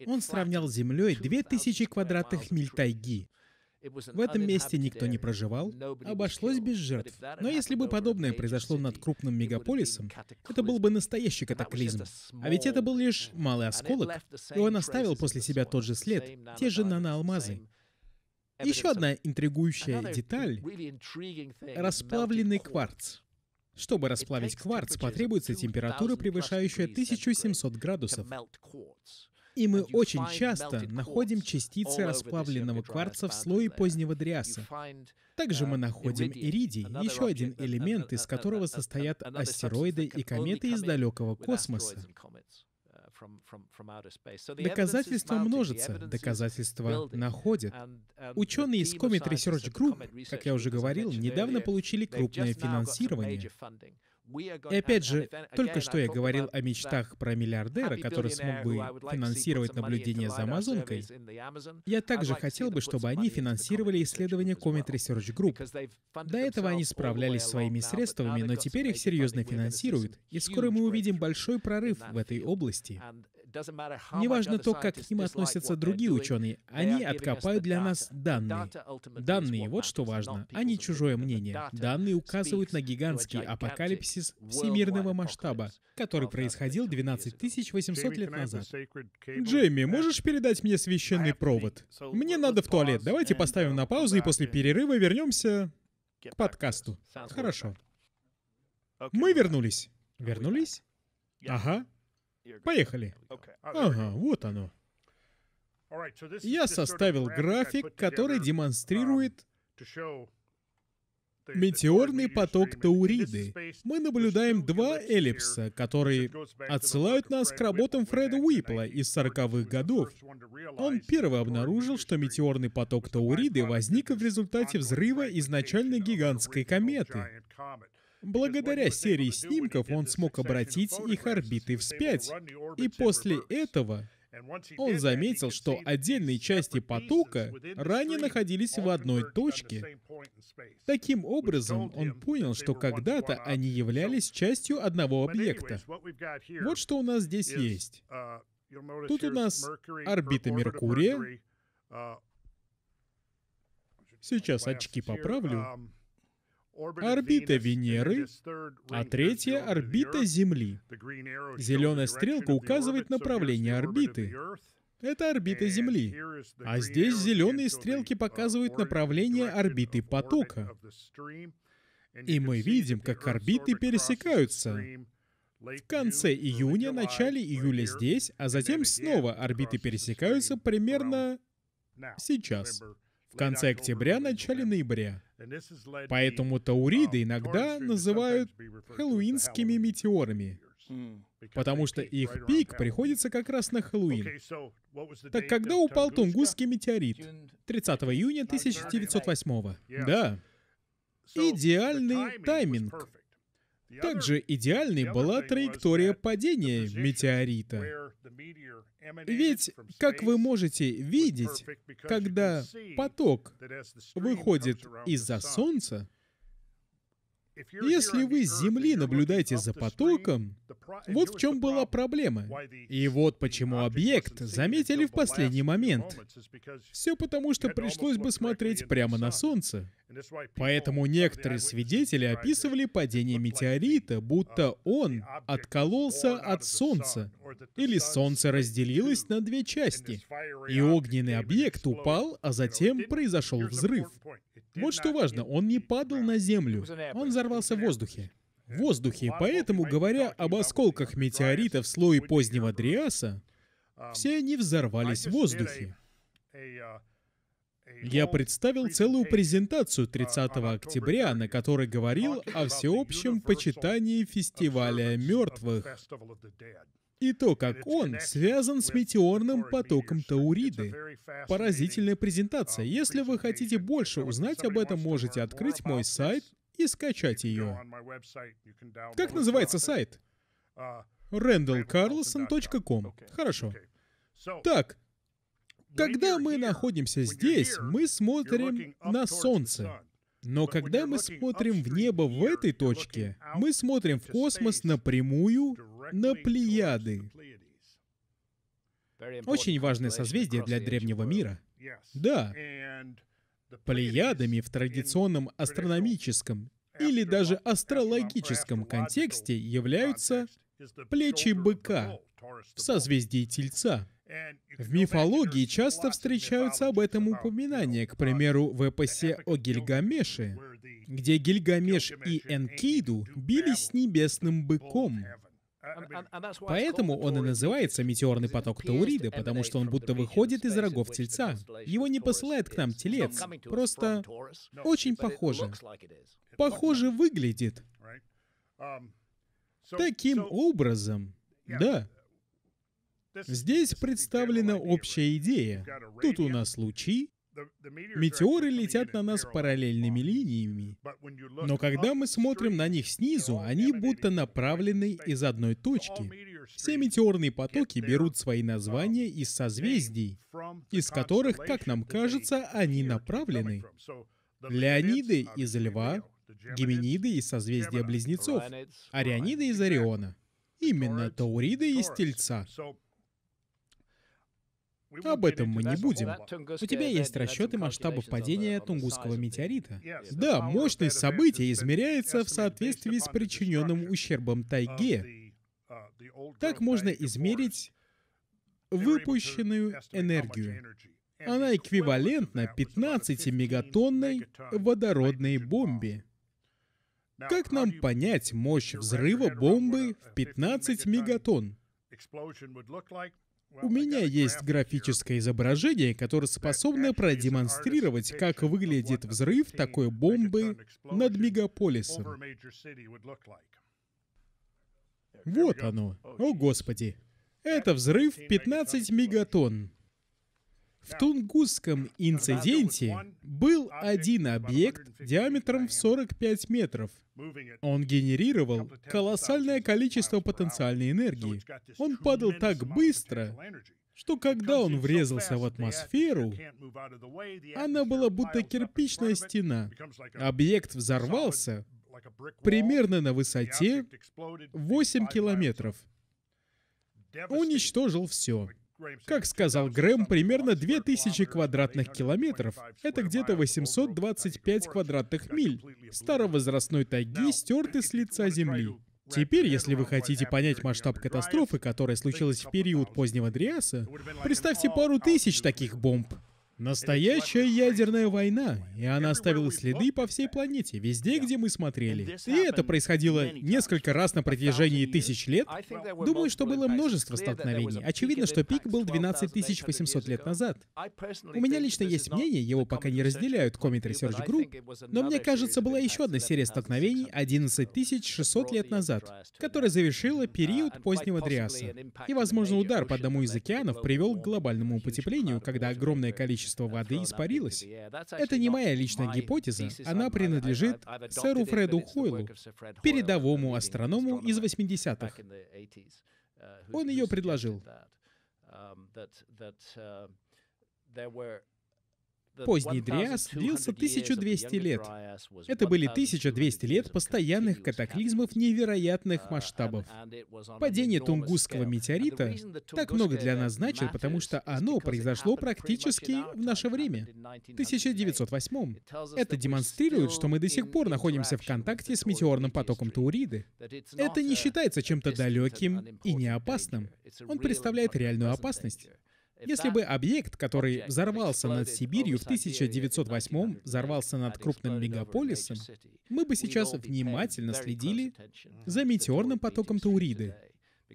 Он сравнял с Землей 2000 квадратных миль тайги. В этом месте никто не проживал, обошлось без жертв. Но если бы подобное произошло над крупным мегаполисом, это был бы настоящий катаклизм. А ведь это был лишь малый осколок, и он оставил после себя тот же след, те же наноалмазы. Еще одна интригующая деталь — расплавленный кварц. Чтобы расплавить кварц, потребуется температура, превышающая 1700 градусов. И мы очень часто находим частицы расплавленного кварца в слое позднего дриаса. Также мы находим иридий, еще один элемент, из которого состоят астероиды и кометы из далекого космоса. Доказательства множатся, доказательства находят. Ученые из Comet Research Group, как я уже говорил, недавно получили крупное финансирование. И опять же, только что я говорил о мечтах про миллиардера, который смог бы финансировать наблюдение за Амазонкой. Я также хотел бы, чтобы они финансировали исследования Comet Research Group. До этого они справлялись своими средствами, но теперь их серьезно финансируют, и скоро мы увидим большой прорыв в этой области. Неважно то, как к ним относятся другие ученые, они откопают для нас данные. Данные, вот что важно, а не чужое мнение. Данные указывают на гигантский апокалипсис всемирного масштаба, который происходил 12 800 лет назад. Джейми, можешь передать мне священный провод? Мне надо в туалет. Давайте поставим на паузу и после перерыва вернемся к подкасту. Хорошо. Мы вернулись. Вернулись? Ага. Поехали. Ага, вот оно. Я составил график, который демонстрирует метеорный поток Тауриды. Мы наблюдаем два эллипса, которые отсылают нас к работам Фреда Уипла из 40-х годов. Он первый обнаружил, что метеорный поток Тауриды возник в результате взрыва изначально гигантской кометы. Благодаря серии снимков он смог обратить их орбиты вспять. И после этого он заметил, что отдельные части потока ранее находились в одной точке. Таким образом, он понял, что когда-то они являлись частью одного объекта. Вот что у нас здесь есть. Тут у нас орбита Меркурия. Сейчас очки поправлю орбита Венеры, а третья — орбита Земли. Зеленая стрелка указывает направление орбиты. Это орбита Земли. А здесь зеленые стрелки показывают направление орбиты потока. И мы видим, как орбиты пересекаются. В конце июня, начале июля здесь, а затем снова орбиты пересекаются примерно сейчас. в конце октября, начале ноября. Поэтому тауриды иногда называют хэллоуинскими метеорами, потому что их пик приходится как раз на Хэллоуин. Так когда упал Тунгусский метеорит? 30 июня 1908 Да. Идеальный тайминг. Также идеальной была траектория падения метеорита. Ведь, как вы можете видеть, когда поток выходит из-за Солнца, если вы с Земли наблюдаете за потоком, вот в чем была проблема. И вот почему объект заметили в последний момент. Все потому, что пришлось бы смотреть прямо на Солнце. Поэтому некоторые свидетели описывали падение метеорита, будто он откололся от Солнца, или Солнце разделилось на две части, и огненный объект упал, а затем произошел взрыв. Вот что важно, он не падал на Землю, он взорвался в воздухе. В воздухе, поэтому, говоря об осколках метеорита в слое позднего Дриаса, все они взорвались в воздухе. Я представил целую презентацию 30 октября, на которой говорил о всеобщем почитании фестиваля мертвых и то, как он связан с метеорным потоком Тауриды. Поразительная презентация. Если вы хотите больше узнать об этом, можете открыть мой сайт и скачать ее. Как называется сайт? randallcarlson.com. Хорошо. Так, когда мы находимся здесь, мы смотрим на Солнце. Но когда мы смотрим в небо в этой точке, мы смотрим в космос напрямую на Плеяды. Очень важное созвездие для древнего мира. Да. Плеядами в традиционном астрономическом или даже астрологическом контексте являются плечи быка в созвездии Тельца. В мифологии часто встречаются об этом упоминания, к примеру, в эпосе о Гильгамеше, где Гильгамеш и Энкиду бились с небесным быком. Поэтому он и называется метеорный поток Тауриды, потому что он будто выходит из рогов тельца. Его не посылает к нам телец, просто очень похоже. Похоже выглядит. Таким образом, да. Здесь представлена общая идея. Тут у нас лучи, Метеоры летят на нас параллельными линиями, но когда мы смотрим на них снизу, они будто направлены из одной точки. Все метеорные потоки берут свои названия из созвездий, из которых, как нам кажется, они направлены. Леониды из Льва, Геминиды из созвездия Близнецов, Арианиды из Ориона. Именно Тауриды из Тельца. Об этом мы не будем. У тебя есть расчеты масштабов падения Тунгусского метеорита. Да, мощность события измеряется в соответствии с причиненным ущербом тайге. Так можно измерить выпущенную энергию. Она эквивалентна 15-мегатонной водородной бомбе. Как нам понять мощь взрыва бомбы в 15 мегатонн? У меня есть графическое изображение, которое способно продемонстрировать, как выглядит взрыв такой бомбы над мегаполисом. Вот оно. О, Господи. Это взрыв 15 мегатонн. В Тунгусском инциденте был один объект диаметром в 45 метров. Он генерировал колоссальное количество потенциальной энергии. Он падал так быстро, что когда он врезался в атмосферу, она была будто кирпичная стена. Объект взорвался примерно на высоте 8 километров. Уничтожил все. Как сказал Грэм, примерно 2000 квадратных километров. Это где-то 825 квадратных миль. Старовозрастной тайги стерты с лица Земли. Теперь, если вы хотите понять масштаб катастрофы, которая случилась в период позднего Дриаса, представьте пару тысяч таких бомб. Настоящая ядерная война, и она оставила следы по всей планете, везде, где мы смотрели. И это происходило несколько раз на протяжении тысяч лет. Думаю, что было множество столкновений. Очевидно, что пик был 12 800 лет назад. У меня лично есть мнение, его пока не разделяют Comet Research Group, но мне кажется, была еще одна серия столкновений 11 600 лет назад, которая завершила период позднего Дриаса. И, возможно, удар по одному из океанов привел к глобальному потеплению, когда огромное количество воды испарилось. Это не моя личная гипотеза, она принадлежит сэру Фреду Хойлу, передовому астроному из 80-х. Он ее предложил. Поздний Дриас длился 1200 лет. Это были 1200 лет постоянных катаклизмов невероятных масштабов. Падение Тунгусского метеорита так много для нас значит, потому что оно произошло практически в наше время, 1908 Это демонстрирует, что мы до сих пор находимся в контакте с метеорным потоком Тауриды. Это не считается чем-то далеким и не опасным. Он представляет реальную опасность. Если бы объект, который взорвался над Сибирью в 1908 взорвался над крупным мегаполисом, мы бы сейчас внимательно следили за метеорным потоком Тауриды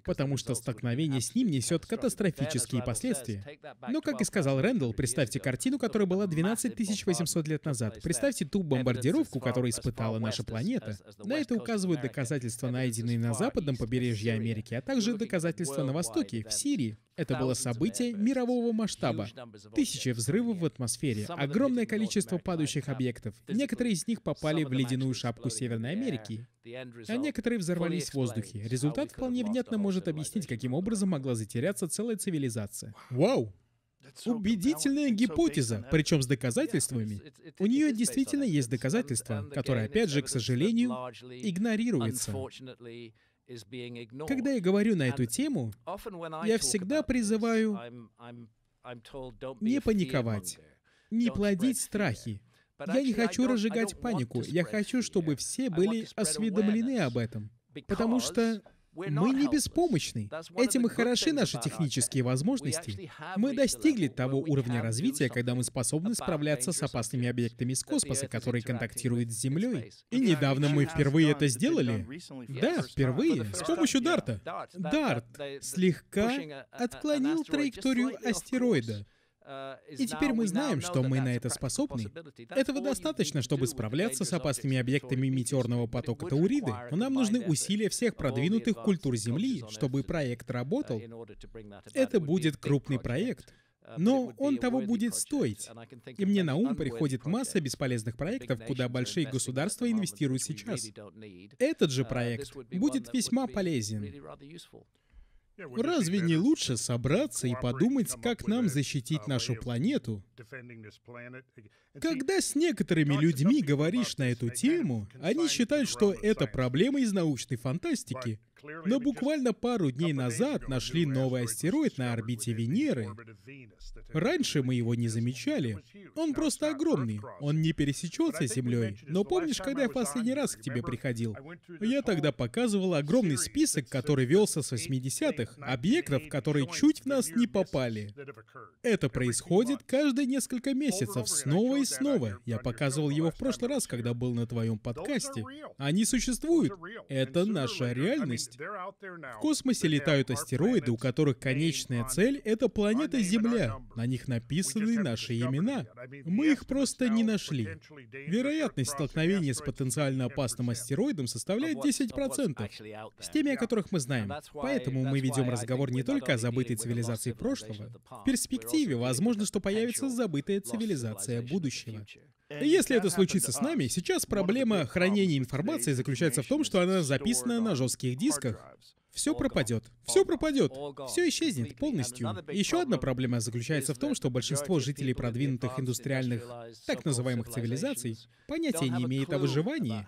потому что столкновение с ним несет катастрофические последствия. Но, как и сказал Рэндалл, представьте картину, которая была 12 800 лет назад. Представьте ту бомбардировку, которую испытала наша планета. На это указывают доказательства, найденные на западном побережье Америки, а также доказательства на востоке, в Сирии. Это было событие мирового масштаба. Тысячи взрывов в атмосфере, огромное количество падающих объектов. Некоторые из них попали в ледяную шапку Северной Америки, а некоторые взорвались в воздухе. Результат вполне внятно может объяснить, каким образом могла затеряться целая цивилизация. Вау! Убедительная гипотеза, причем с доказательствами. У нее действительно есть доказательства, которые, опять же, к сожалению, игнорируются. Когда я говорю на эту тему, я всегда призываю не паниковать, не плодить страхи. Я не хочу разжигать панику, я хочу, чтобы все были осведомлены об этом. Потому что мы не беспомощны. Этим и хороши наши технические возможности. Мы достигли того уровня развития, когда мы способны справляться с опасными объектами из космоса, которые контактируют с Землей. И недавно мы впервые это сделали. Да, впервые, с помощью Дарта. Дарт слегка отклонил траекторию астероида. И теперь мы знаем, что мы на это способны. Этого достаточно, чтобы справляться с опасными объектами метеорного потока Тауриды, но нам нужны усилия всех продвинутых культур Земли, чтобы проект работал. Это будет крупный проект. Но он того будет стоить. И мне на ум приходит масса бесполезных проектов, куда большие государства инвестируют сейчас. Этот же проект будет весьма полезен. Разве не лучше собраться и подумать, как нам защитить нашу планету? Когда с некоторыми людьми говоришь на эту тему, они считают, что это проблема из научной фантастики. Но буквально пару дней назад нашли новый астероид на орбите Венеры. Раньше мы его не замечали. Он просто огромный. Он не пересечется с Землей. Но помнишь, когда я в последний раз к тебе приходил? Я тогда показывал огромный список, который велся с 80-х, объектов, которые чуть в нас не попали. Это происходит каждые несколько месяцев, снова и снова. Я показывал его в прошлый раз, когда был на твоем подкасте. Они существуют. Это наша реальность. В космосе летают астероиды, у которых конечная цель — это планета Земля. На них написаны наши имена. Мы их просто не нашли. Вероятность столкновения с потенциально опасным астероидом составляет 10%. С теми, о которых мы знаем. Поэтому мы ведем разговор не только о забытой цивилизации прошлого. В перспективе возможно, что появится забытая цивилизация будущего. И если это случится с нами, сейчас проблема хранения информации заключается в том, что она записана на жестких дисках. Все пропадет. Все пропадет. Все исчезнет полностью. Еще одна проблема заключается в том, что большинство жителей продвинутых индустриальных, так называемых цивилизаций, понятия не имеет о выживании.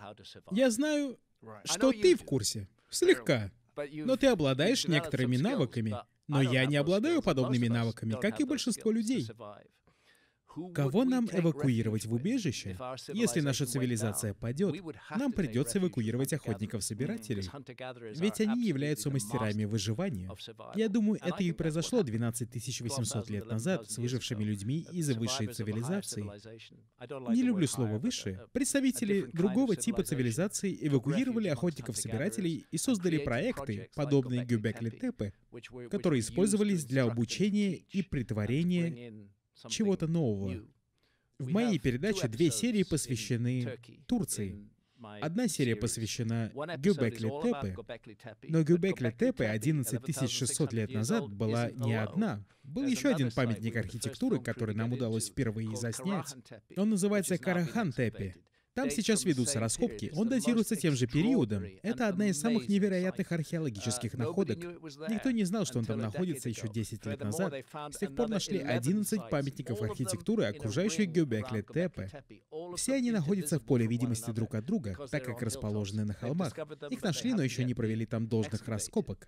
Я знаю, что ты в курсе. Слегка. Но ты обладаешь некоторыми навыками. Но я не обладаю подобными навыками, как и большинство людей. Кого нам эвакуировать в убежище? Если наша цивилизация падет, нам придется эвакуировать охотников-собирателей. Ведь они являются мастерами выживания. Я думаю, это и произошло 12 800 лет назад с выжившими людьми из высшей цивилизации. Не люблю слово «высшее». Представители другого типа цивилизации эвакуировали охотников-собирателей и создали проекты, подобные Гюбекли-Тепе, которые использовались для обучения и притворения чего-то нового. В моей передаче две серии посвящены Турции. Одна серия посвящена Гюбекли Тепе, но Гюбекли Тепе 11 600 лет назад была не одна. Был еще один памятник архитектуры, который нам удалось впервые заснять. Он называется Карахан Тепе. Там сейчас ведутся раскопки. Он датируется тем же периодом. Это одна из самых невероятных археологических находок. Никто не знал, что он там находится еще 10 лет назад. С тех пор нашли 11 памятников архитектуры, окружающих Гюбекли Тепе. Все они находятся в поле видимости друг от друга, так как расположены на холмах. Их нашли, но еще не провели там должных раскопок.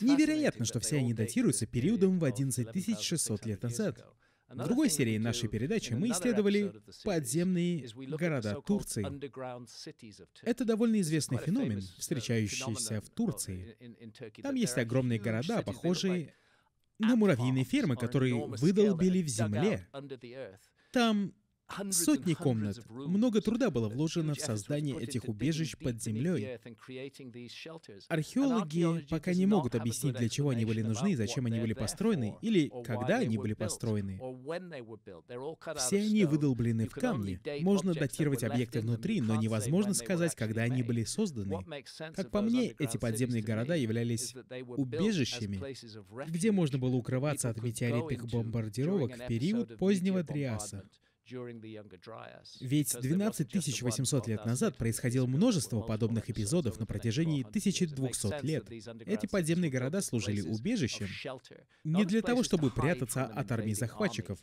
Невероятно, что все они датируются периодом в 11 600 лет назад. В другой серии нашей передачи мы исследовали подземные города Турции. Это довольно известный феномен, встречающийся в Турции. Там есть огромные города, похожие на муравьиные фермы, которые выдолбили в земле. Там Сотни комнат. Много труда было вложено в создание этих убежищ под землей. Археологи пока не могут объяснить, для чего они были нужны зачем они были построены, или когда они были построены. Все они выдолблены в камне. Можно датировать объекты внутри, но невозможно сказать, когда они были созданы. Как по мне, эти подземные города являлись убежищами, где можно было укрываться от метеоритных бомбардировок в период позднего Триаса. Ведь 12 800 лет назад происходило множество подобных эпизодов на протяжении 1200 лет. Эти подземные города служили убежищем не для того, чтобы прятаться от армии захватчиков,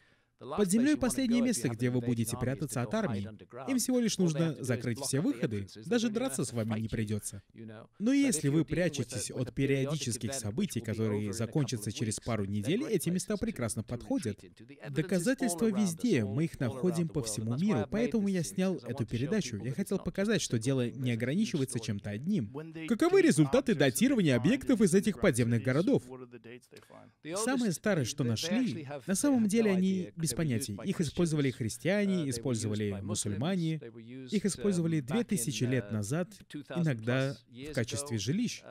под землей последнее место, где вы будете прятаться от армии. Им всего лишь нужно закрыть все выходы, даже драться с вами не придется. Но если вы прячетесь от периодических событий, которые закончатся через пару недель, эти места прекрасно подходят. Доказательства везде, мы их находим по всему миру, поэтому я снял эту передачу. Я хотел показать, что дело не ограничивается чем-то одним. Каковы результаты датирования объектов из этих подземных городов? Самое старое, что нашли, на самом деле они без понятий. Их использовали христиане, использовали мусульмане, их использовали две тысячи лет назад, иногда в качестве жилищ.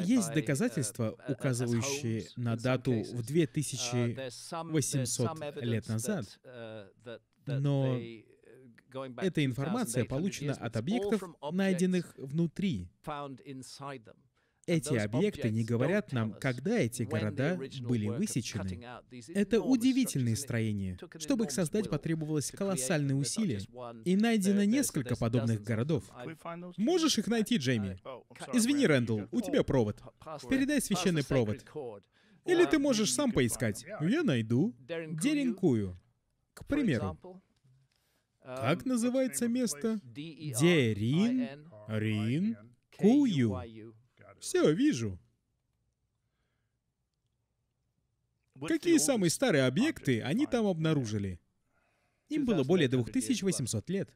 Есть доказательства, указывающие на дату в 2800 лет назад, но эта информация получена от объектов, найденных внутри. Эти объекты не говорят нам, когда эти города были высечены. Это удивительные строения. Чтобы их создать, потребовалось колоссальные усилия. И найдено несколько подобных городов. Можешь их найти, Джейми? Извини, Рэндалл, у тебя провод. Передай священный провод. Или ты можешь сам поискать. Я найду. Деренкую. К примеру. Как называется место? Дерин, Рин, Кую. Все, вижу. Какие самые старые объекты они там обнаружили? Им было более 2800 лет.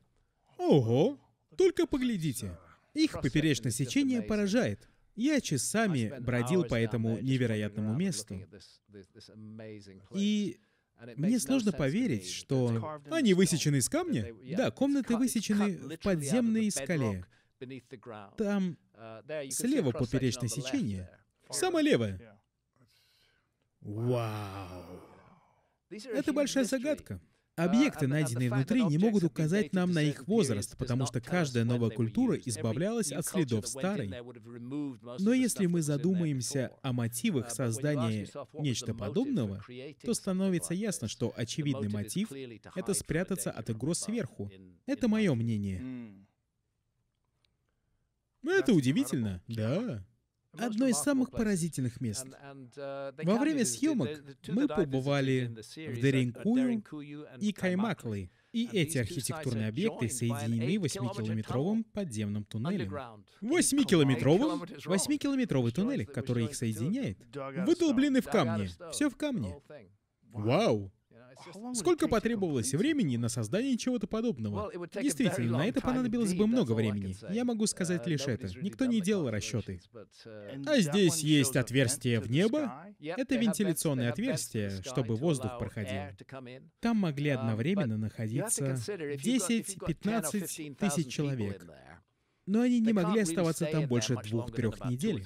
Ого! Только поглядите. Их поперечное сечение поражает. Я часами бродил по этому невероятному месту. И мне сложно поверить, что они высечены из камня. Да, комнаты высечены в подземной скале. Там слева поперечное сечение. Самое левое. Вау! Это большая загадка. Объекты, найденные внутри, не могут указать нам на их возраст, потому что каждая новая культура избавлялась от следов старой. Но если мы задумаемся о мотивах создания нечто подобного, то становится ясно, что очевидный мотив — это спрятаться от угроз сверху. Это мое мнение. Ну, это удивительно, да. Одно из самых поразительных мест. Во время съемок мы побывали в Деренкую и Каймаклы, и эти архитектурные объекты соединены 8-километровым подземным туннелем. 8-километровым? 8-километровый туннель, который их соединяет. Выдолблены в камне. Все в камне. Вау! Сколько потребовалось времени на создание чего-то подобного? Действительно, на это понадобилось бы много времени. Я могу сказать лишь это. Никто не делал расчеты. А здесь есть отверстие в небо. Это вентиляционное отверстие, чтобы воздух проходил. Там могли одновременно находиться 10-15 тысяч человек но они не могли оставаться там больше двух-трех недель.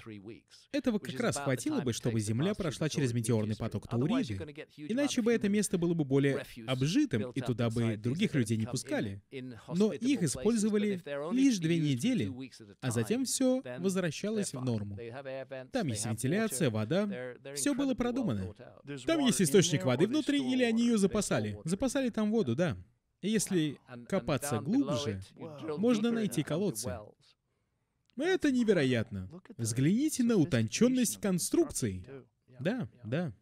Этого как раз хватило бы, чтобы Земля прошла через метеорный поток Тауриды. Иначе бы это место было бы более обжитым, и туда бы других людей не пускали. Но их использовали лишь две недели, а затем все возвращалось в норму. Там есть вентиляция, вода, все было продумано. Там есть источник воды внутри, или они ее запасали. Запасали там воду, да. Если копаться глубже, можно найти колодцы. Это невероятно. Взгляните на утонченность конструкции. Да, да.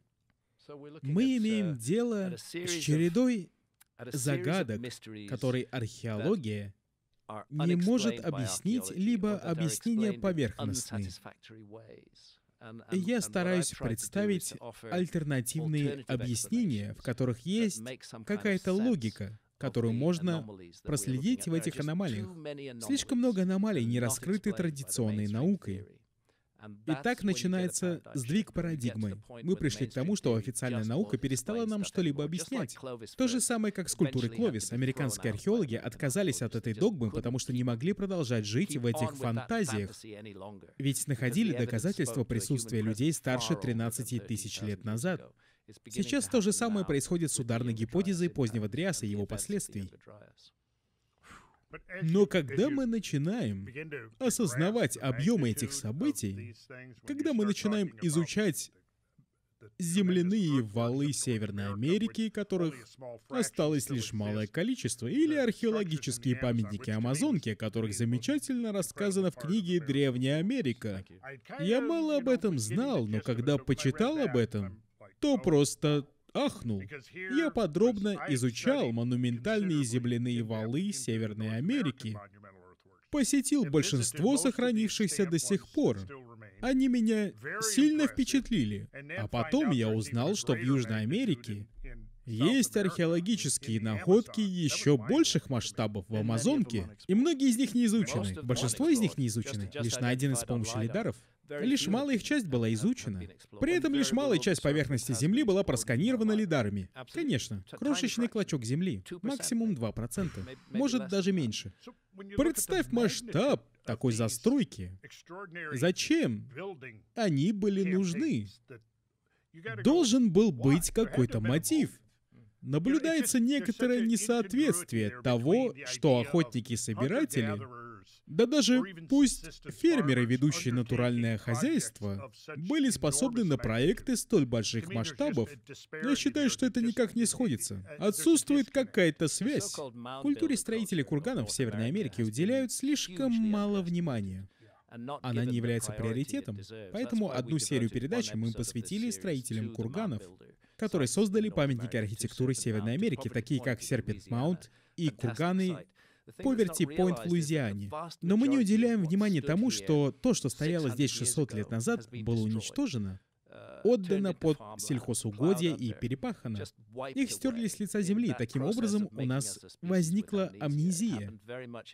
Мы имеем дело с чередой загадок, которые археология не может объяснить, либо объяснения поверхностные. Я стараюсь представить альтернативные объяснения, в которых есть какая-то логика, которую можно проследить в этих аномалиях. Слишком много аномалий не раскрыты традиционной наукой. И так начинается сдвиг парадигмы. Мы пришли к тому, что официальная наука перестала нам что-либо объяснять. То же самое, как с культурой Кловис. Американские археологи отказались от этой догмы, потому что не могли продолжать жить в этих фантазиях. Ведь находили доказательства присутствия людей старше 13 тысяч лет назад. Сейчас то же самое происходит с ударной гипотезой позднего Дриаса и его последствий. Но когда мы начинаем осознавать объемы этих событий, когда мы начинаем изучать земляные валы Северной Америки, которых осталось лишь малое количество, или археологические памятники Амазонки, о которых замечательно рассказано в книге «Древняя Америка». Я мало об этом знал, но когда почитал об этом, то просто ахнул. Я подробно изучал монументальные земляные валы Северной Америки, посетил большинство сохранившихся до сих пор. Они меня сильно впечатлили. А потом я узнал, что в Южной Америке есть археологические находки еще больших масштабов в Амазонке, и многие из них не изучены. Большинство из них не изучены, лишь найдены с помощью лидаров. Лишь малая их часть была изучена. При этом лишь малая часть поверхности Земли была просканирована лидарами. Конечно, крошечный клочок Земли, максимум 2%, может даже меньше. Представь масштаб такой застройки. Зачем они были нужны? Должен был быть какой-то мотив. Наблюдается некоторое несоответствие того, что охотники-собиратели да даже пусть фермеры, ведущие натуральное хозяйство, были способны на проекты столь больших масштабов, я считаю, что это никак не сходится. Отсутствует какая-то связь. Культуре строителей курганов в Северной Америке уделяют слишком мало внимания. Она не является приоритетом, поэтому одну серию передач мы посвятили строителям курганов, которые создали памятники архитектуры Северной Америки, такие как Серпент Маунт и курганы Поверти-Пойнт в Луизиане. Но мы не уделяем внимания тому, что то, что стояло здесь 600 лет назад, было уничтожено отдано под сельхозугодья и перепахано. Их стерли с лица земли. Таким образом, у нас возникла амнезия.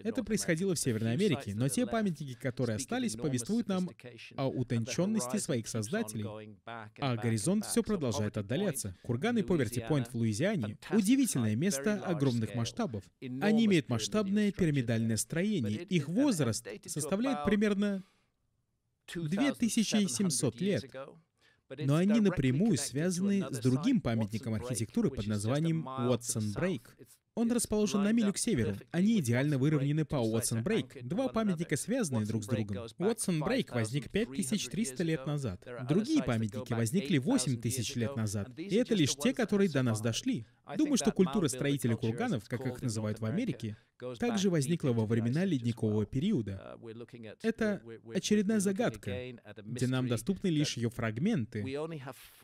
Это происходило в Северной Америке, но те памятники, которые остались, повествуют нам о утонченности своих создателей. А горизонт все продолжает отдаляться. Курганы Поверти-Пойнт в Луизиане — удивительное место огромных масштабов. Они имеют масштабное пирамидальное строение. Их возраст составляет примерно 2700 лет но они напрямую связаны с другим памятником архитектуры под названием Уотсон Брейк. Он расположен на милю к северу. Они идеально выровнены по Уотсон Брейк. Два памятника связаны друг с другом. Уотсон Брейк возник 5300 лет назад. Другие памятники возникли 8000 лет назад. И это лишь те, которые до нас дошли. Думаю, что культура строителей курганов, как их называют в Америке, также возникла во времена ледникового периода. Это очередная загадка, где нам доступны лишь ее фрагменты,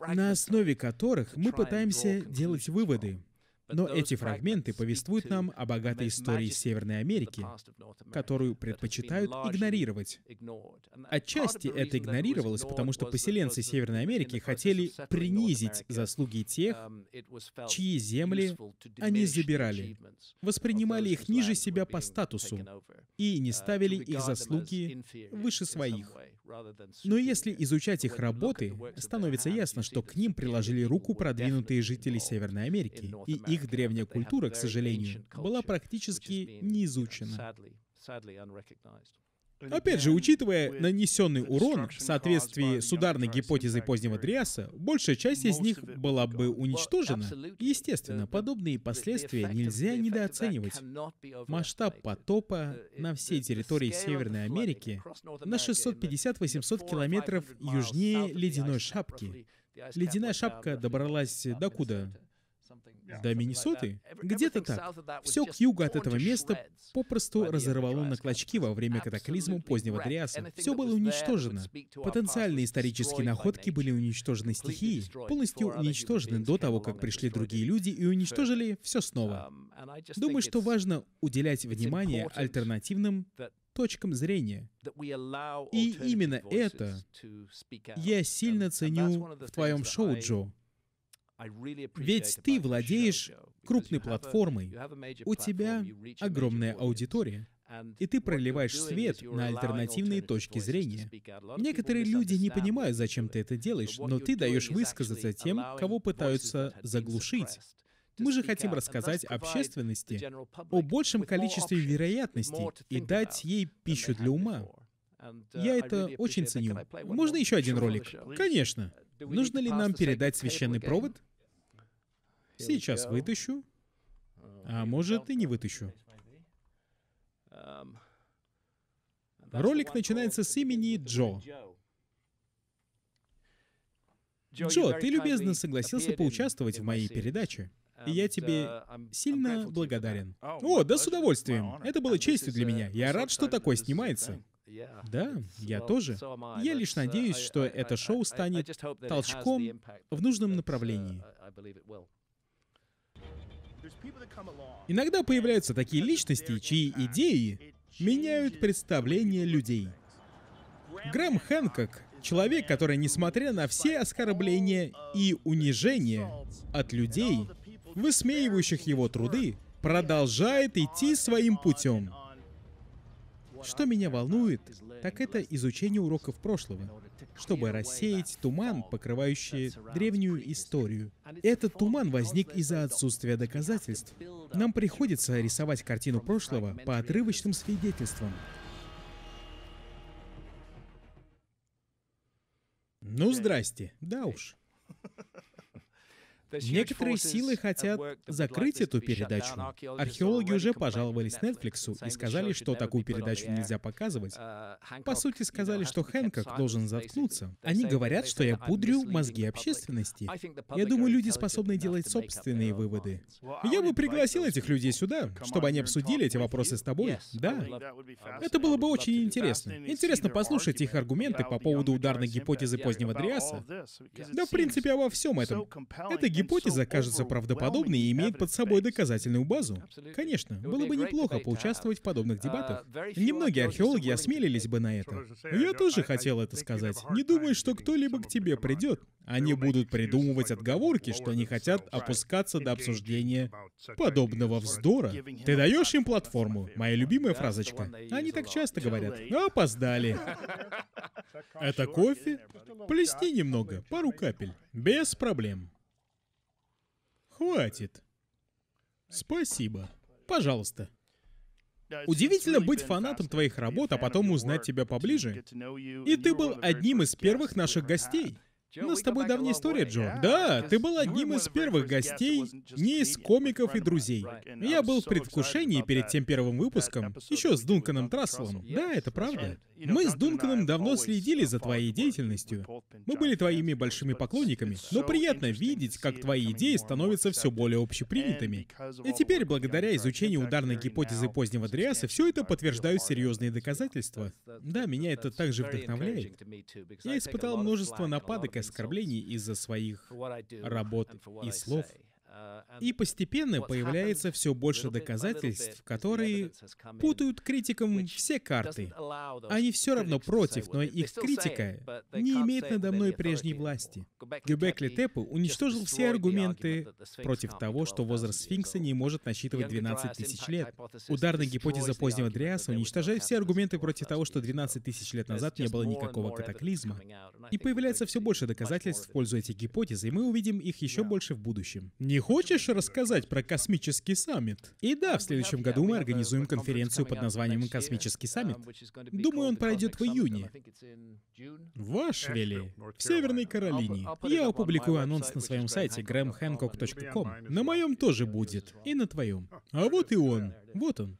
на основе которых мы пытаемся делать выводы. Но эти фрагменты повествуют нам о богатой истории Северной Америки, которую предпочитают игнорировать. Отчасти это игнорировалось, потому что поселенцы Северной Америки хотели принизить заслуги тех, чьи земли они забирали, воспринимали их ниже себя по статусу и не ставили их заслуги выше своих. Но если изучать их работы, становится ясно, что к ним приложили руку продвинутые жители Северной Америки, и их древняя культура, к сожалению, была практически не изучена. Опять же, учитывая нанесенный урон в соответствии с ударной гипотезой позднего Триаса, большая часть из них была бы уничтожена. Естественно, подобные последствия нельзя недооценивать. Масштаб потопа на всей территории Северной Америки на 650-800 километров южнее ледяной шапки. Ледяная шапка добралась до куда? До Миннесоты? Где-то так. Все к югу от этого места попросту разорвало на клочки во время катаклизма позднего Триаса. Все было уничтожено. Потенциальные исторические находки были уничтожены стихией, полностью уничтожены до того, как пришли другие люди и уничтожили все снова. Думаю, что важно уделять внимание альтернативным точкам зрения. И именно это я сильно ценю в твоем шоу, Джо. Ведь ты владеешь крупной платформой, у тебя огромная аудитория, и ты проливаешь свет на альтернативные точки зрения. Некоторые люди не понимают, зачем ты это делаешь, но ты даешь высказаться тем, кого пытаются заглушить. Мы же хотим рассказать общественности о большем количестве вероятностей и дать ей пищу для ума. Я это очень ценю. Можно еще один ролик? Конечно. Нужно ли нам передать священный провод? Сейчас вытащу. А может и не вытащу. Ролик начинается с имени Джо. Джо, ты любезно согласился поучаствовать в моей передаче. И я тебе сильно благодарен. О, да с удовольствием. Это было честью для меня. Я рад, что такое снимается. Да, я тоже. Я лишь надеюсь, что это шоу станет толчком в нужном направлении. Иногда появляются такие личности, чьи идеи меняют представление людей. Грэм Хэнкок — человек, который, несмотря на все оскорбления и унижения от людей, высмеивающих его труды, продолжает идти своим путем. Что меня волнует, так это изучение уроков прошлого, чтобы рассеять туман, покрывающий древнюю историю. Этот туман возник из-за отсутствия доказательств. Нам приходится рисовать картину прошлого по отрывочным свидетельствам. Ну, здрасте. Да уж. Некоторые силы хотят закрыть эту передачу. Археологи уже пожаловались Netflix и сказали, что такую передачу нельзя показывать. По сути, сказали, что Хэнкок должен заткнуться. Они говорят, что я пудрю мозги общественности. Я думаю, люди способны делать собственные выводы. Я бы пригласил этих людей сюда, чтобы они обсудили эти вопросы с тобой. Да. Это было бы очень интересно. Интересно послушать их аргументы по поводу ударной гипотезы позднего Дриаса. Да, в принципе, во всем этом. Это гипотеза кажется правдоподобной и имеет под собой доказательную базу. Конечно, было бы неплохо поучаствовать в подобных дебатах. Немногие археологи осмелились бы на это. Я тоже хотел это сказать. Не думай, что кто-либо к тебе придет. Они будут придумывать отговорки, что не хотят опускаться до обсуждения подобного вздора. Ты даешь им платформу? Моя любимая фразочка. Они так часто говорят. Опоздали. Это кофе? Плесни немного, пару капель. Без проблем. Хватит. Спасибо. Пожалуйста. Удивительно быть фанатом твоих работ, а потом узнать тебя поближе. И ты был одним из первых наших гостей. У нас с тобой давняя история, Джо. Да, ты был одним из первых гостей, не из комиков и друзей. Я был в предвкушении перед тем первым выпуском, еще с Дунканом Трасселом. Да, это правда. Мы с Дунканом давно следили за твоей деятельностью. Мы были твоими большими поклонниками, но приятно видеть, как твои идеи становятся все более общепринятыми. И теперь, благодаря изучению ударной гипотезы позднего Дриаса, все это подтверждают серьезные доказательства. Да, меня это также вдохновляет. Я испытал множество нападок оскорблений из-за своих работ и слов. И постепенно появляется все больше доказательств, которые путают критикам все карты. Они все равно против, но их критика не имеет надо мной прежней власти. Гюбекли Тепу уничтожил все аргументы против того, что возраст сфинкса не может насчитывать 12 тысяч лет. Ударная гипотеза позднего Дриаса уничтожает все аргументы против того, что 12 тысяч лет назад не было никакого катаклизма. И появляется все больше доказательств в пользу этих гипотез, и мы увидим их еще больше в будущем. Не хочешь рассказать про космический саммит? И да, в следующем году мы организуем конференцию под названием «Космический саммит». Думаю, он пройдет в июне. В Ашвилле, в Северной Каролине. Я опубликую анонс на своем сайте grahamhancock.com. На моем тоже будет. И на твоем. А вот и он. Вот он.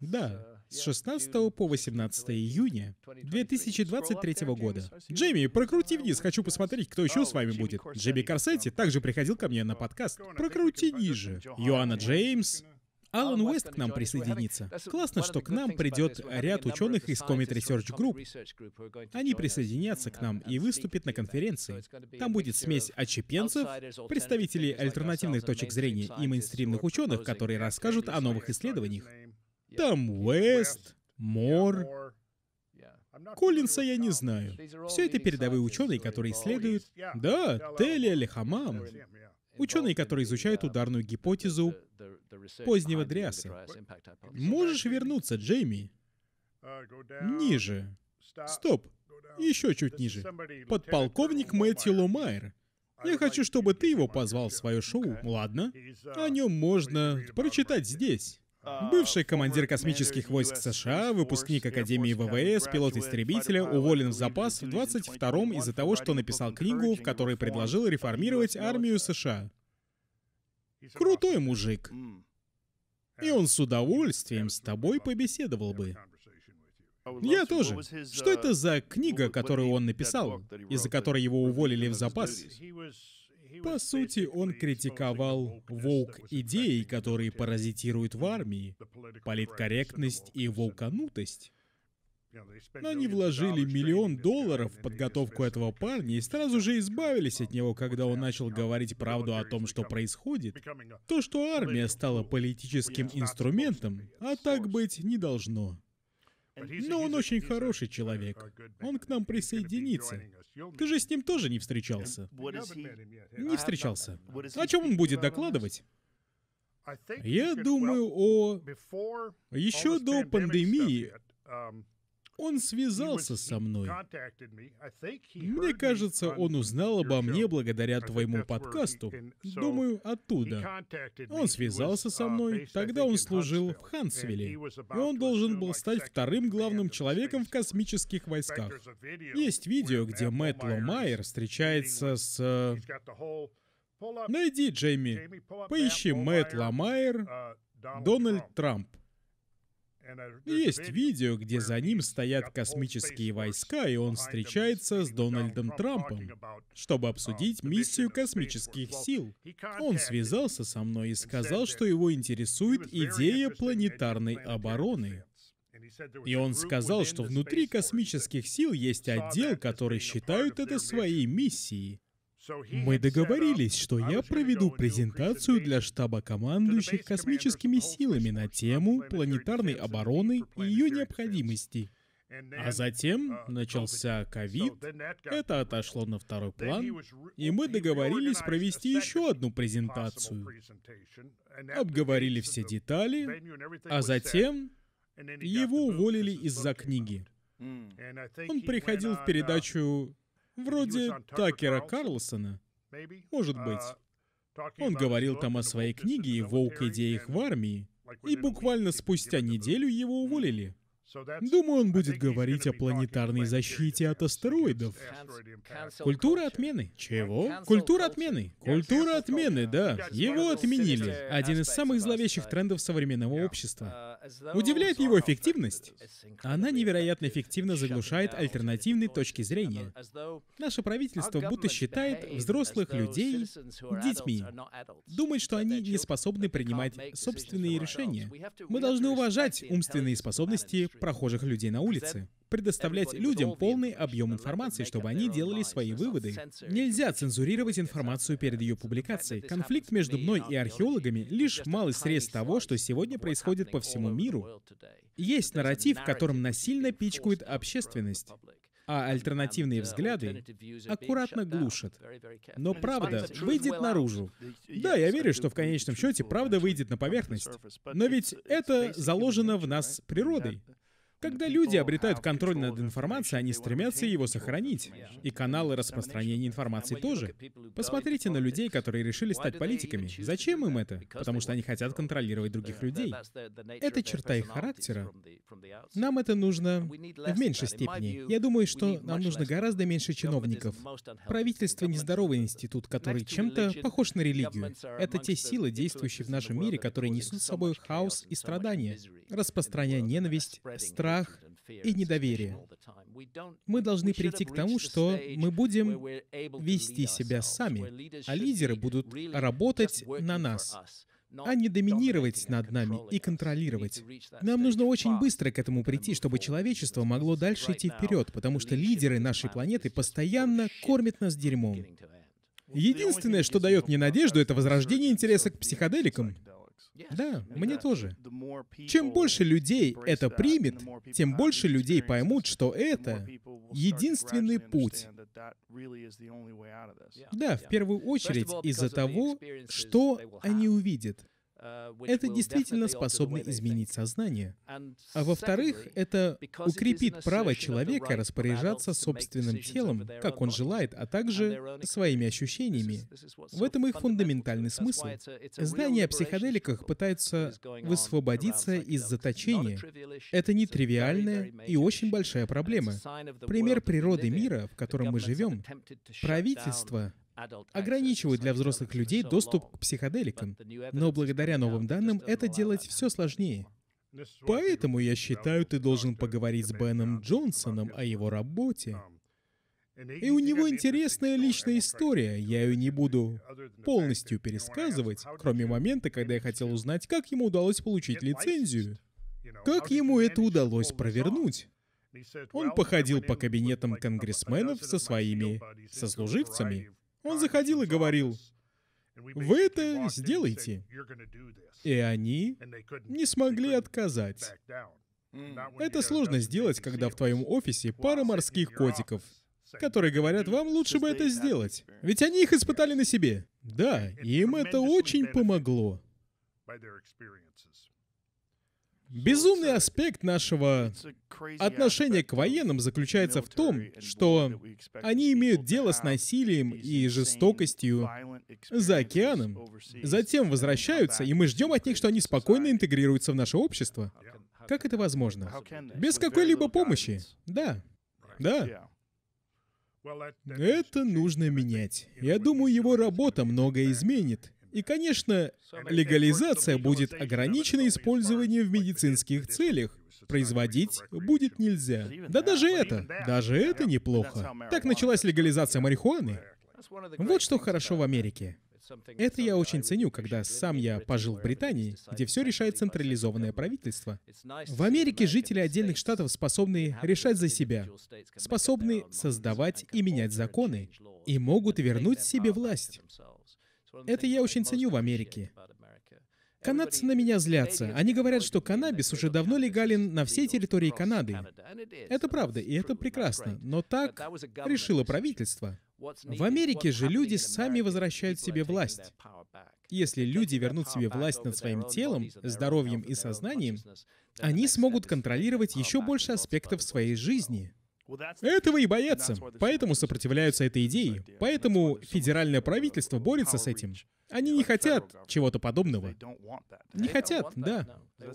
Да, с 16 по 18 июня 2023 года. Джейми, прокрути вниз, хочу посмотреть, кто еще с вами будет. Джейми Корсетти также приходил ко мне на подкаст. Прокрути ниже. Йоанна Джеймс, Алан Уэст к нам присоединится. Классно, что к нам придет ряд ученых из Comet Research Group. Они присоединятся к нам и выступят на конференции. Там будет смесь очепенцев, представителей альтернативных точек зрения и мейнстримных ученых, которые расскажут о новых исследованиях. Там Уэст, Мор, Коллинса я не знаю. Все это передовые ученые, которые исследуют... Да, Телли Алихамам. Ученые, которые изучают ударную гипотезу позднего Дриаса. Можешь вернуться, Джейми? Ниже. Стоп. Еще чуть ниже. Подполковник Мэтью Ломайер. Я хочу, чтобы ты его позвал в свое шоу, ладно? О нем можно прочитать здесь. Бывший командир космических войск США, выпускник Академии ВВС, пилот истребителя, уволен в запас в 22-м из-за того, что написал книгу, в которой предложил реформировать армию США. Крутой мужик. И он с удовольствием с тобой побеседовал бы. Я тоже. Что это за книга, которую он написал, из-за которой его уволили в запас? По сути, он критиковал воук идеи, которые паразитируют в армии, политкорректность и волканутость. Они вложили миллион долларов в подготовку этого парня и сразу же избавились от него, когда он начал говорить правду о том, что происходит. То, что армия стала политическим инструментом, а так быть не должно. Но он очень хороший человек. Он к нам присоединится. Ты же с ним тоже не встречался. Не встречался. О чем он будет докладывать? Я думаю о... Еще до пандемии он связался со мной. Мне кажется, он узнал обо мне благодаря твоему подкасту. Думаю, оттуда. Он связался со мной, тогда он служил в Хансвилле. И он должен был стать вторым главным человеком в космических войсках. Есть видео, где Мэтт Ломайер встречается с... Найди, Джейми. Поищи Мэтт Ломайер, Дональд Трамп. Есть видео, где за ним стоят космические войска, и он встречается с Дональдом Трампом, чтобы обсудить миссию космических сил. Он связался со мной и сказал, что его интересует идея планетарной обороны. И он сказал, что внутри космических сил есть отдел, который считают это своей миссией. Мы договорились, что я проведу презентацию для штаба командующих космическими силами на тему планетарной обороны и ее необходимости. А затем начался ковид, это отошло на второй план, и мы договорились провести еще одну презентацию. Обговорили все детали, а затем его уволили из-за книги. Он приходил в передачу Вроде Такера Карлсона. Может быть. Он говорил там о своей книге и волк-идеях в армии, и буквально спустя неделю его уволили. Думаю, он будет говорить о планетарной защите от астероидов. Культура отмены. Чего? Культура отмены. Культура отмены, да. Его отменили. Один из самых зловещих трендов современного общества. Удивляет его эффективность. Она невероятно эффективно заглушает альтернативные точки зрения. Наше правительство будто считает взрослых людей детьми. Думает, что они не способны принимать собственные решения. Мы должны уважать умственные способности прохожих людей на улице. предоставлять людям полный объем информации, чтобы они делали свои выводы. Нельзя цензурировать информацию перед ее публикацией. Конфликт между мной и археологами — лишь малый срез того, что сегодня происходит по всему миру. Есть нарратив, которым насильно пичкают общественность а альтернативные взгляды аккуратно глушат. Но правда выйдет наружу. Да, я верю, что в конечном счете правда выйдет на поверхность. Но ведь это заложено в нас природой. Когда люди обретают контроль над информацией, они стремятся его сохранить. И каналы распространения информации тоже. Посмотрите на людей, которые решили стать политиками. Зачем им это? Потому что они хотят контролировать других людей. Это черта их характера. Нам это нужно в меньшей степени. Я думаю, что нам нужно гораздо меньше чиновников. Правительство — нездоровый институт, который чем-то похож на религию. Это те силы, действующие в нашем мире, которые несут с собой хаос и страдания, распространяя ненависть, страх, страх и недоверие. Мы должны прийти к тому, что мы будем вести себя сами, а лидеры будут работать на нас, а не доминировать над нами и контролировать. Нам нужно очень быстро к этому прийти, чтобы человечество могло дальше идти вперед, потому что лидеры нашей планеты постоянно кормят нас дерьмом. Единственное, что дает мне надежду, это возрождение интереса к психоделикам. Да, мне тоже. Чем больше людей это примет, тем больше людей поймут, что это единственный путь. Да, в первую очередь из-за того, что они увидят. Uh, это действительно способно изменить сознание. А во-вторых, это укрепит право человека распоряжаться собственным телом, как он желает, а также своими ощущениями. В этом их фундаментальный смысл. Здания о психоделиках пытаются высвободиться из заточения. Это нетривиальная и очень большая проблема. Пример природы мира, в котором мы живем. Правительство ограничивают для взрослых людей доступ к психоделикам, но благодаря новым данным это делать все сложнее. Поэтому я считаю, ты должен поговорить с Беном Джонсоном о его работе. И у него интересная личная история, я ее не буду полностью пересказывать, кроме момента, когда я хотел узнать, как ему удалось получить лицензию. Как ему это удалось провернуть? Он походил по кабинетам конгрессменов со своими сослуживцами, он заходил и говорил, «Вы это сделаете». И они не смогли отказать. Это сложно сделать, когда в твоем офисе пара морских котиков, которые говорят, вам лучше бы это сделать. Ведь они их испытали на себе. Да, им это очень помогло. Безумный аспект нашего отношения к военным заключается в том, что они имеют дело с насилием и жестокостью за океаном, затем возвращаются, и мы ждем от них, что они спокойно интегрируются в наше общество. Как это возможно? Без какой-либо помощи. Да. Да. Это нужно менять. Я думаю, его работа многое изменит. И, конечно, легализация будет ограничена использованием в медицинских целях. Производить будет нельзя. Да даже это, даже это неплохо. Так началась легализация марихуаны. Вот что хорошо в Америке. Это я очень ценю, когда сам я пожил в Британии, где все решает централизованное правительство. В Америке жители отдельных штатов способны решать за себя, способны создавать и менять законы, и могут вернуть себе власть. Это я очень ценю в Америке. Канадцы на меня злятся. Они говорят, что каннабис уже давно легален на всей территории Канады. Это правда, и это прекрасно. Но так решило правительство. В Америке же люди сами возвращают себе власть. Если люди вернут себе власть над своим телом, здоровьем и сознанием, они смогут контролировать еще больше аспектов своей жизни. Этого и боятся, поэтому сопротивляются этой идее. Поэтому федеральное правительство борется с этим. Они не хотят чего-то подобного. Не хотят, да.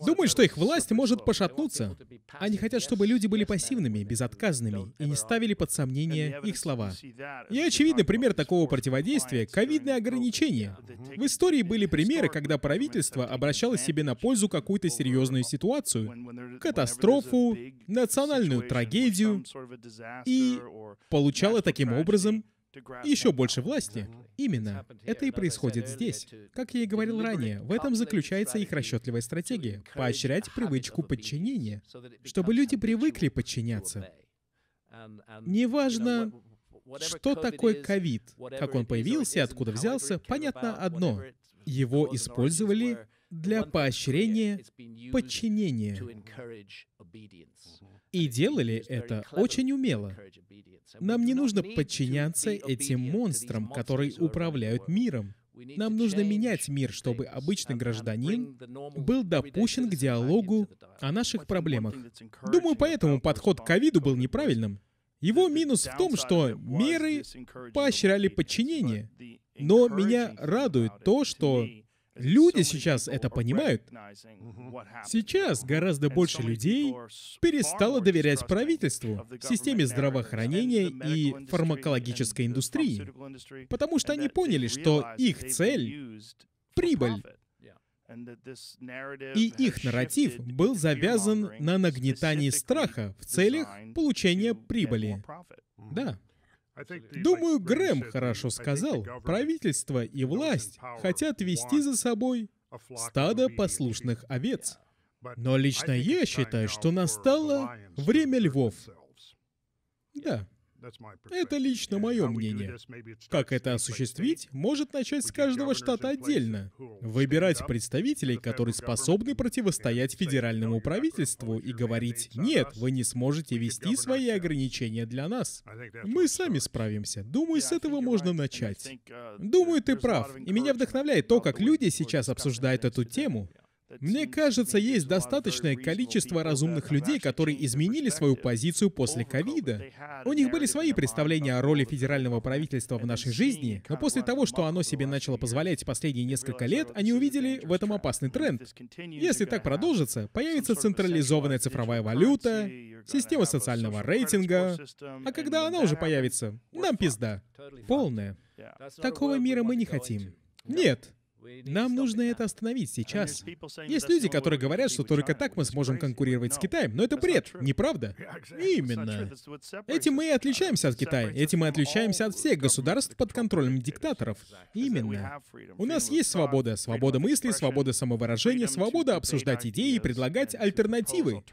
Думают, что их власть может пошатнуться. Они хотят, чтобы люди были пассивными, безотказными и не ставили под сомнение их слова. И очевидный пример такого противодействия — ковидные ограничения. В истории были примеры, когда правительство обращало себе на пользу какую-то серьезную ситуацию, катастрофу, национальную трагедию, и получало таким образом еще больше власти. Именно. Это и происходит здесь. Как я и говорил ранее, в этом заключается их расчетливая стратегия — поощрять привычку подчинения, чтобы люди привыкли подчиняться. Неважно, что такое ковид, как он появился, откуда взялся, понятно одно. Его использовали для поощрения подчинения. И делали это очень умело. Нам не нужно подчиняться этим монстрам, которые управляют миром. Нам нужно менять мир, чтобы обычный гражданин был допущен к диалогу о наших проблемах. Думаю, поэтому подход к ковиду был неправильным. Его минус в том, что меры поощряли подчинение. Но меня радует то, что Люди сейчас это понимают. Сейчас гораздо больше людей перестало доверять правительству, системе здравоохранения и фармакологической индустрии, потому что они поняли, что их цель — прибыль. И их нарратив был завязан на нагнетании страха в целях получения прибыли. Да. Думаю, Грэм хорошо сказал, правительство и власть хотят вести за собой стадо послушных овец. Но лично я считаю, что настало время львов. Да. Это лично мое мнение. Как это осуществить, может начать с каждого штата отдельно. Выбирать представителей, которые способны противостоять федеральному правительству и говорить «Нет, вы не сможете вести свои ограничения для нас». Мы сами справимся. Думаю, с этого можно начать. Думаю, ты прав. И меня вдохновляет то, как люди сейчас обсуждают эту тему. Мне кажется, есть достаточное количество разумных людей, которые изменили свою позицию после ковида. У них были свои представления о роли федерального правительства в нашей жизни, но после того, что оно себе начало позволять последние несколько лет, они увидели в этом опасный тренд. Если так продолжится, появится централизованная цифровая валюта, система социального рейтинга, а когда она уже появится, нам пизда. Полная. Такого мира мы не хотим. Нет. Нам нужно это остановить сейчас. Есть люди, которые говорят, что только так мы сможем конкурировать с Китаем, но это бред, неправда? Именно. Этим мы и отличаемся от Китая. Этим мы отличаемся от всех государств под контролем диктаторов. Именно. У нас есть свобода. Свобода мысли, свобода самовыражения, свобода обсуждать идеи и предлагать альтернативы.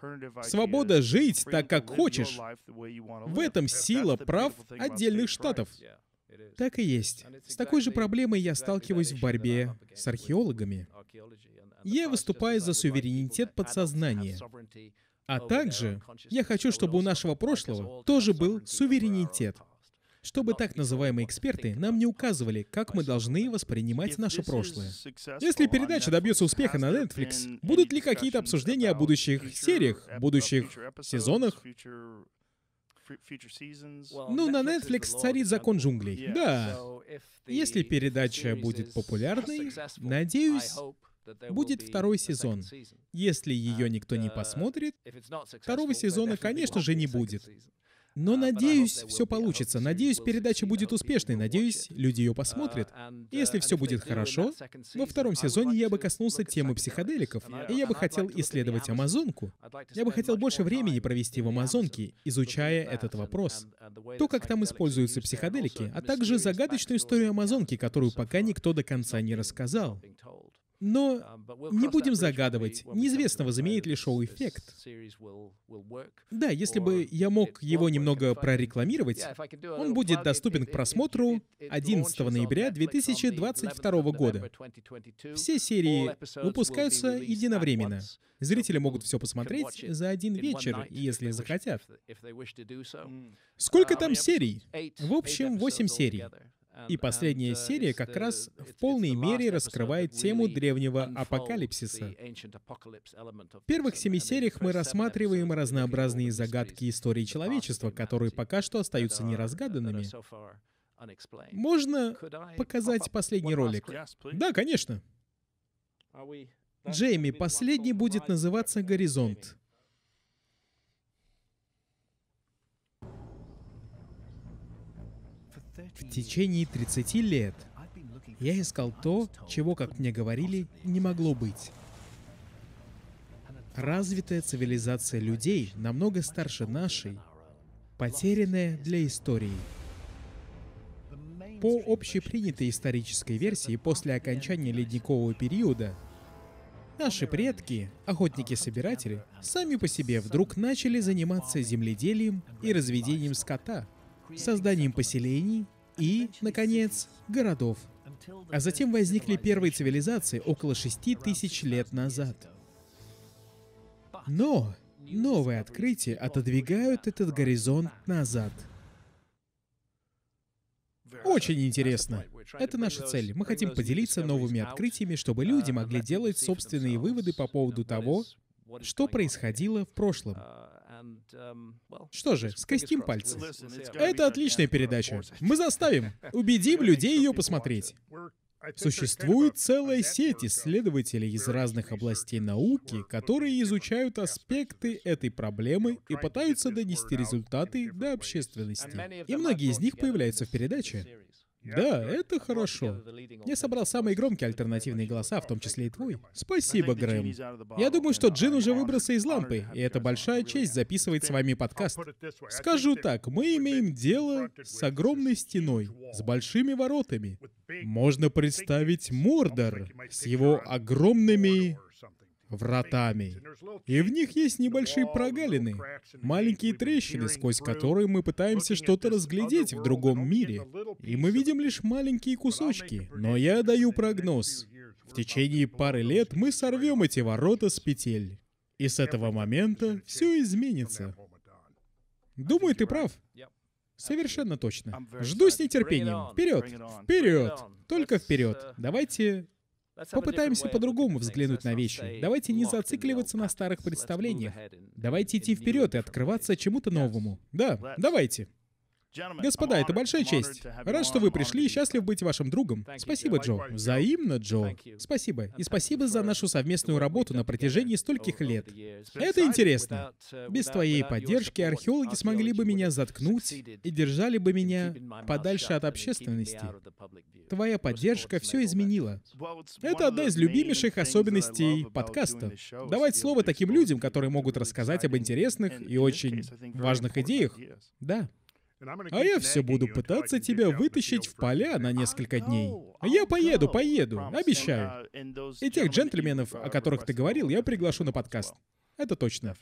Свобода жить так, как хочешь. В этом сила прав отдельных штатов. Так и есть. С такой же проблемой я сталкиваюсь в борьбе с археологами. Я выступаю за суверенитет подсознания. А также я хочу, чтобы у нашего прошлого тоже был суверенитет. Чтобы так называемые эксперты нам не указывали, как мы должны воспринимать наше прошлое. Если передача добьется успеха на Netflix, будут ли какие-то обсуждения о будущих сериях, будущих сезонах? Ну, на Netflix царит закон джунглей. Да. Если передача будет популярной, надеюсь, будет второй сезон. Если ее никто не посмотрит, второго сезона, конечно же, не будет. Но надеюсь, все получится. Надеюсь, передача будет успешной. Надеюсь, люди ее посмотрят. Если все будет хорошо, во втором сезоне я бы коснулся темы психоделиков, и я бы хотел исследовать Амазонку. Я бы хотел больше времени провести в Амазонке, изучая этот вопрос. То, как там используются психоделики, а также загадочную историю Амазонки, которую пока никто до конца не рассказал. Но um, не будем загадывать, неизвестно, возымеет ли шоу эффект. Да, если бы я мог его немного прорекламировать, он будет доступен к просмотру 11 ноября 2022 года. Все серии выпускаются единовременно. Зрители могут все посмотреть за один вечер, если захотят. Сколько там серий? В общем, 8 серий. И последняя серия как раз в полной мере раскрывает тему древнего апокалипсиса. В первых семи сериях мы рассматриваем разнообразные загадки истории человечества, которые пока что остаются неразгаданными. Можно показать последний ролик? Да, конечно. Джейми, последний будет называться «Горизонт». В течение 30 лет я искал то, чего, как мне говорили, не могло быть. Развитая цивилизация людей, намного старше нашей, потерянная для истории. По общепринятой исторической версии, после окончания ледникового периода, наши предки, охотники-собиратели, сами по себе вдруг начали заниматься земледелием и разведением скота, созданием поселений и, наконец, городов. А затем возникли первые цивилизации около 6 тысяч лет назад. Но новые открытия отодвигают этот горизонт назад. Очень интересно. Это наша цель. Мы хотим поделиться новыми открытиями, чтобы люди могли делать собственные выводы по поводу того, что происходило в прошлом. Что же, скрестим пальцы. Это отличная передача. Мы заставим, убедим людей ее посмотреть. Существует целая сеть исследователей из разных областей науки, которые изучают аспекты этой проблемы и пытаются донести результаты до общественности. И многие из них появляются в передаче. Да, это хорошо. Я собрал самые громкие альтернативные голоса, в том числе и твой. Спасибо, Грэм. Я думаю, что Джин уже выбрался из лампы, и это большая честь записывать с вами подкаст. Скажу так, мы имеем дело с огромной стеной, с большими воротами. Можно представить Мордор с его огромными вратами. И в них есть небольшие прогалины, маленькие трещины, сквозь которые мы пытаемся что-то разглядеть в другом мире. И мы видим лишь маленькие кусочки. Но я даю прогноз. В течение пары лет мы сорвем эти ворота с петель. И с этого момента все изменится. Думаю, ты прав. Совершенно точно. Жду с нетерпением. Вперед! Вперед! Только вперед. Давайте Попытаемся по-другому взглянуть на вещи. Давайте не зацикливаться на старых представлениях. Давайте идти вперед и открываться чему-то новому. Да, давайте. Господа, это большая честь. Рад, что вы пришли и счастлив быть вашим другом. Спасибо, Джо. Взаимно, Джо. Спасибо. И спасибо за нашу совместную работу на протяжении стольких лет. Это интересно. Без твоей поддержки археологи смогли бы меня заткнуть и держали бы меня подальше от общественности. Твоя поддержка все изменила. Это одна из любимейших особенностей подкаста. Давать слово таким людям, которые могут рассказать об интересных и очень важных идеях. Да. А я все буду пытаться тебя вытащить в поля на несколько дней. Я поеду, поеду, обещаю. И тех джентльменов, о которых ты говорил, я приглашу на подкаст. Это точно.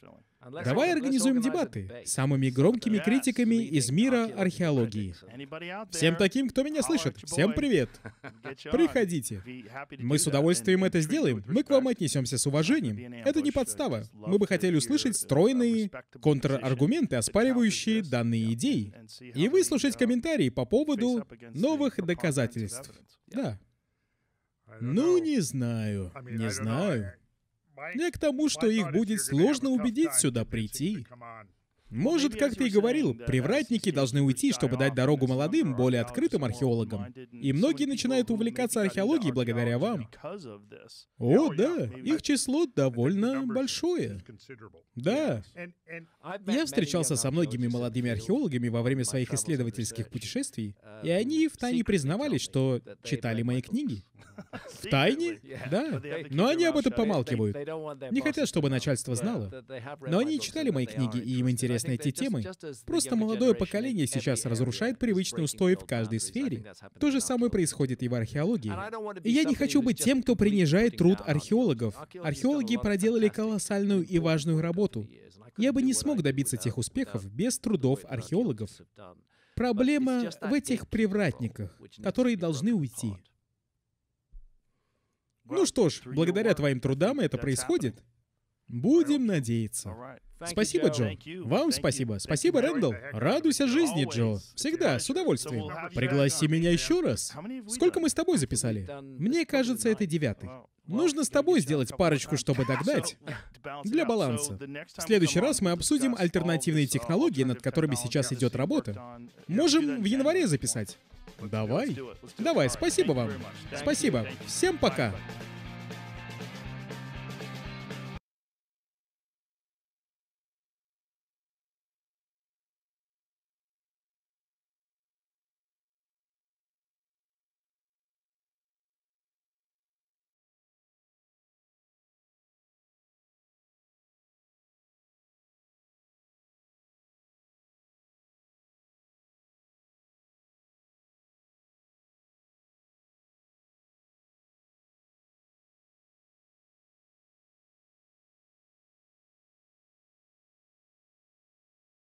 Давай организуем дебаты с самыми громкими критиками из мира археологии. Всем таким, кто меня слышит, всем привет. Приходите. Мы с удовольствием это сделаем. Мы к вам отнесемся с уважением. Это не подстава. Мы бы хотели услышать стройные контраргументы, оспаривающие данные идеи, и выслушать комментарии по поводу новых доказательств. Да. Ну, не знаю. Не знаю. Не к тому, что их будет сложно убедить сюда прийти. Может, как ты и говорил, привратники должны уйти, чтобы дать дорогу молодым, более открытым археологам. И многие начинают увлекаться археологией благодаря вам. О, да, их число довольно большое. Да. Я встречался со многими молодыми археологами во время своих исследовательских путешествий, и они втайне признавались, что читали мои книги. В тайне? Да. Но они об этом помалкивают. Не хотят, чтобы начальство знало. Но они читали мои книги, и им интересны эти темы. Просто молодое поколение сейчас разрушает привычные устои в каждой сфере. То же самое происходит и в археологии. И я не хочу быть тем, кто принижает труд археологов. Археологи проделали колоссальную и важную работу. Я бы не смог добиться тех успехов без трудов археологов. Проблема в этих привратниках, которые должны уйти. Ну что ж, благодаря твоим трудам это происходит. Будем надеяться. Спасибо, Джо. Вам спасибо. Спасибо, Рэндалл. Радуйся жизни, Джо. Всегда, с удовольствием. Пригласи меня еще раз. Сколько мы с тобой записали? Мне кажется, это девятый. Нужно с тобой сделать парочку, чтобы догнать. Для баланса. В следующий раз мы обсудим альтернативные технологии, над которыми сейчас идет работа. Можем в январе записать. Давай. Давай, спасибо вам. Спасибо. Всем пока.